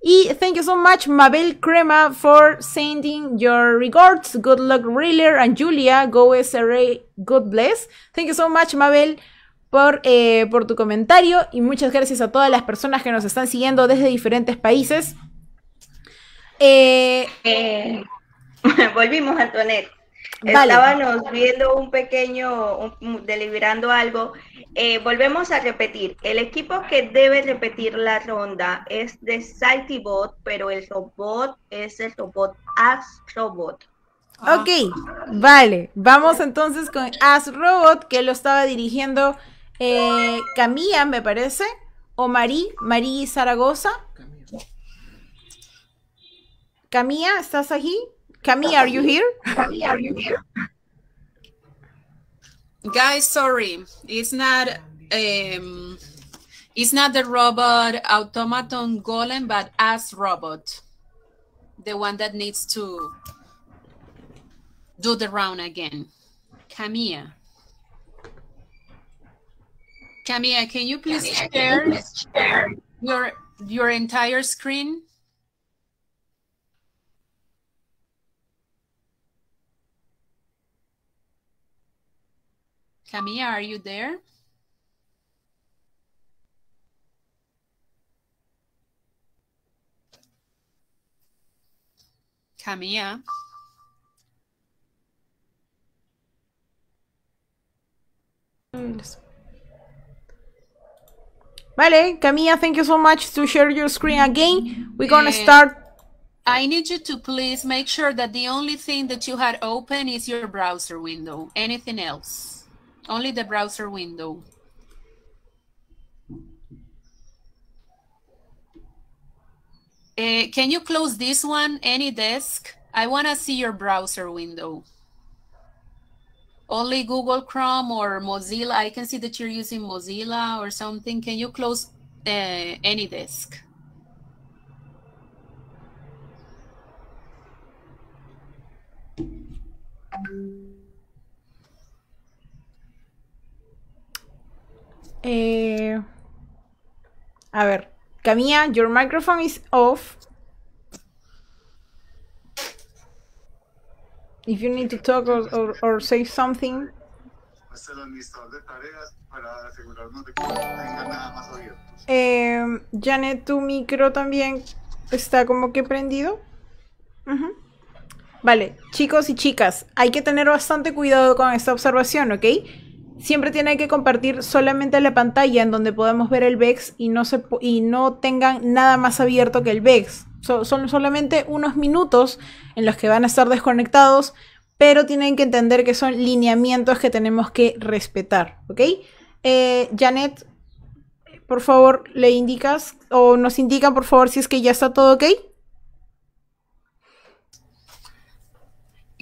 Y thank you so much, Mabel Crema, for sending your regards. Good luck, Riller and Julia. Go SRA, God bless. Thank you so much, Mabel, por, eh, por tu comentario. Y muchas gracias a todas las personas que nos están siguiendo desde diferentes países. Eh, eh, volvimos, Antoinette. Estábamos viendo un pequeño, deliberando algo. Eh, volvemos a repetir. El equipo que debe repetir la ronda es de Saltybot, pero el robot es el robot As Robot. Ok, vale. Vamos entonces con As Robot, que lo estaba dirigiendo eh, Camilla, me parece. O Marí, Marí Zaragoza. Camilla, ¿estás aquí? Camille, are you here? are you here? Guys, sorry. It's not um it's not the robot automaton golem, but as robot. The one that needs to do the round again. Camilla. Camilla, can you please share your your entire screen? Camilla, are you there? Camilla. Vale, Camilla, thank you so much to share your screen again. We're gonna eh, start. I need you to please make sure that the only thing that you had open is your browser window. Anything else? Only the browser window. Uh, can you close this one, any desk? I want to see your browser window. Only Google Chrome or Mozilla. I can see that you're using Mozilla or something. Can you close uh, any desk? Eh, a ver, Camilla, your microphone is off. If you need to talk or, or, say something. Eh, Janet, tu micro también está como que prendido. Ujú. Vale, chicos y chicas, hay que tener bastante cuidado con esta observación, ¿ok? Siempre tiene que compartir solamente la pantalla en donde podemos ver el VEX y no, se, y no tengan nada más abierto que el VEX. So- son solamente unos minutos en los que van a estar desconectados, pero tienen que entender que son lineamientos que tenemos que respetar, ¿ok? Eh, Janet, por favor, le indicas o nos indican por favor si es que ya está todo ok.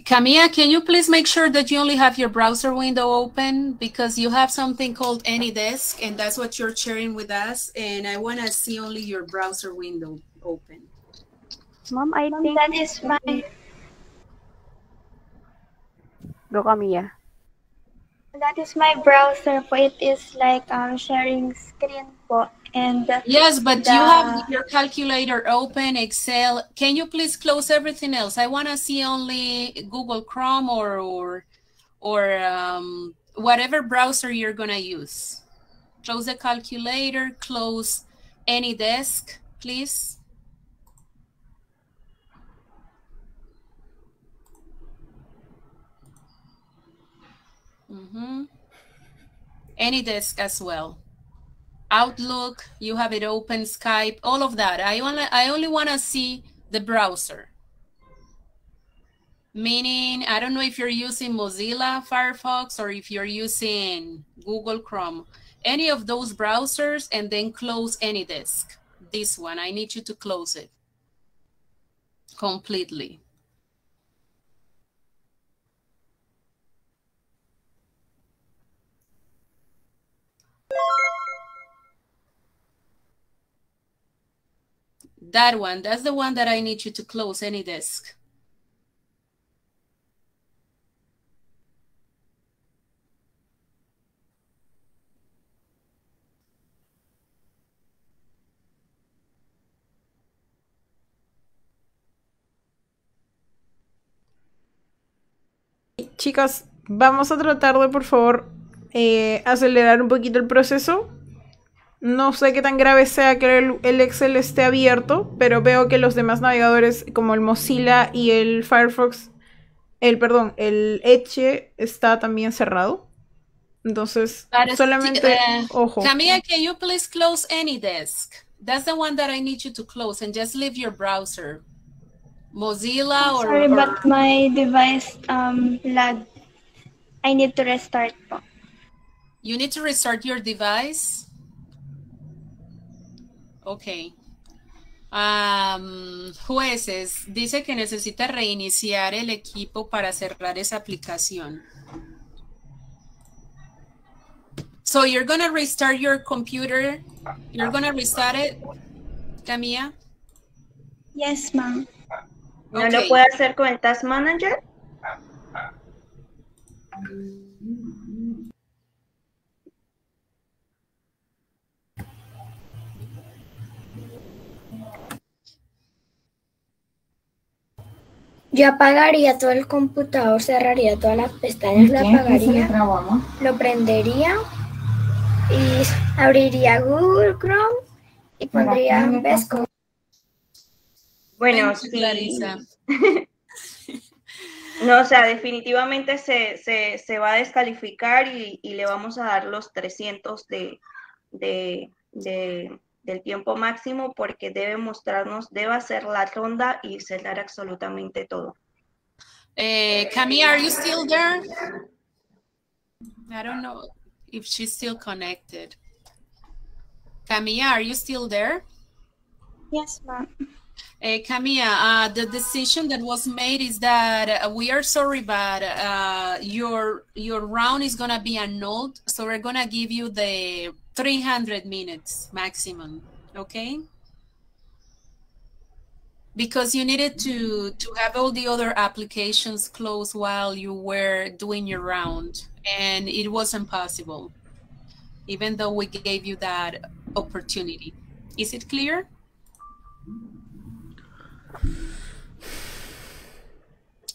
Camilla, can you please make sure that you only have your browser window open because you have something called AnyDesk and that's what you're sharing with us and I want to see only your browser window open. Mom, I think that is my. Go Camilla. That is my browser po. It is like um, sharing screen po. And Yes, but the- you have your calculator open, Excel. Can you please close everything else? I want to see only Google Chrome or or or um, whatever browser you're gonna use. Close the calculator. Close any desk, please. mm -hmm. Any desk as well. Outlook, you have it open, Skype, all of that. I only I only want to see the browser. Meaning, I don't know if you're using Mozilla Firefox or if you're using Google Chrome. Any of those browsers and then close any disk. This one, I need you to close it completely. That one. That's the one that I need you to close any desk. Chicas, vamos a tratar de, por favor, eh, acelerar un poquito el proceso. No sé qué tan grave sea que el, el Excel esté abierto, pero veo que los demás navegadores, como el Mozilla y el Firefox, el, perdón, el Edge está también cerrado. Entonces, But, solamente, uh, ojo. Camila, can you please close any desk? That's the one that I need you to close and just leave your browser. Mozilla or, Sorry, or- but my device um lagged. I need to restart you need to restart your device. Ok. Am, jueces, dice que necesita reiniciar el equipo para cerrar esa aplicación. So you're gonna restart your computer. You're gonna restart it, Camilla. Yes, ma'am. ¿No lo puede hacer con el Task Manager? Yo apagaría todo el computador, cerraría todas las pestañas, lo apagaría, lo prendería y abriría Google Chrome y pondría Vesco. Bueno, Thank you, sí. Clarisa. No, o sea, definitivamente se, se, se va a descalificar y, y le vamos a dar los 300 de, de, de- del tiempo máximo porque debe mostrarnos, debe hacer la ronda y cerrar absolutamente todo. Eh, Camilla, are you still there? I don't know if she's still connected. Camilla, are you still there? Yes, ma'am. Uh, Camilla, uh, the decision that was made is that uh, we are sorry, but uh, your your round is gonna be annulled. So we're gonna give you the 300 minutes maximum, okay? Because you needed to to have all the other applications closed while you were doing your round, and it wasn't possible, even though we gave you that opportunity. Is it clear?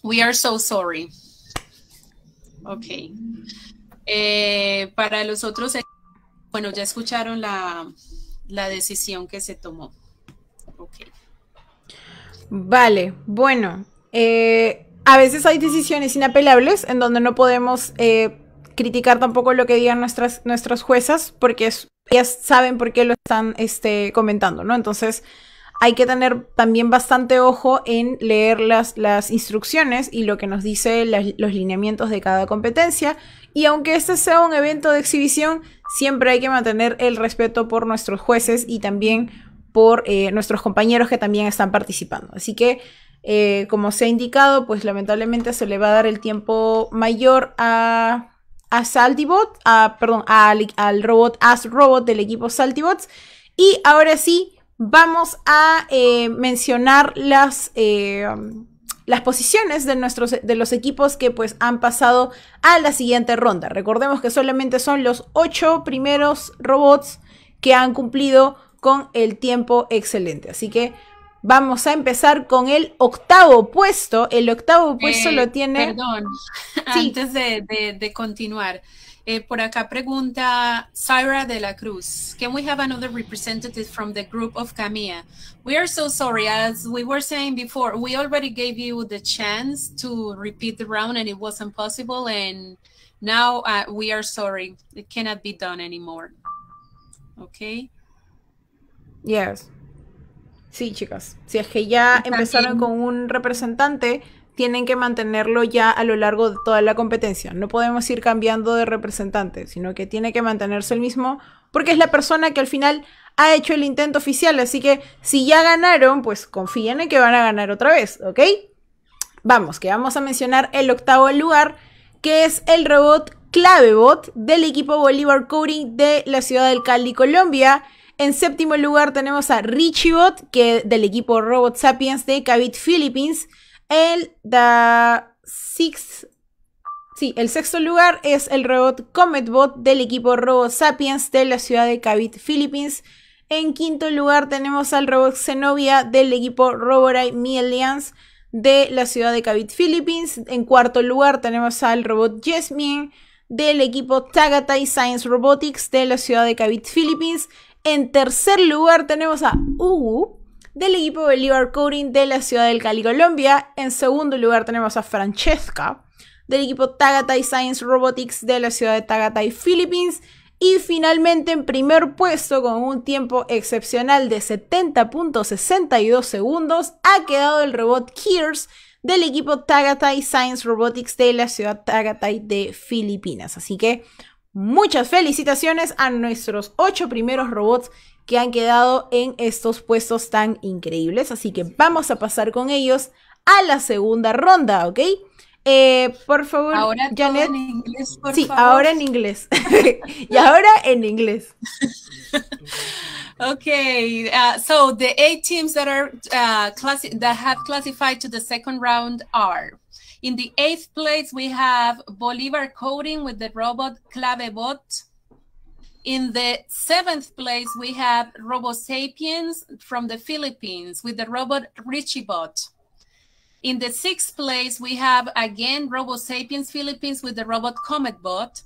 We are so sorry. Ok. Eh, para los otros, bueno, ya escucharon la, la decisión que se tomó. Ok. Vale, bueno. eh, a veces hay decisiones inapelables en donde no podemos eh, criticar tampoco lo que digan nuestras, nuestras juezas porque ellas saben por qué lo están este, comentando, ¿no? Entonces hay que tener también bastante ojo en leer las, las instrucciones y lo que nos dice los lineamientos de cada competencia. Y aunque este sea un evento de exhibición, siempre hay que mantener el respeto por nuestros jueces y también por eh, nuestros compañeros que también están participando. Así que, eh, como se ha indicado, pues lamentablemente se le va a dar el tiempo mayor a, a Saltibot, a, perdón, al, al robot As Robot del equipo Saltibots. Y ahora sí, vamos a eh, mencionar las, eh, um, las posiciones de, nuestros, de los equipos que pues han pasado a la siguiente ronda. Recordemos que solamente son los ocho primeros robots que han cumplido con el tiempo excelente. Así que vamos a empezar con el octavo puesto. El octavo puesto Eh, lo tiene... Perdón, antes de, de- de continuar. Eh, por acá pregunta Syra de la Cruz. Can we have another representative from the group of Camilla? We are so sorry. As we were saying before, we already gave you the chance to repeat the round and it wasn't possible. And now uh, we are sorry. It cannot be done anymore. Okay. Yes. Sí, chicas. Si es que ya empezaron con un representante, tienen que mantenerlo ya a lo largo de toda la competencia. No podemos ir cambiando de representante, sino que tiene que mantenerse el mismo porque es la persona que al final ha hecho el intento oficial. Así que si ya ganaron, pues confíen en que van a ganar otra vez, ¿ok? Vamos, que vamos a mencionar el octavo lugar, que es el robot Clavebot del equipo Bolívar Coding de la ciudad del Cali, Colombia. En séptimo lugar tenemos a Richibot, que del equipo Robot Sapiens de Cavit Philippines. El sí, el sexto lugar es el robot Cometbot del equipo Robot Sapiens de la ciudad de Cavit Philippines. En quinto lugar tenemos al robot Zenobia del equipo Roborai Millions de la ciudad de Cavite, Philippines. En cuarto lugar tenemos al robot Jasmine del equipo Tagatai Science Robotics de la ciudad de Cavite, Philippines. En tercer lugar tenemos a del equipo Bolivar Coding de la ciudad del Cali, Colombia. En segundo lugar tenemos a Francesca del equipo Tagatai Science Robotics de la ciudad de Tagatai, Philippines. Y finalmente en primer puesto con un tiempo excepcional de 70.62 segundos ha quedado el robot Kears del equipo Tagatai Science Robotics de la ciudad Tagatai de Filipinas. Así que muchas felicitaciones a nuestros ocho primeros robots que han quedado en estos puestos tan increíbles. Así que vamos a pasar con ellos a la segunda ronda, ¿ok? Eh, por favor, ahora Janet. en inglés, por sí, favor. ahora en inglés. y ahora en inglés. Okay, uh, so the eight teams that are uh, that have classified to the second round are in the eighth place we have Bolivar Coding with the robot Clavebot. In the seventh place we have Robo Sapiens from the Philippines with the robot Richibot. In the sixth place we have again Robo Sapiens Philippines with the robot Cometbot.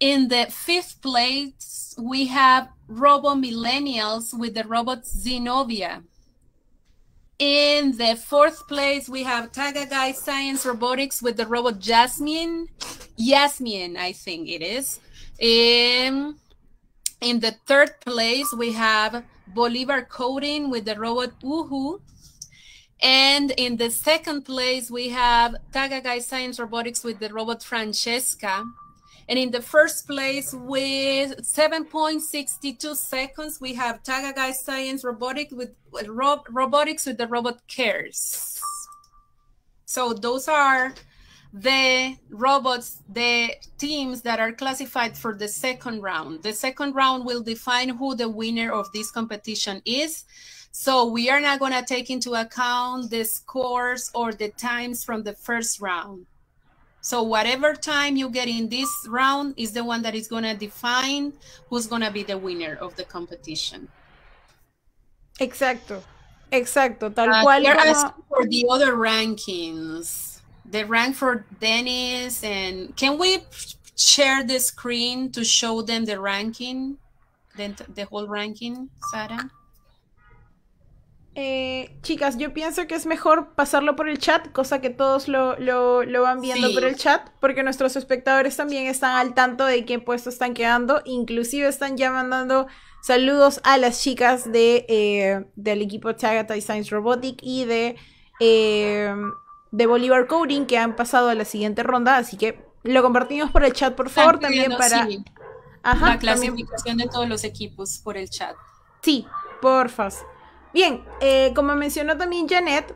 In the fifth place, we have Robo Millennials with the robot Zenobia. In the fourth place, we have Tagagai Science Robotics with the robot Jasmine. Jasmine, I think it is. In, in the third place, we have Bolivar Coding with the robot Uhu. And in the second place, we have Tagagai Science Robotics with the robot Francesca. And in the first place, with 7.62 seconds, we have Tagagai Science Robotic with with ro- robotics with the robot Cares. So those are the robots, the teams that are classified for the second round. The second round will define who the winner of this competition is. So we are not going to take into account the scores or the times from the first round. So whatever time you get in this round is the one that is going to define who's going to be the winner of the competition. Exacto. Exacto. Tal Uh, cual. they're como- asking for the other rankings. The rank for Dennis and can we share the screen to show them the ranking? The, the whole ranking, Sara? Eh, chicas, yo pienso que es mejor pasarlo por el chat, cosa que todos lo, lo- lo van viendo Sí. por el chat, porque nuestros espectadores también están al tanto de qué puestos están quedando, inclusive están ya mandando saludos a las chicas de, eh, del equipo Tagatai Science Robotic y de, eh, de Bolivar Coding que han pasado a la siguiente ronda, así que lo compartimos por el chat, por favor, también para... sí, Ajá, la también- clasificación de todos los equipos por el chat. Sí, porfas. Bien, eh, como mencionó también Janet,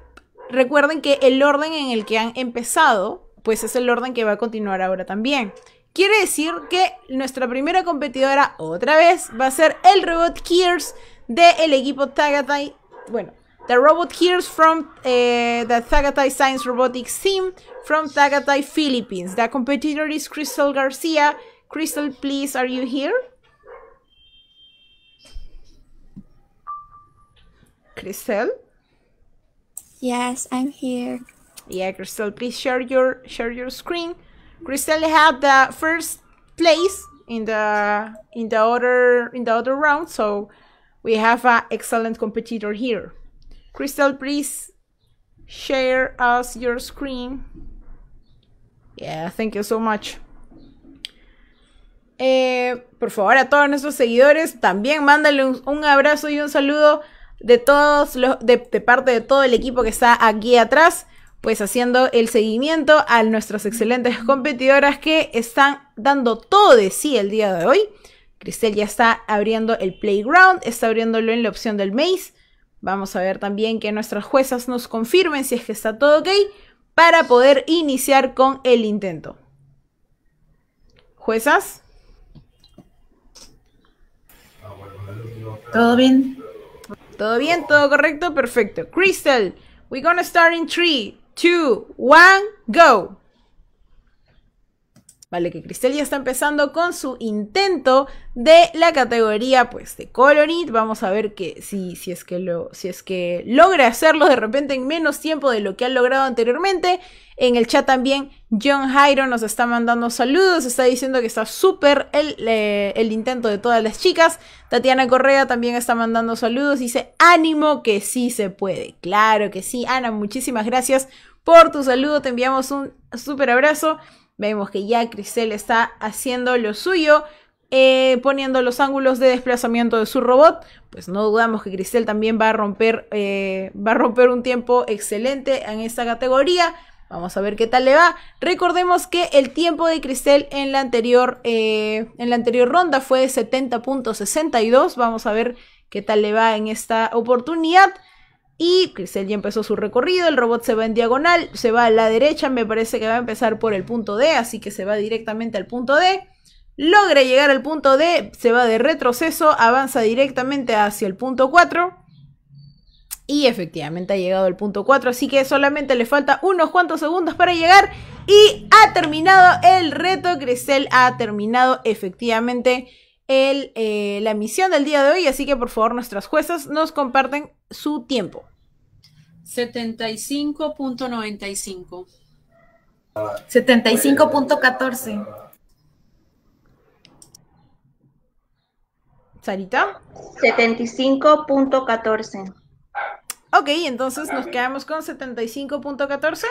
recuerden que el orden en el que han empezado, pues es el orden que va a continuar ahora también. Quiere decir que nuestra primera competidora, otra vez, va a ser el robot Kears del equipo Tagatai. Bueno, the robot Kears from eh, the Tagatai Science Robotics team from Tagatai, Philippines. The competitor is Crystal Garcia. Crystal, please, are you here? Crystal? Yes, I'm here. Yeah, Crystal, please share your share your screen. Crystal had the first place in the in the other in the other round, so we have an excellent competitor here. Crystal, please share us your screen. Yeah, thank you so much. Eh, por favor, a todos nuestros seguidores, también mándale un, abrazo y un saludo de todos los, de, de parte de todo el equipo que está aquí atrás, pues haciendo el seguimiento a nuestras excelentes competidoras que están dando todo de sí el día de hoy. Cristel ya está abriendo el playground, está abriéndolo en la opción del maze. Vamos a ver también que nuestras juezas nos confirmen si es que está todo ok para poder iniciar con el intento. Juezas. ¿Todo bien? ¿Todo bien? ¿Todo correcto? Perfecto. Crystal, we're gonna start in 3, 2, 1, go. Vale, que Cristel ya está empezando con su intento de la categoría pues de coloring. Vamos a ver que si, si, es que lo, si es que logra hacerlo de repente en menos tiempo de lo que ha logrado anteriormente. En el chat también John Jairo nos está mandando saludos, está diciendo que está súper el, eh, el intento de todas las chicas. Tatiana Correa también está mandando saludos, dice ánimo que sí se puede. Claro que sí, Ana, muchísimas gracias por tu saludo, te enviamos un súper abrazo. Vemos que ya Crisel está haciendo lo suyo, eh, poniendo los ángulos de desplazamiento de su robot. Pues no dudamos que Crisel también va a romper, eh, va a romper un tiempo excelente en esta categoría. Vamos a ver qué tal le va. Recordemos que el tiempo de Cristel en la anterior, eh, en la anterior ronda fue de 70.62. Vamos a ver qué tal le va en esta oportunidad. Y Cristel ya empezó su recorrido, el robot se va en diagonal, se va a la derecha, me parece que va a empezar por el punto D, así que se va directamente al punto D. Logra llegar al punto D, se va de retroceso, avanza directamente hacia el punto 4. Y efectivamente ha llegado al punto 4, así que solamente le falta unos cuantos segundos para llegar. Y ha terminado el reto, Cristel ha terminado efectivamente el, eh, la misión del día de hoy, así que por favor nuestras juezas nos comparten su tiempo. 75.95. 75.14. Sarita. 75.14. Ok, entonces nos quedamos con 75.14.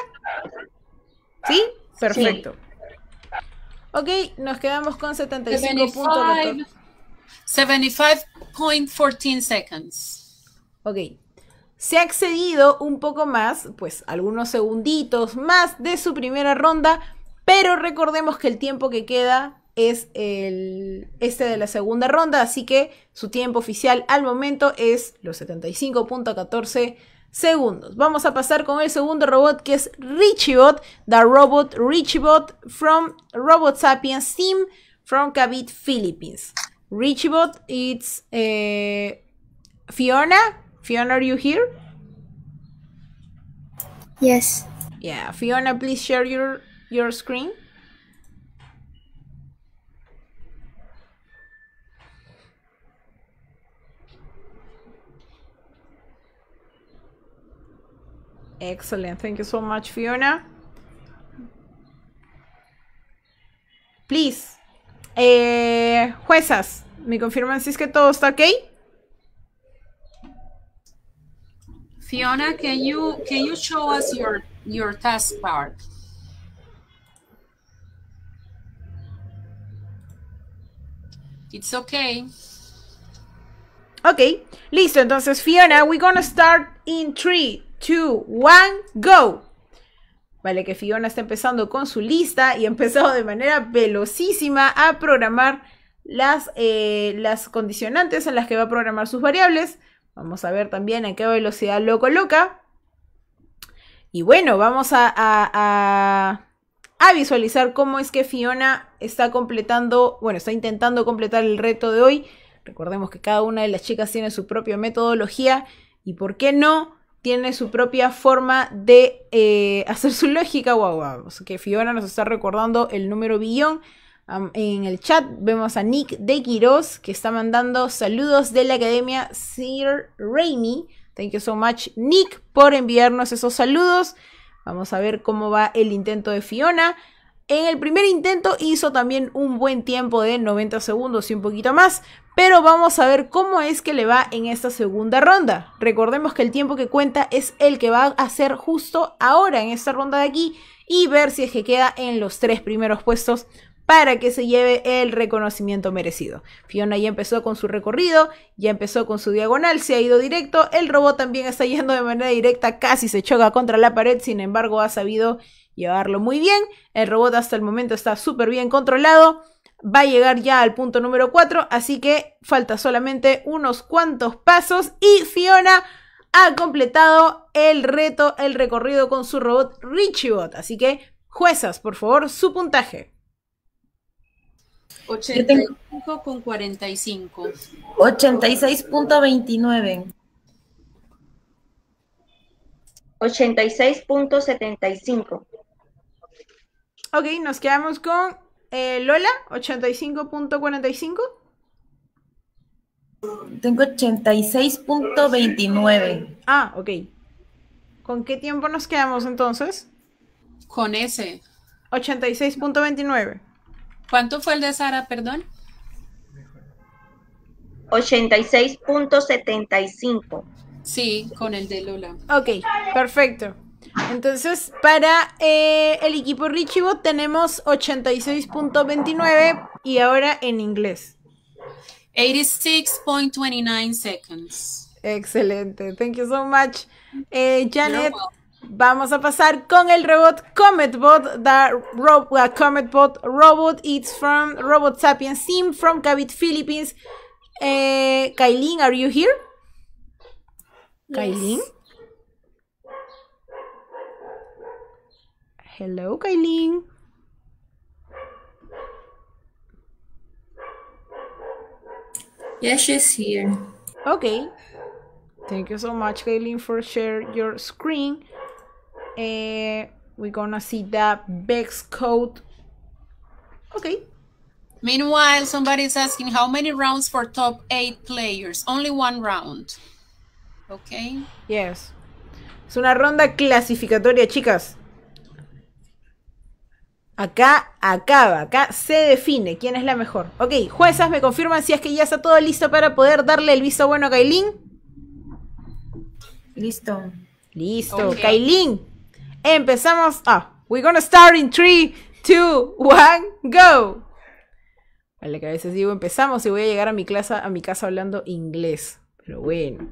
¿Sí? Perfecto. Sí. Ok, nos quedamos con 75.14. 75.14 seconds. Ok. Se ha excedido un poco más, pues algunos segunditos más de su primera ronda, pero recordemos que el tiempo que queda es el, este de la segunda ronda, así que su tiempo oficial al momento es los 75.14 segundos. Vamos a pasar con el segundo robot que es Richibot, the robot Richibot from Robot Sapiens Team from Cavite, Philippines. Richibot, it's uh, Fiona. Fiona, are you here? Yes. Yeah, Fiona, please share your your screen. Excellent. Thank you so much, Fiona. Please. Eh, juezas, ¿me confirman si es que todo está ok? Fiona, can you can you show us your your task bar? It's okay. Ok, listo. Entonces, Fiona, we're gonna start in 3, 2, 1, go. Vale, que Fiona está empezando con su lista y ha empezado de manera velocísima a programar las, eh, las condicionantes en las que va a programar sus variables. Vamos a ver también a qué velocidad lo coloca. Y bueno, vamos a, a visualizar cómo es que Fiona está completando, bueno, está intentando completar el reto de hoy. Recordemos que cada una de las chicas tiene su propia metodología y, ¿por qué no? Tiene su propia forma de eh, hacer su lógica. Wow, wow. Que Fiona nos está recordando el número billón. En el chat vemos a Nick de Quiroz que está mandando saludos de la academia Sir Raimi. Thank you so much, Nick, por enviarnos esos saludos. Vamos a ver cómo va el intento de Fiona. En el primer intento hizo también un buen tiempo de 90 segundos y un poquito más, pero vamos a ver cómo es que le va en esta segunda ronda. Recordemos que el tiempo que cuenta es el que va a hacer justo ahora en esta ronda de aquí y ver si es que queda en los tres primeros puestos para que se lleve el reconocimiento merecido. Fiona ya empezó con su recorrido, ya empezó con su diagonal, se ha ido directo, el robot también está yendo de manera directa, casi se choca contra la pared, sin embargo ha sabido llevarlo muy bien. El robot hasta el momento está súper bien controlado. Va a llegar ya al punto número 4, así que falta solamente unos cuantos pasos y Fiona ha completado el reto, el recorrido con su robot Richibot. Así que, juezas, por favor, su puntaje. 85 con 45. 86.29. 86.75. Ok, nos quedamos con eh, Lola, 85.45. Tengo 86.29. Ah, ok. ¿Con qué tiempo nos quedamos entonces? Con ese. 86.29. ¿Cuánto fue el de Sara, perdón? 86.75. Sí, con el de Lola. Ok, perfecto. Entonces, para eh, el equipo Richibot tenemos 86.29 y ahora en inglés. 86.29 seconds. Excelente. Thank you so much. Eh, Janet, vamos a pasar con el robot CometBot. The ro uh, CometBot robot. It's from Robot Sapiens Team from Cavite, Philippines. Eh, Kailin, are you here? Kailin? Hello, Kailin. Yes, she's here. Okay. Thank you so much, Kailin, for share your screen. Uh, we're gonna see that Bex code. Okay. Meanwhile, somebody's asking how many rounds for top eight players? Only one round. Okay. Yes. Es una ronda clasificatoria, chicas. Acá acaba, acá se define quién es la mejor. Ok, juezas, me confirman si es que ya está todo listo para poder darle el visto bueno a Kailin. Listo. Listo, okay. Kailin. Empezamos. Ah, we're gonna start in 3, 2, 1, go. Vale, que a veces digo empezamos y voy a llegar a mi, clase, a mi casa hablando inglés. Pero bueno.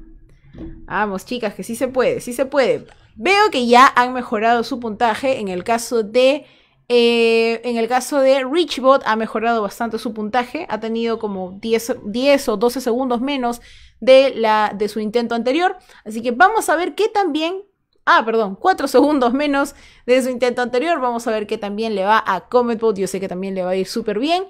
Vamos, chicas, que sí se puede, sí se puede. Veo que ya han mejorado su puntaje en el caso de eh, en el caso de Richbot ha mejorado bastante su puntaje, ha tenido como 10, 10, o 12 segundos menos de, la, de su intento anterior, así que vamos a ver qué también, ah, perdón, 4 segundos menos de su intento anterior, vamos a ver qué también le va a Cometbot, yo sé que también le va a ir súper bien.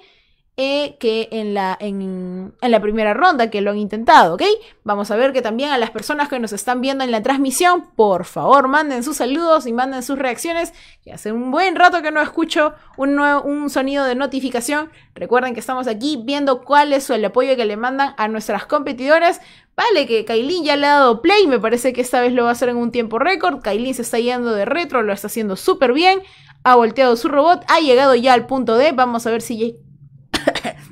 Eh, que en la, en, en la primera ronda que lo han intentado, ¿ok? Vamos a ver que también a las personas que nos están viendo en la transmisión, por favor, manden sus saludos y manden sus reacciones, que hace un buen rato que no escucho un, nuevo, un sonido de notificación. Recuerden que estamos aquí viendo cuál es el apoyo que le mandan a nuestras competidoras. Vale, que Kailin ya le ha dado play, me parece que esta vez lo va a hacer en un tiempo récord. Kailin se está yendo de retro, lo está haciendo súper bien. Ha volteado su robot, ha llegado ya al punto D. Vamos a ver si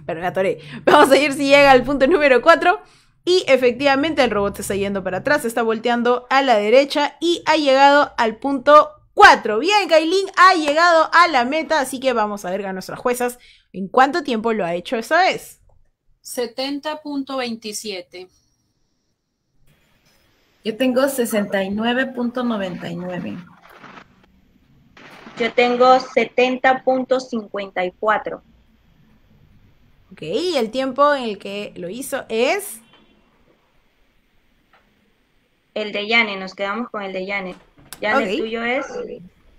pero me atoré. Vamos a ver si llega al punto número 4. Y efectivamente el robot se está yendo para atrás, se está volteando a la derecha y ha llegado al punto 4. Bien, Kailin ha llegado a la meta, así que vamos a ver a nuestras juezas en cuánto tiempo lo ha hecho esta vez. 70.27. Yo tengo 69.99. Yo tengo 70.54. Ok, el tiempo en el que lo hizo es... El de Yane, nos quedamos con el de Yane. Yane, el tuyo es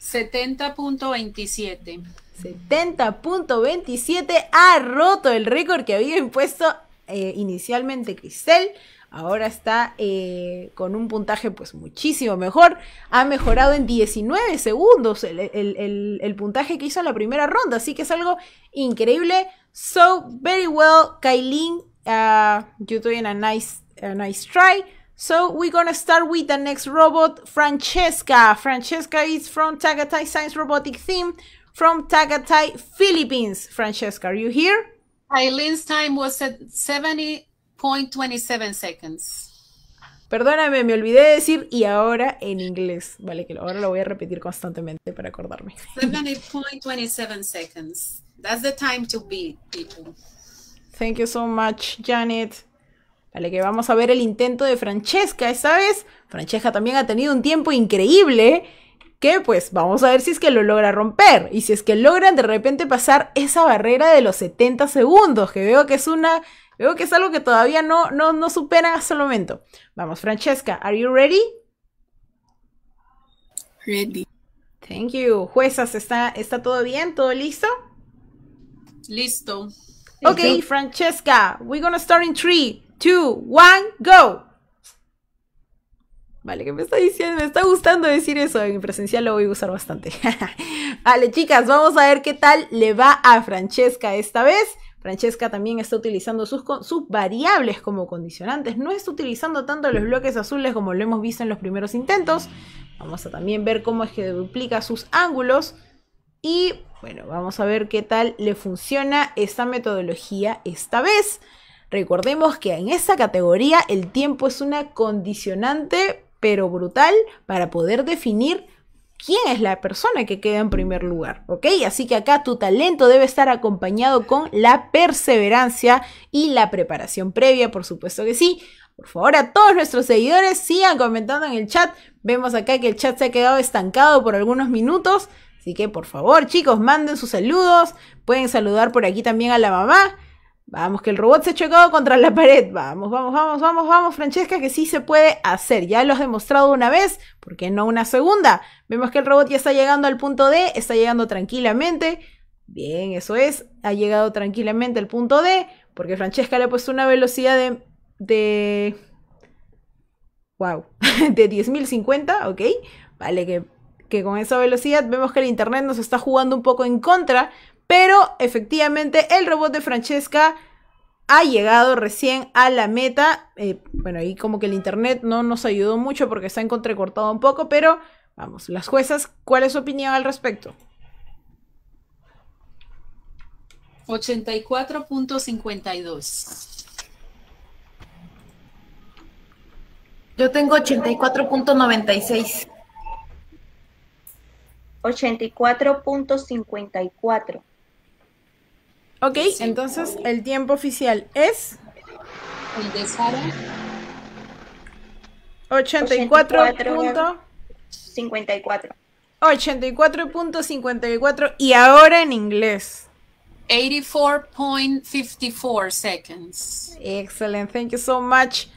70.27. 70.27 ha roto el récord que había impuesto eh, inicialmente Cristel. Ahora está eh, con un puntaje pues muchísimo mejor. Ha mejorado en 19 segundos el, el- el- el puntaje que hizo en la primera ronda. Así que es algo increíble. So, very well, Kailin. Uh, you're doing a nice, a nice try. So, we're gonna start with the next robot, Francesca. Francesca is from Tagatai Science Robotic Team from Tagatai, Philippines. Francesca, are you here? Eileen's time was at 70.27 seconds. Perdóname, me olvidé de decir y ahora en inglés. Vale, que ahora lo voy a repetir constantemente para acordarme. 70.27 seconds. That's the time to beat people. Thank you so much, Janet. Vale, que vamos a ver el intento de Francesca esta vez. Francesca también ha tenido un tiempo increíble. Que pues vamos a ver si es que lo logra romper. Y si es que logran de repente pasar esa barrera de los 70 segundos. Que veo que es una. Veo que es algo que todavía no, no, no superan hasta el momento. Vamos, Francesca, ¿are you ready? Ready. Thank you. Juezas, ¿está, ¿está todo bien? ¿Todo listo? Listo. Ok, Francesca, we're gonna start in 3, 2, 1, go. Vale, ¿qué me está diciendo? Me está gustando decir eso. En presencial lo voy a usar bastante. vale, chicas, vamos a ver qué tal le va a Francesca esta vez. Francesca también está utilizando sus, sus, variables como condicionantes. No está utilizando tanto los bloques azules como lo hemos visto en los primeros intentos. Vamos a también ver cómo es que duplica sus ángulos. Y bueno, vamos a ver qué tal le funciona esta metodología esta vez. Recordemos que en esta categoría el tiempo es una condicionante pero brutal para poder definir quién es la persona que queda en primer lugar, ¿ok? Así que acá tu talento debe estar acompañado con la perseverancia y la preparación previa, por supuesto que sí. Por favor, a todos nuestros seguidores sigan comentando en el chat. Vemos acá que el chat se ha quedado estancado por algunos minutos. Así que por favor, chicos, manden sus saludos. Pueden saludar por aquí también a la mamá. Vamos, que el robot se ha chocado contra la pared. Vamos, vamos, vamos, vamos, vamos, Francesca, que sí se puede hacer. Ya lo has demostrado una vez, ¿por qué no una segunda? Vemos que el robot ya está llegando al punto D, está llegando tranquilamente. Bien, eso es, ha llegado tranquilamente al punto D, porque Francesca le ha puesto una velocidad de... de wow, de 10.050, ¿ok? Vale, que, que con esa velocidad vemos que el internet nos está jugando un poco en contra, pero efectivamente el robot de Francesca ha llegado recién a la meta. Eh, bueno, ahí como que el internet no nos ayudó mucho porque se ha entrecortado un poco, pero vamos, las juezas, ¿cuál es su opinión al respecto? 84.52. Yo tengo 84.96. 84.54. Ok, entonces el tiempo oficial es... El de Sara. 84.54. 84.54. y ahora en inglés. 84.54 seconds. Excellent, thank you so much,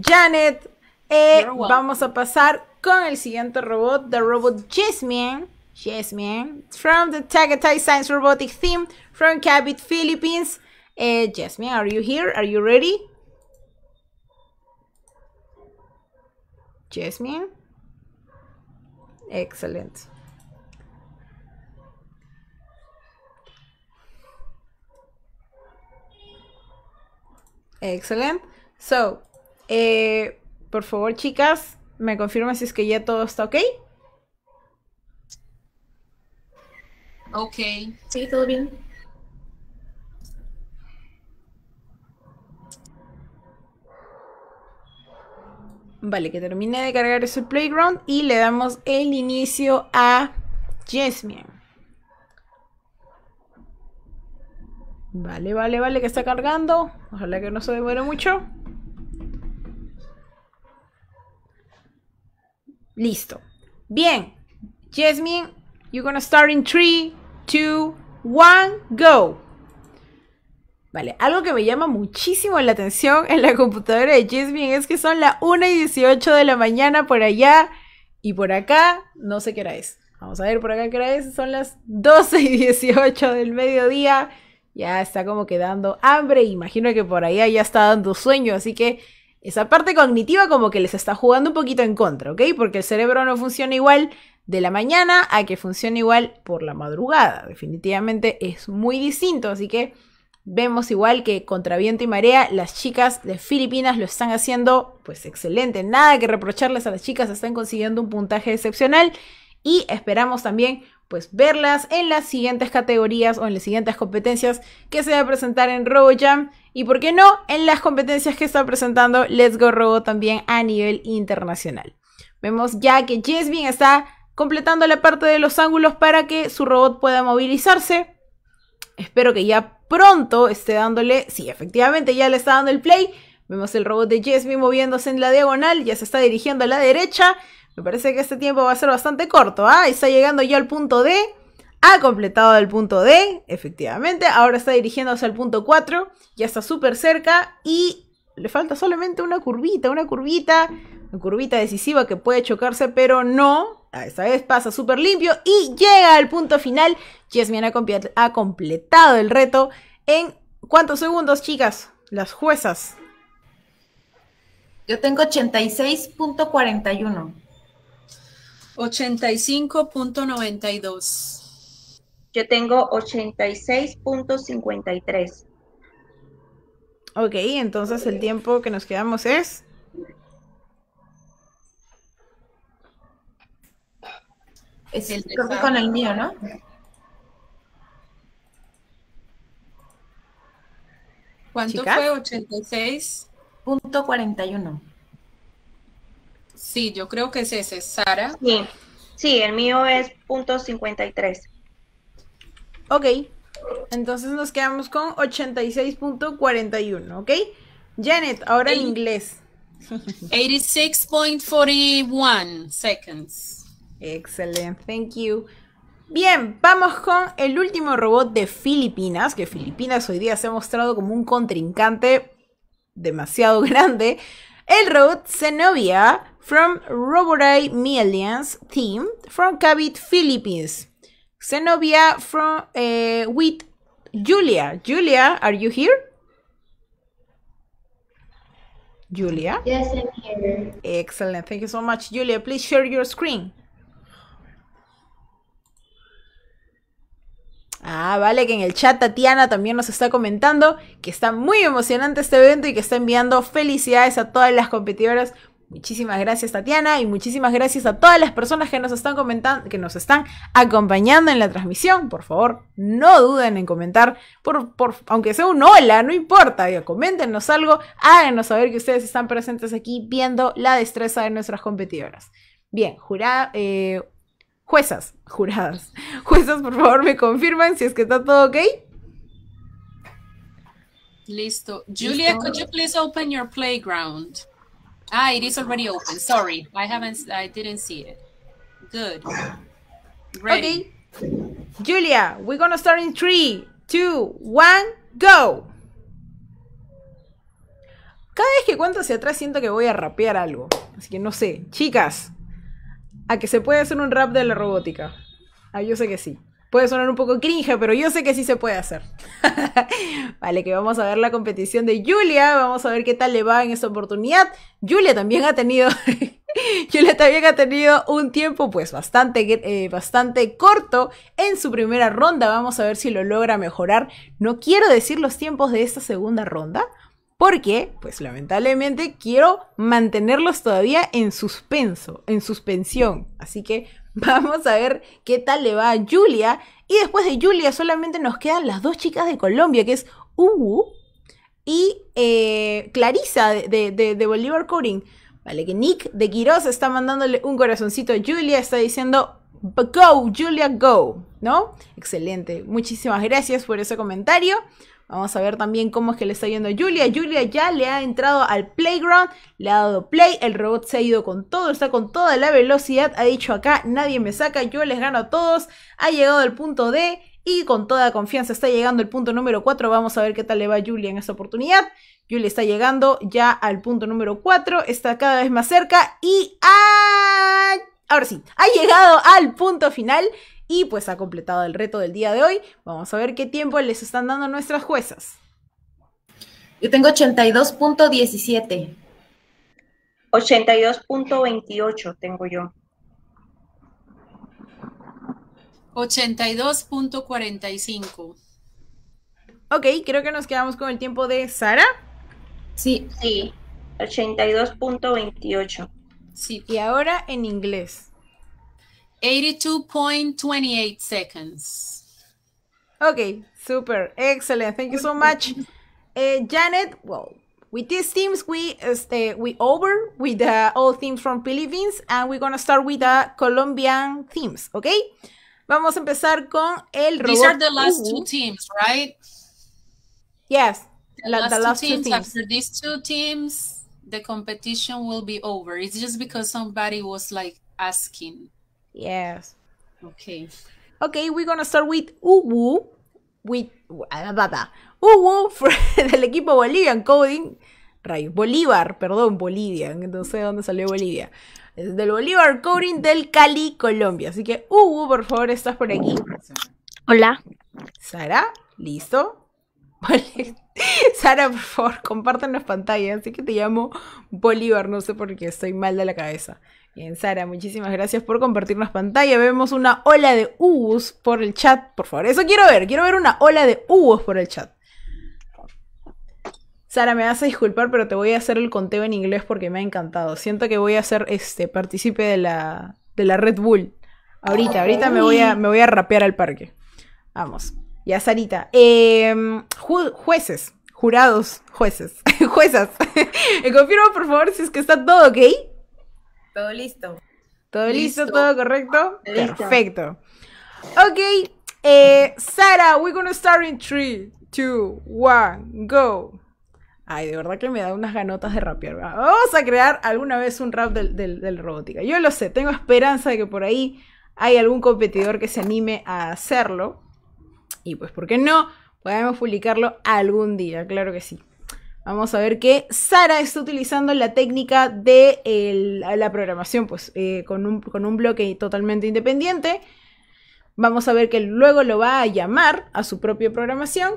Janet. Eh, vamos a pasar con el siguiente robot, the robot Jasmine. Jasmine, from the Tagatai Science Robotic Theme from Cabot, Philippines. Uh, Jasmine, are you here? Are you ready? Jasmine? Excellent. Excellent. So, eh, por favor, chicas, me confirma si es que ya todo está ok. Ok. Sí, todo bien. Vale, que termine de cargar ese playground y le damos el inicio a Jasmine. Vale, vale, vale, que está cargando. Ojalá que no se demore mucho. Listo. Bien. Jasmine, you're gonna start in 3, 2, 1, go. Vale, algo que me llama muchísimo la atención en la computadora de Jasmine es que son las 1 y 18 de la mañana por allá y por acá, no sé qué hora es. Vamos a ver por acá qué hora es, son las 12 y 18 del mediodía. Ya está como quedando hambre, imagino que por allá ya está dando sueño, así que esa parte cognitiva como que les está jugando un poquito en contra, ¿ok? Porque el cerebro no funciona igual de la mañana a que funcione igual por la madrugada. Definitivamente es muy distinto, así que vemos igual que contra viento y marea las chicas de Filipinas lo están haciendo pues excelente. Nada que reprocharles a las chicas, están consiguiendo un puntaje excepcional y esperamos también pues verlas en las siguientes categorías o en las siguientes competencias que se va a presentar en RoboJam y por qué no en las competencias que está presentando Let's Go Robo también a nivel internacional. Vemos ya que Jasmine está completando la parte de los ángulos para que su robot pueda movilizarse. Espero que ya pronto esté dándole, sí, efectivamente ya le está dando el play. Vemos el robot de Jasmine moviéndose en la diagonal, ya se está dirigiendo a la derecha. Me parece que este tiempo va a ser bastante corto, ¿ah? Está llegando ya al punto D. Ha completado el punto D, efectivamente. Ahora está dirigiéndose al punto 4. Ya está súper cerca y le falta solamente una curvita, una curvita. Una curvita decisiva que puede chocarse, pero no. Esta vez pasa súper limpio y llega al punto final. Jasmine ha, ha completado el reto en ¿Cuántos segundos, chicas? Las juezas. Yo tengo 86.41. 85.92. Yo tengo 86.53. Ok, entonces el tiempo que nos quedamos es... Es creo que con el mío, ¿no? ¿Cuánto ¿Chicas? fue? 86. Punto 41. Sí, yo creo que es ese. Sara. Sí, sí, el mío es punto 53. Ok, entonces nos quedamos con 86.41, ¿ok? Janet, ahora en inglés. 86.41 seconds. Excelente, thank you. Bien, vamos con el último robot de Filipinas, que Filipinas hoy día se ha mostrado como un contrincante demasiado grande. El robot Zenobia from Roborai Millions Team from Cavite, Philippines. Zenobia from eh, with Julia. Julia, are you here? Julia? Yes, I'm here. Excellent. Thank you so much, Julia. Please share your screen. Ah, vale, que en el chat Tatiana también nos está comentando que está muy emocionante este evento y que está enviando felicidades a todas las competidoras. Muchísimas gracias Tatiana y muchísimas gracias a todas las personas que nos están comentando, que nos están acompañando en la transmisión. Por favor, no duden en comentar, por, por, aunque sea un hola, no importa, ya, coméntenos algo, háganos saber que ustedes están presentes aquí viendo la destreza de nuestras competidoras. Bien, jurada, eh, juezas, juradas, juezas, por favor me confirman si es que está todo ok. Listo. Julia, could you please open your playground? Ah, it is already open. Sorry, I haven't. I didn't see it. Good. Ready. Okay. Julia, we're gonna start in three, two, one, go. Cada vez que cuento hacia atrás siento que voy a rapear algo. Así que no sé. Chicas, a que se puede hacer un rap de la robótica. Ah, yo sé que sí. Puede sonar un poco cringe, pero yo sé que sí se puede hacer. vale, que vamos a ver la competición de Julia. Vamos a ver qué tal le va en esta oportunidad. Julia también ha tenido. Julia también ha tenido un tiempo, pues, bastante, eh, bastante corto en su primera ronda. Vamos a ver si lo logra mejorar. No quiero decir los tiempos de esta segunda ronda. Porque, pues lamentablemente, quiero mantenerlos todavía en suspenso, en suspensión. Así que vamos a ver qué tal le va a Julia. Y después de Julia solamente nos quedan las dos chicas de Colombia, que es Ubu y eh, Clarisa de, de, Bolívar Coding. Vale, que Nick de Quiroz está mandándole un corazoncito a Julia, está diciendo Go, Julia, go, ¿no? Excelente. Muchísimas gracias por ese comentario. Vamos a ver también cómo es que le está yendo a Julia. Julia ya le ha entrado al playground, le ha dado play, el robot se ha ido con todo, está con toda la velocidad, ha dicho acá, nadie me saca, yo les gano a todos, ha llegado al punto D y con toda confianza está llegando al punto número 4, vamos a ver qué tal le va a Julia en esta oportunidad. Julia está llegando ya al punto número 4, está cada vez más cerca y ¡ah! ahora sí, ha llegado al punto final y pues ha completado el reto del día de hoy. Vamos a ver qué tiempo les están dando nuestras juezas. Yo tengo 82.17. 82.28 tengo yo. 82.45. Ok, creo que nos quedamos con el tiempo de Sara. Sí. Sí, 82.28. Sí. Y ahora en inglés. 82.28 seconds. Okay, super, excellent. Thank you so much, uh, Janet. Well, with these teams, we uh, we over with uh, all teams from Philippines, and we're gonna start with the Colombian teams. Okay, vamos a empezar con el robot. These are the last two teams, right? Yes, The, la- last, the two last two teams. teams. After these two teams, the competition will be over. It's just because somebody was like asking. Yes. Okay. Okay, we're gonna start with Ubu, with ah, fr- del equipo Bolivian Coding, rayos, Bolívar, perdón, Bolivian, no sé de dónde salió Bolivia. Es del Bolívar Coding del Cali, Colombia. Así que Ubu, por favor, estás por aquí. Hola. Sara, listo. Vale. Sara, por favor, compártanos pantalla. Así que te llamo Bolívar, no sé por qué, estoy mal de la cabeza. Bien, Sara, muchísimas gracias por compartirnos pantalla. Vemos una ola de U's por el chat, por favor. Eso quiero ver, quiero ver una ola de U's por el chat. Sara, me vas a disculpar, pero te voy a hacer el conteo en inglés porque me ha encantado. Siento que voy a ser este partícipe de la, de la Red Bull. Ahorita, ahorita me voy a, me voy a rapear al parque. Vamos. Ya, Sarita. Em, ju- jueces, jurados, jueces, juezas. Me confirma, por favor, si es que está todo ok. Todo listo. ¿Todo listo? Listo. ¿Todo correcto? Listo. Perfecto. Ok, eh, Sara, we're gonna start in 3, 2, 1, go. Ay, de verdad que me da unas ganotas de rapear. ¿verdad? Vamos a crear alguna vez un rap del, del, del robótica. Yo lo sé, tengo esperanza de que por ahí hay algún competidor que se anime a hacerlo. Y pues, ¿por qué no? Podemos publicarlo algún día, claro que sí. Vamos a ver que Sara está utilizando la técnica de la programación, pues eh, con, un, con un bloque totalmente independiente. Vamos a ver que luego lo va a llamar a su propia programación.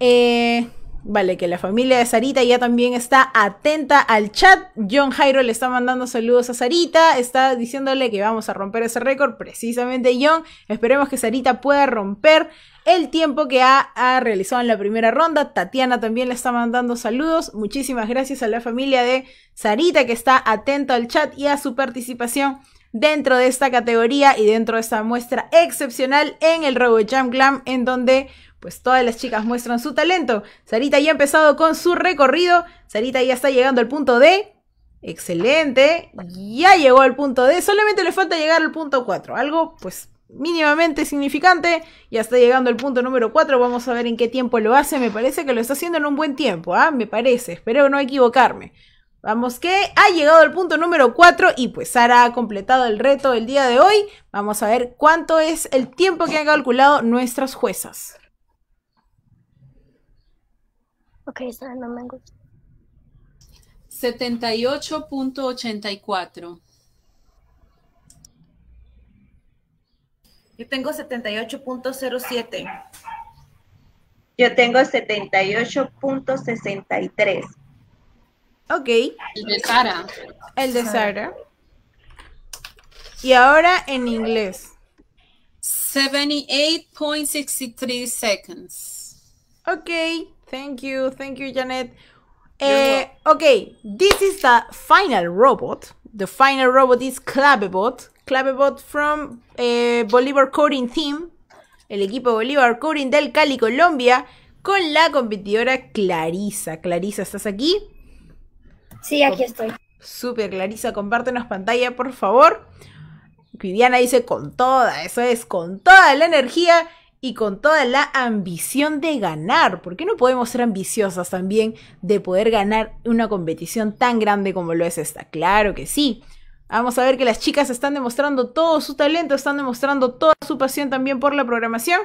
Eh, vale, que la familia de Sarita ya también está atenta al chat. John Jairo le está mandando saludos a Sarita. Está diciéndole que vamos a romper ese récord. Precisamente John. Esperemos que Sarita pueda romper el tiempo que ha, realizado en la primera ronda. Tatiana también le está mandando saludos. Muchísimas gracias a la familia de Sarita que está atento al chat y a su participación dentro de esta categoría y dentro de esta muestra excepcional en el RoboJam Glam en donde pues todas las chicas muestran su talento. Sarita ya ha empezado con su recorrido. Sarita ya está llegando al punto D. Excelente. Ya llegó al punto D. Solamente le falta llegar al punto 4. Algo pues mínimamente significante. Ya está llegando al punto número 4. Vamos a ver en qué tiempo lo hace. Me parece que lo está haciendo en un buen tiempo. ¿ah? Me parece. Espero no equivocarme. Vamos que ha llegado al punto número 4 y pues Sara ha completado el reto del día de hoy. Vamos a ver cuánto es el tiempo que han calculado nuestras juezas. Ok, esta no me gusta. 78.84. Yo tengo 78.07. Yo tengo 78.63. Ok. El de Sara. El de Sara. Y ahora en inglés. 78.63 seconds. Ok, thank you, thank you, Janet. Eh, okay, this is the final robot. The final robot is Clavebot. Clavebot from eh, Bolívar Coding Team, el equipo Bolívar Coding del Cali, Colombia, con la competidora Clarisa. Clarisa, ¿estás aquí? Sí, aquí estoy. Super, Clarisa, compártenos pantalla, por favor. Viviana dice con toda, eso es, con toda la energía y con toda la ambición de ganar. ¿Por qué no podemos ser ambiciosas también de poder ganar una competición tan grande como lo es esta? Claro que sí. Vamos a ver que las chicas están demostrando todo su talento, están demostrando toda su pasión también por la programación.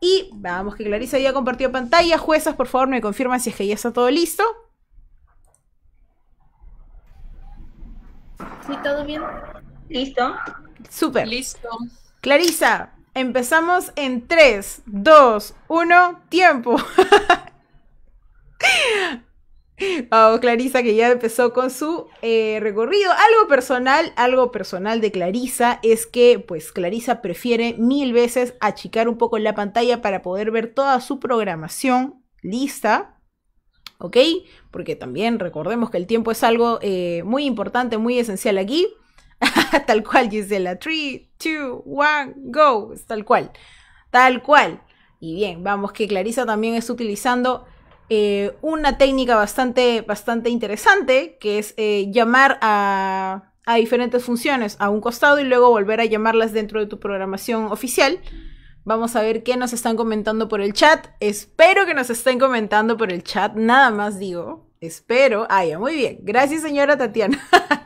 Y vamos que Clarisa ya compartió pantalla. Juezas, por favor, me confirman si es que ya está todo listo. Sí, todo bien. ¿Listo? Súper. Listo. Clarisa, empezamos en 3, 2, 1, tiempo. Vamos, Clarisa, que ya empezó con su eh, recorrido. Algo personal, algo personal de Clarisa es que, pues, Clarisa prefiere mil veces achicar un poco la pantalla para poder ver toda su programación lista. ¿Ok? Porque también recordemos que el tiempo es algo eh, muy importante, muy esencial aquí. tal cual, Gisela. 3, 2, 1, go. Es tal cual. Tal cual. Y bien, vamos que Clarisa también está utilizando eh, una técnica bastante, bastante interesante, que es eh, llamar a, a diferentes funciones a un costado y luego volver a llamarlas dentro de tu programación oficial. Vamos a ver qué nos están comentando por el chat. Espero que nos estén comentando por el chat. Nada más digo. Espero. Ah, ya, muy bien. Gracias, señora Tatiana.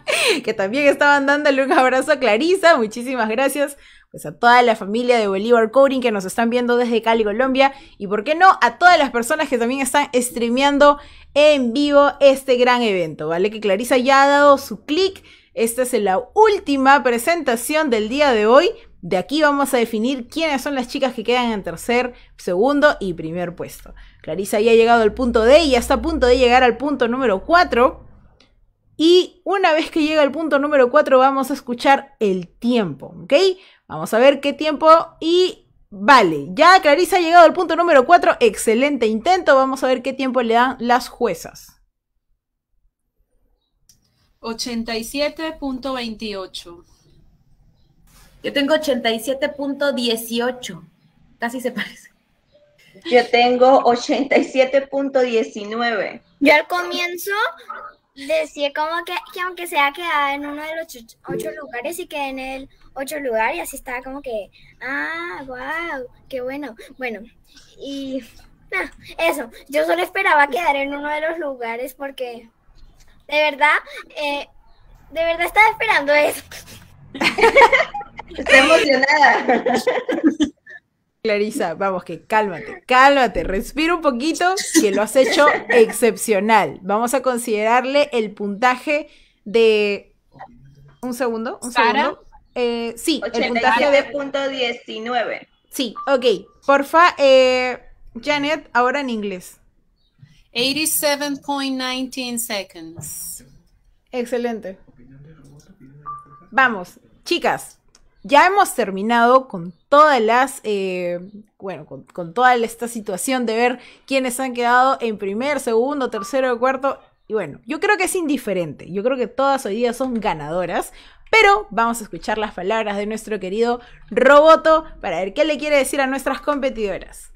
que también estaban dándole un abrazo a Clarisa. Muchísimas gracias. Pues a toda la familia de Bolívar Coding que nos están viendo desde Cali, Colombia. Y por qué no, a todas las personas que también están streameando en vivo este gran evento. ¿Vale? Que Clarisa ya ha dado su clic. Esta es la última presentación del día de hoy. De aquí vamos a definir quiénes son las chicas que quedan en tercer, segundo y primer puesto. Clarisa ya ha llegado al punto D y ya está a punto de llegar al punto número 4. Y una vez que llega al punto número 4 vamos a escuchar el tiempo, ¿ok? Vamos a ver qué tiempo y vale, ya Clarisa ha llegado al punto número 4, excelente intento, vamos a ver qué tiempo le dan las juezas. 87.28. Yo tengo 87.18. Casi se parece. Yo tengo 87.19. Yo al comienzo decía como que, que aunque sea quedada en uno de los ocho, ocho lugares y quedé en el ocho lugar y así estaba como que, ah, wow, qué bueno. Bueno, y nah, eso, yo solo esperaba quedar en uno de los lugares porque de verdad, eh, de verdad estaba esperando eso. Está emocionada. Clarisa, vamos que cálmate, cálmate, respira un poquito, que lo has hecho excepcional. Vamos a considerarle el puntaje de... Un segundo, un Sara. segundo. Eh, sí, el puntaje de... 87.19. Sí, ok. Porfa, eh, Janet, ahora en inglés. 87.19 seconds. Excelente. Vamos, chicas, ya hemos terminado con todas las, eh, bueno, con, con toda esta situación de ver quiénes han quedado en primer, segundo, tercero, cuarto. Y bueno, yo creo que es indiferente. Yo creo que todas hoy día son ganadoras. Pero vamos a escuchar las palabras de nuestro querido Roboto para ver qué le quiere decir a nuestras competidoras.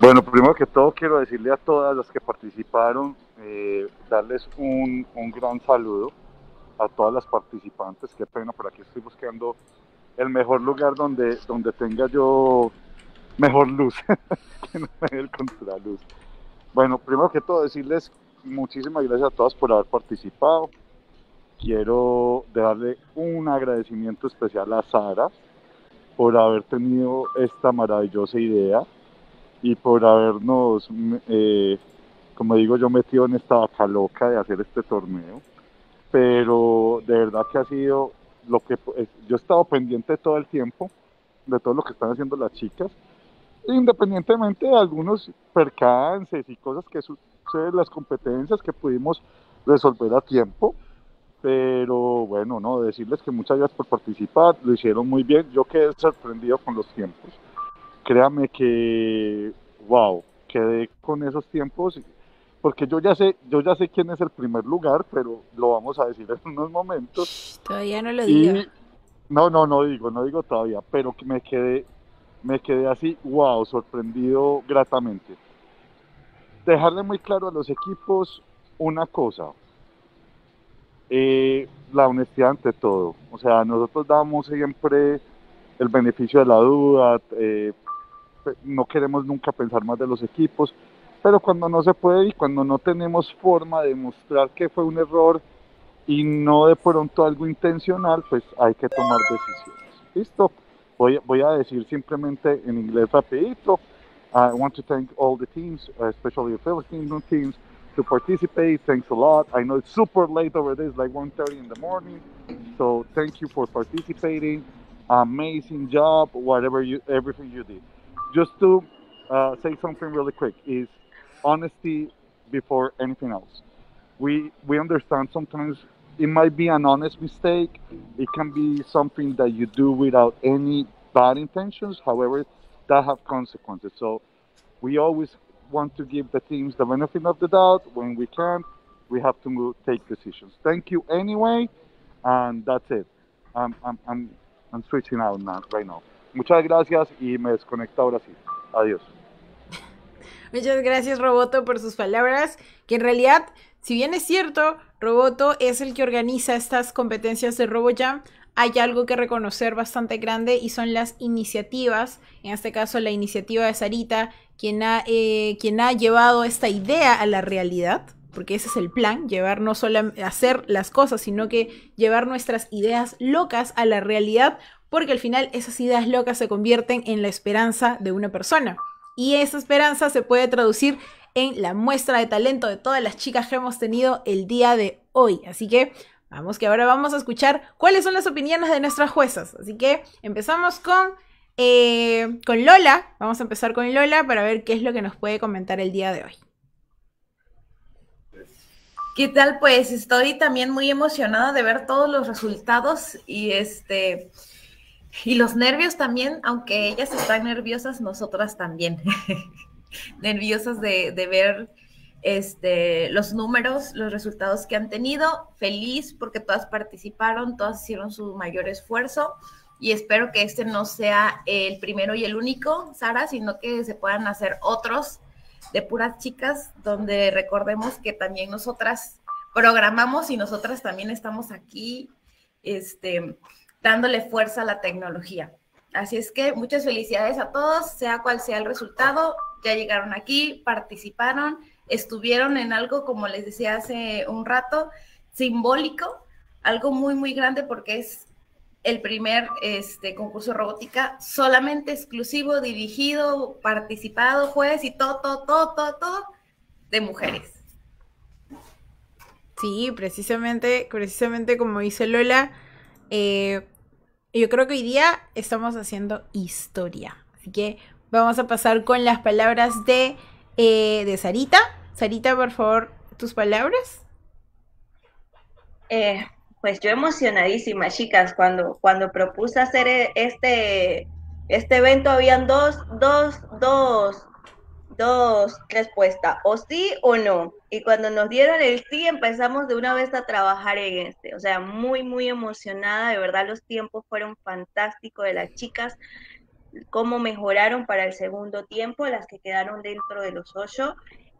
Bueno, primero que todo quiero decirle a todas las que participaron, eh, darles un, un gran saludo a todas las participantes. Qué pena, por aquí estoy buscando el mejor lugar donde, donde tenga yo mejor luz, que no me dé el contraluz. Bueno, primero que todo decirles muchísimas gracias a todas por haber participado. Quiero darle un agradecimiento especial a Sara por haber tenido esta maravillosa idea y por habernos, eh, como digo yo, metido en esta vaca loca de hacer este torneo. Pero de verdad que ha sido lo que eh, yo he estado pendiente todo el tiempo de todo lo que están haciendo las chicas, independientemente de algunos percances y cosas que suceden en las competencias que pudimos resolver a tiempo. Pero bueno, no, decirles que muchas gracias por participar, lo hicieron muy bien. Yo quedé sorprendido con los tiempos. Créame que, wow, quedé con esos tiempos porque yo ya sé, yo ya sé quién es el primer lugar, pero lo vamos a decir en unos momentos. Todavía no lo Y- digo. no, no, no digo, no digo todavía, pero que me quedé, me quedé así, wow, sorprendido gratamente. Dejarle muy claro a los equipos una cosa, eh, la honestidad ante todo. O sea, nosotros damos siempre el beneficio de la duda, eh, no queremos nunca pensar más de los equipos, pero cuando no se puede y cuando no tenemos forma de mostrar que fue un error y no de pronto algo intencional, pues hay que tomar decisiones. ¿Listo? Voy, a decir simplemente en inglés rapidito. I want to thank all the teams, especially the Philippine teams, to participate. Thanks a lot. I know it's super late over there, it's like 1.30 in the morning. So thank you for participating. Amazing job, whatever you, everything you did. Just to uh, say something really quick is honesty before anything else. We we understand sometimes it might be an honest mistake. It can be something that you do without any bad intentions. However, that have consequences. So we always want to give the teams the benefit of the doubt. When we can, we have to move, take decisions. Thank you anyway, and that's it. I'm, I'm, I'm, I'm switching out now, right now. Muchas gracias y me desconecto ahora sí. Adiós. Muchas gracias, Roboto, por sus palabras. Que en realidad, si bien es cierto, Roboto es el que organiza estas competencias de RoboJam, hay algo que reconocer bastante grande y son las iniciativas. En este caso, la iniciativa de Sarita, quien ha, eh, quien ha llevado esta idea a la realidad. Porque ese es el plan, llevar no solo hacer las cosas, sino que llevar nuestras ideas locas a la realidad, porque al final esas ideas locas se convierten en la esperanza de una persona. Y esa esperanza se puede traducir en la muestra de talento de todas las chicas que hemos tenido el día de hoy. Así que Vamos que ahora vamos a escuchar cuáles son las opiniones de nuestras juezas. Así que empezamos con, eh, con Lola. Vamos a empezar con Lola para ver qué es lo que nos puede comentar el día de hoy. ¿Qué tal? Pues estoy también muy emocionada de ver todos los resultados y este y los nervios también, aunque ellas están nerviosas, nosotras también. nerviosas de, de, ver este, los números, los resultados que han tenido. Feliz porque todas participaron, todas hicieron su mayor esfuerzo y espero que este no sea el primero y el único, Sara, sino que se puedan hacer otros de puras chicas, donde recordemos que también nosotras programamos y nosotras también estamos aquí este, dándole fuerza a la tecnología. Así es que muchas felicidades a todos, sea cual sea el resultado, ya llegaron aquí, participaron, estuvieron en algo, como les decía hace un rato, simbólico, algo muy, muy grande porque es el primer este, concurso de robótica solamente exclusivo, dirigido, participado, juez y todo, todo, todo, todo, todo de mujeres. Sí, precisamente, precisamente como dice Lola, eh, yo creo que hoy día estamos haciendo historia. Así que vamos a pasar con las palabras de, eh, de Sarita. Sarita, por favor, tus palabras. Eh, pues yo emocionadísima, chicas, cuando, cuando propuse hacer e, este, este evento habían dos, dos, dos, dos respuestas, o sí o no. Y cuando nos dieron el sí, empezamos de una vez a trabajar en este. O sea, muy, muy emocionada. De verdad, los tiempos fueron fantásticos de las chicas. Cómo mejoraron para el segundo tiempo, las que quedaron dentro de los ocho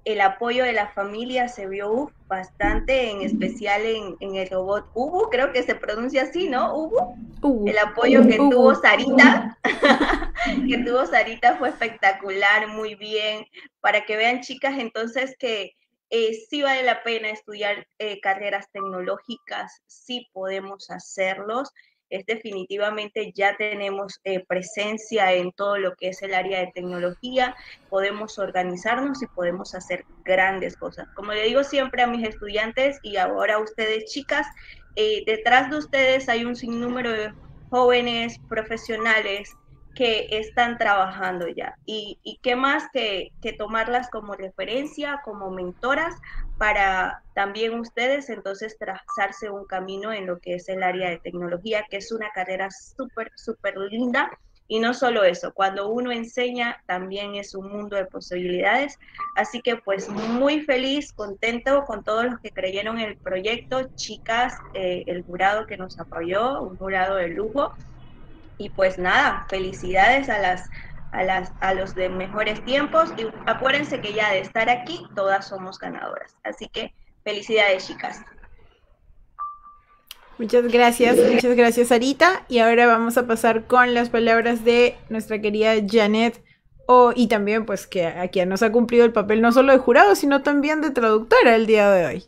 el apoyo de la familia se vio bastante, en especial en, el robot Ubu, creo que se pronuncia así, ¿no? Ubu. El apoyo que tuvo Sarita, que tuvo Sarita fue espectacular, muy bien, para que vean chicas entonces que eh, sí vale la pena estudiar eh, carreras tecnológicas, sí podemos hacerlos es definitivamente ya tenemos eh, presencia en todo lo que es el área de tecnología, podemos organizarnos y podemos hacer grandes cosas. Como le digo siempre a mis estudiantes y ahora a ustedes chicas, eh, detrás de ustedes hay un sinnúmero de jóvenes profesionales que están trabajando ya. Y, qué más que, que, tomarlas como referencia, como mentoras, para también ustedes entonces trazarse un camino en lo que es el área de tecnología, que es una carrera súper, súper linda. Y no solo eso, cuando uno enseña también es un mundo de posibilidades. Así que pues muy feliz, contento con todos los que creyeron en el proyecto, chicas, eh, el jurado que nos apoyó, un jurado de lujo y pues nada, felicidades a las a las a los de mejores tiempos y acuérdense que ya de estar aquí todas somos ganadoras. Así que felicidades, chicas. Muchas gracias, muchas gracias Sarita. Y ahora vamos a pasar con las palabras de nuestra querida Janet. Oh, y también pues que aquí nos ha cumplido el papel no solo de jurado, sino también de traductora el día de hoy.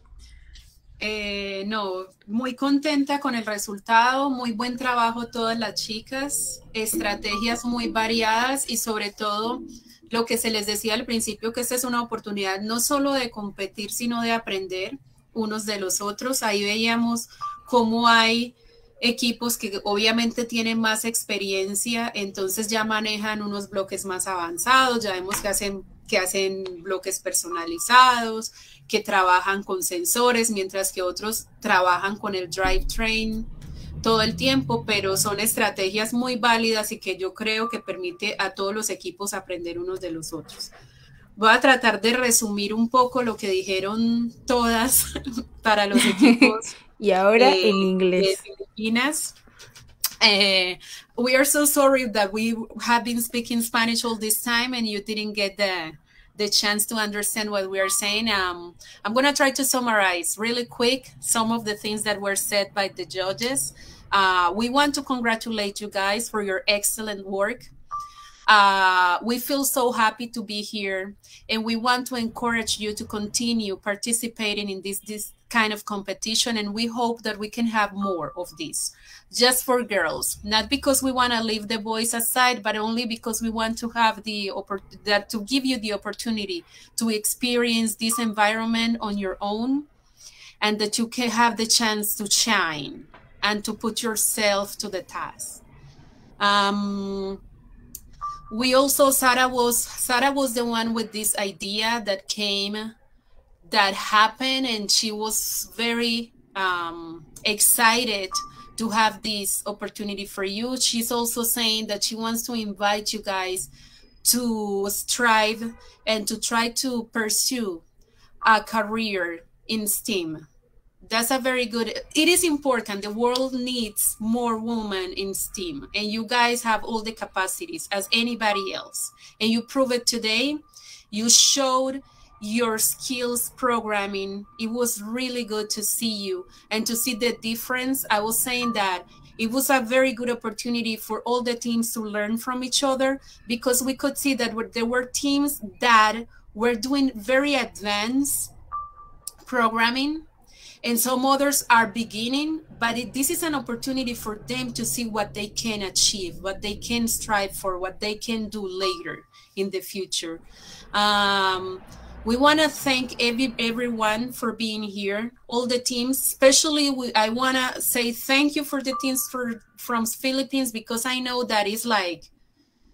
Eh, no, muy contenta con el resultado, muy buen trabajo todas las chicas, estrategias muy variadas y sobre todo lo que se les decía al principio, que esta es una oportunidad no solo de competir, sino de aprender unos de los otros. Ahí veíamos cómo hay equipos que obviamente tienen más experiencia, entonces ya manejan unos bloques más avanzados, ya vemos que hacen, que hacen bloques personalizados, que trabajan con sensores, mientras que otros trabajan con el drivetrain todo el tiempo, pero son estrategias muy válidas y que yo creo que permite a todos los equipos aprender unos de los otros. Voy a tratar de resumir un poco lo que dijeron todas para los equipos. y ahora eh, en inglés. De Filipinas. Uh, we are so sorry that we have been speaking Spanish all this time and you didn't get the the chance to understand what we are saying. Um, I'm going to try to summarize really quick some of the things that were said by the judges. Uh, we want to congratulate you guys for your excellent work. Uh, we feel so happy to be here, and we want to encourage you to continue participating in this, this kind of competition. And we hope that we can have more of this just for girls, not because we want to leave the boys aside, but only because we want to have the that to give you the opportunity to experience this environment on your own and that you can have the chance to shine and to put yourself to the task. Um, we also Sarah was Sarah was the one with this idea that came that happened and she was very um, excited to have this opportunity for you. She's also saying that she wants to invite you guys to strive and to try to pursue a career in STEAM. That's a very good, it is important. The world needs more women in STEAM, and you guys have all the capacities as anybody else. And you prove it today. You showed your skills programming. It was really good to see you and to see the difference. I was saying that it was a very good opportunity for all the teams to learn from each other because we could see that there were teams that were doing very advanced programming and some others are beginning but it, this is an opportunity for them to see what they can achieve what they can strive for what they can do later in the future. Um, we want to thank every, everyone for being here all the teams especially we, i want to say thank you for the teams for from philippines because i know that it's like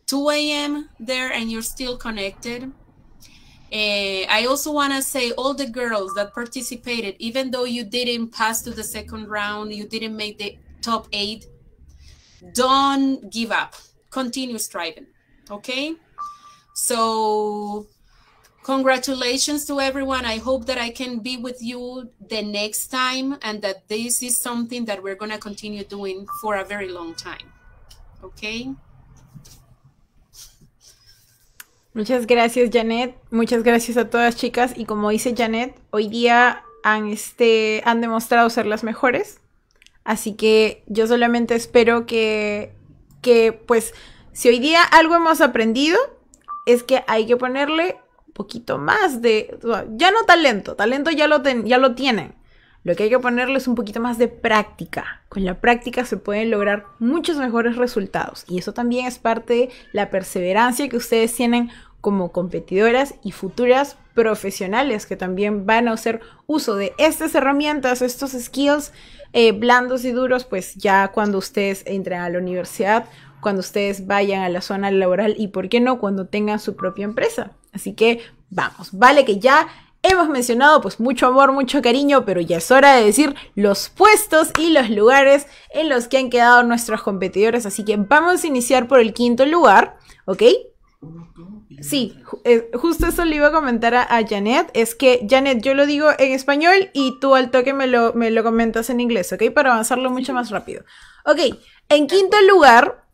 2 a.m there and you're still connected uh, I also want to say all the girls that participated, even though you didn't pass to the second round, you didn't make the top eight, don't give up. Continue striving. Okay? So, congratulations to everyone. I hope that I can be with you the next time and that this is something that we're going to continue doing for a very long time. Okay? Muchas gracias, Janet. Muchas gracias a todas chicas. Y como dice Janet, hoy día han, este, han demostrado ser las mejores. Así que yo solamente espero que, que, pues, si hoy día algo hemos aprendido, es que hay que ponerle un poquito más de, ya no talento, talento ya lo, ya lo tienen. Lo que hay que ponerle es un poquito más de práctica. Con la práctica se pueden lograr muchos mejores resultados. Y eso también es parte de la perseverancia que ustedes tienen como competidoras y futuras profesionales que también van a hacer uso de estas herramientas, estos skills eh, blandos y duros, pues ya cuando ustedes entren a la universidad, cuando ustedes vayan a la zona laboral y, ¿por qué no?, cuando tengan su propia empresa. Así que vamos, vale que ya hemos mencionado pues mucho amor, mucho cariño, pero ya es hora de decir los puestos y los lugares en los que han quedado nuestros competidores. Así que vamos a iniciar por el quinto lugar, ¿ok? Sí, eh, justo eso le iba a comentar a, Janet, es que Janet, yo lo digo en español y tú al toque me lo, me lo comentas en inglés, ¿ok? Para avanzarlo mucho más rápido. Ok, en quinto lugar,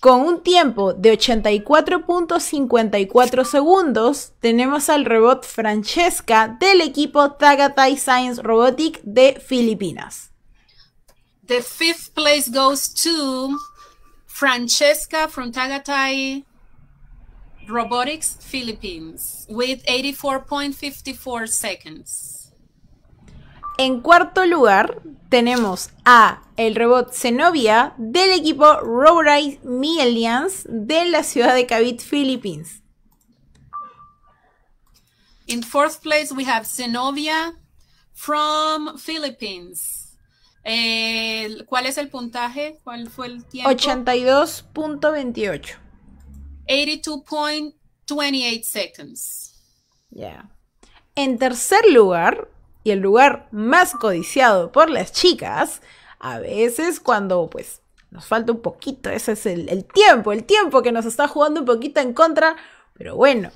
con un tiempo de 84.54 segundos, tenemos al robot Francesca del equipo Tagatai Science Robotic de Filipinas. The fifth place goes to Francesca from Tagatai Robotics Philippines with 84.54 seconds. En cuarto lugar tenemos a el robot Zenobia del equipo Robotite Millions de la ciudad de Cavite, Philippines. In fourth place we have Zenobia from Philippines. ¿Cuál es el puntaje? ¿Cuál fue el tiempo? 82.28. 82.28 seconds. Yeah. En tercer lugar, y el lugar más codiciado por las chicas, a veces cuando pues nos falta un poquito, ese es el, tiempo, el tiempo que nos está jugando un poquito en contra, pero bueno,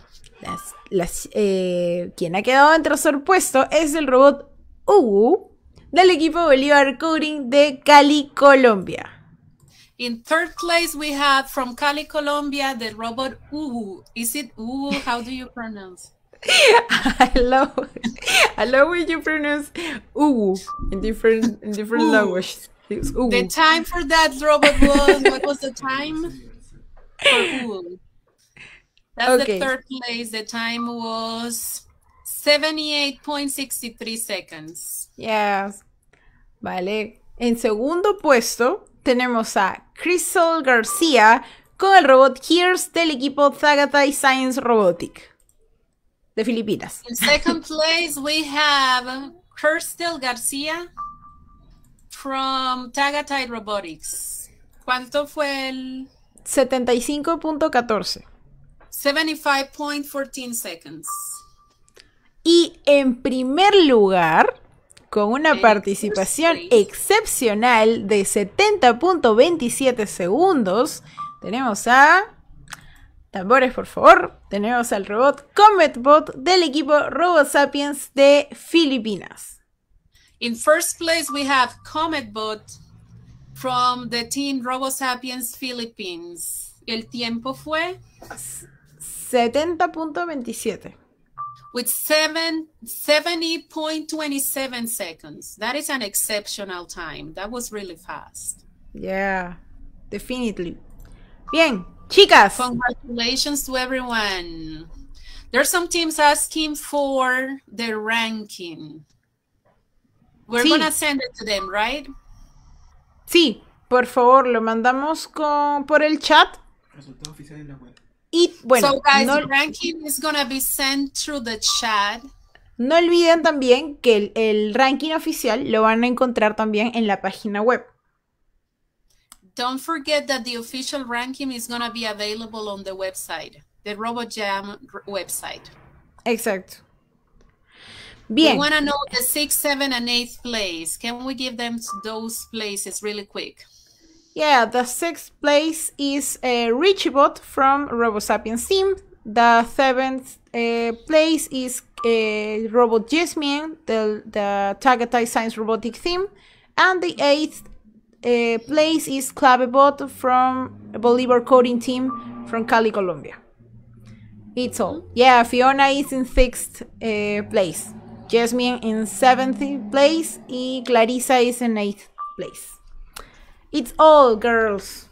las, eh, quien ha quedado en tercer puesto es el robot Ugu del equipo Bolívar Coding de Cali, Colombia. In third place, we have from Cali, Colombia, the robot Uwu. Is it Uwu? How do you pronounce? I love, I love when you pronounce Uwu in different in different languages. The time for that robot was what was the time for? That's okay. the third place. The time was 78.63 seconds. Yes. Vale. En segundo puesto tenemos a Crystal García con el robot Gears del equipo Zagatai Science Robotic de Filipinas. In second place we have Kirstel García from Tagatite Robotics. ¿Cuánto fue el 75.14. 75.14 seconds? Y en primer lugar, con una participación excepcional de 70.27 segundos, tenemos a... Tambores, por favor. Tenemos al robot CometBot del equipo RoboSapiens de Filipinas. In first place, we have CometBot from the team RoboSapiens Philippines. El tiempo fue 70.27. with seven, 70.27 seconds. That is an exceptional time. That was really fast. Yeah, definitely. Bien, chicas. Congratulations to everyone. There's some teams asking for the ranking. We're Sí. gonna send it to them, right? Sí, por favor, lo mandamos con, por el chat. Resultado oficial en la web. Y bueno, so guys, no, the ranking is gonna be sent through the chat. no olviden también que el, el ranking oficial lo van a encontrar también en la página web. Don't forget that the official ranking is gonna be available on the website, the RoboJam website. Exacto. We Bien. wanna know the sixth, seventh, and eighth place. Can we give them those places really quick? Yeah, the sixth place is uh, Richibot from RoboSapiens team. The seventh uh, place is uh, Robot Jasmine, the, the Tagatai Science Robotic team. And the eighth uh, place is Clavebot from Bolivar Coding team from Cali, Colombia. It's all. Yeah, Fiona is in sixth uh, place. Jasmine in seventh place. Y Clarissa is in eighth place. It's all girls.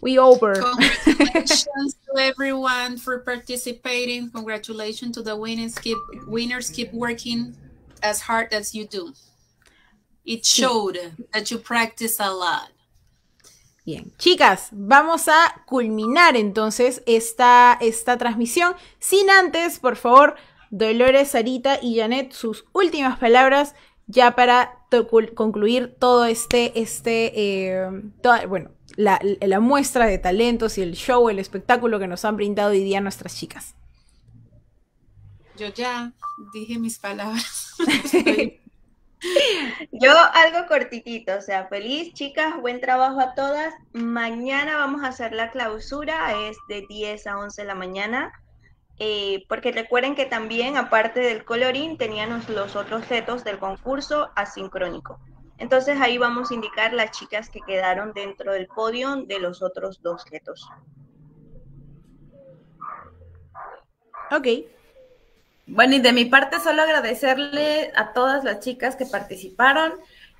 We over. Congratulations to everyone for participating. Congratulations to the winners. Keep winners keep working as hard as you do. It showed that you practice a lot. Bien, chicas, vamos a culminar entonces esta, esta transmisión. Sin antes, por favor, Dolores, Sarita y Janet, sus últimas palabras ya para to- concluir todo este, este, eh, toda- bueno, la, la muestra de talentos y el show, el espectáculo que nos han brindado hoy día nuestras chicas. Yo ya dije mis palabras. Yo algo cortitito, o sea, feliz chicas, buen trabajo a todas. Mañana vamos a hacer la clausura, es de 10 a 11 de la mañana, eh, porque recuerden que también, aparte del colorín, teníamos los otros retos del concurso asincrónico. Entonces ahí vamos a indicar las chicas que quedaron dentro del podio de los otros dos retos. Ok. Bueno, y de mi parte solo agradecerle a todas las chicas que participaron,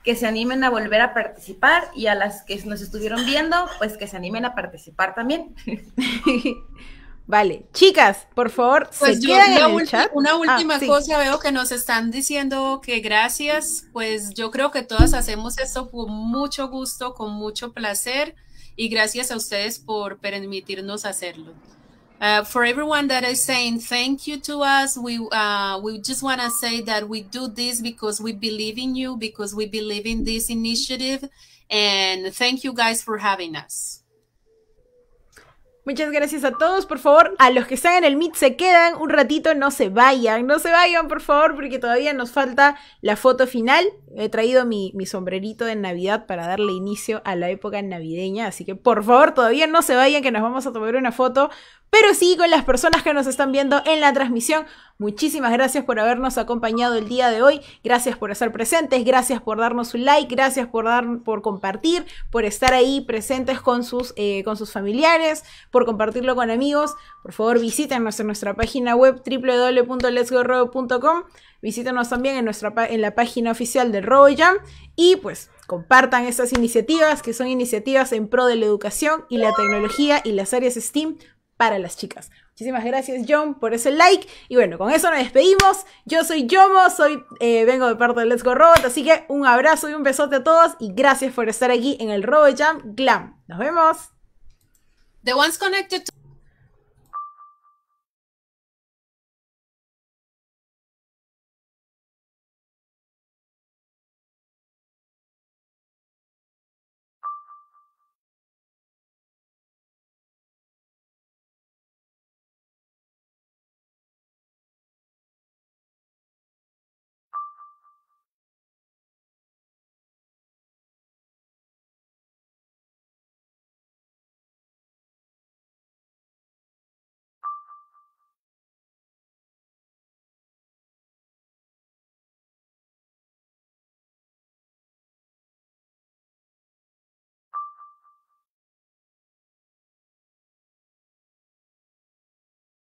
que se animen a volver a participar y a las que nos estuvieron viendo, pues que se animen a participar también. Vale, chicas, por favor, Pues se yo quedan una, en el chat. una Ah, última sí. cosa, veo que nos están diciendo que gracias, pues yo creo que todas hacemos esto con mucho gusto, con mucho placer y gracias a ustedes por permitirnos hacerlo. Uh, for everyone that is saying thank you to us, we uh, we just want to say that we do this because we believe in you, because we believe in this initiative, and thank you guys for having us. Muchas gracias a todos, por favor, a los que están en el Meet se quedan un ratito, no se vayan, no se vayan, por favor, porque todavía nos falta la foto final. He traído mi, mi sombrerito de Navidad para darle inicio a la época navideña, así que por favor, todavía no se vayan, que nos vamos a tomar una foto, pero sí con las personas que nos están viendo en la transmisión. Muchísimas gracias por habernos acompañado el día de hoy, gracias por estar presentes, gracias por darnos un like, gracias por, dar, por compartir, por estar ahí presentes con sus, eh, con sus familiares, por compartirlo con amigos. Por favor, visítenos en nuestra página web www.letsgorobo.com. Visítenos también en, nuestra, en la página oficial de RoboJam y pues compartan estas iniciativas que son iniciativas en pro de la educación y la tecnología y las áreas STEAM para las chicas. Muchísimas gracias John por ese like y bueno, con eso nos despedimos. Yo soy Yomo, soy, eh, vengo de parte de Let's Go Robot, así que un abrazo y un besote a todos y gracias por estar aquí en el RoboJam Glam. Nos vemos.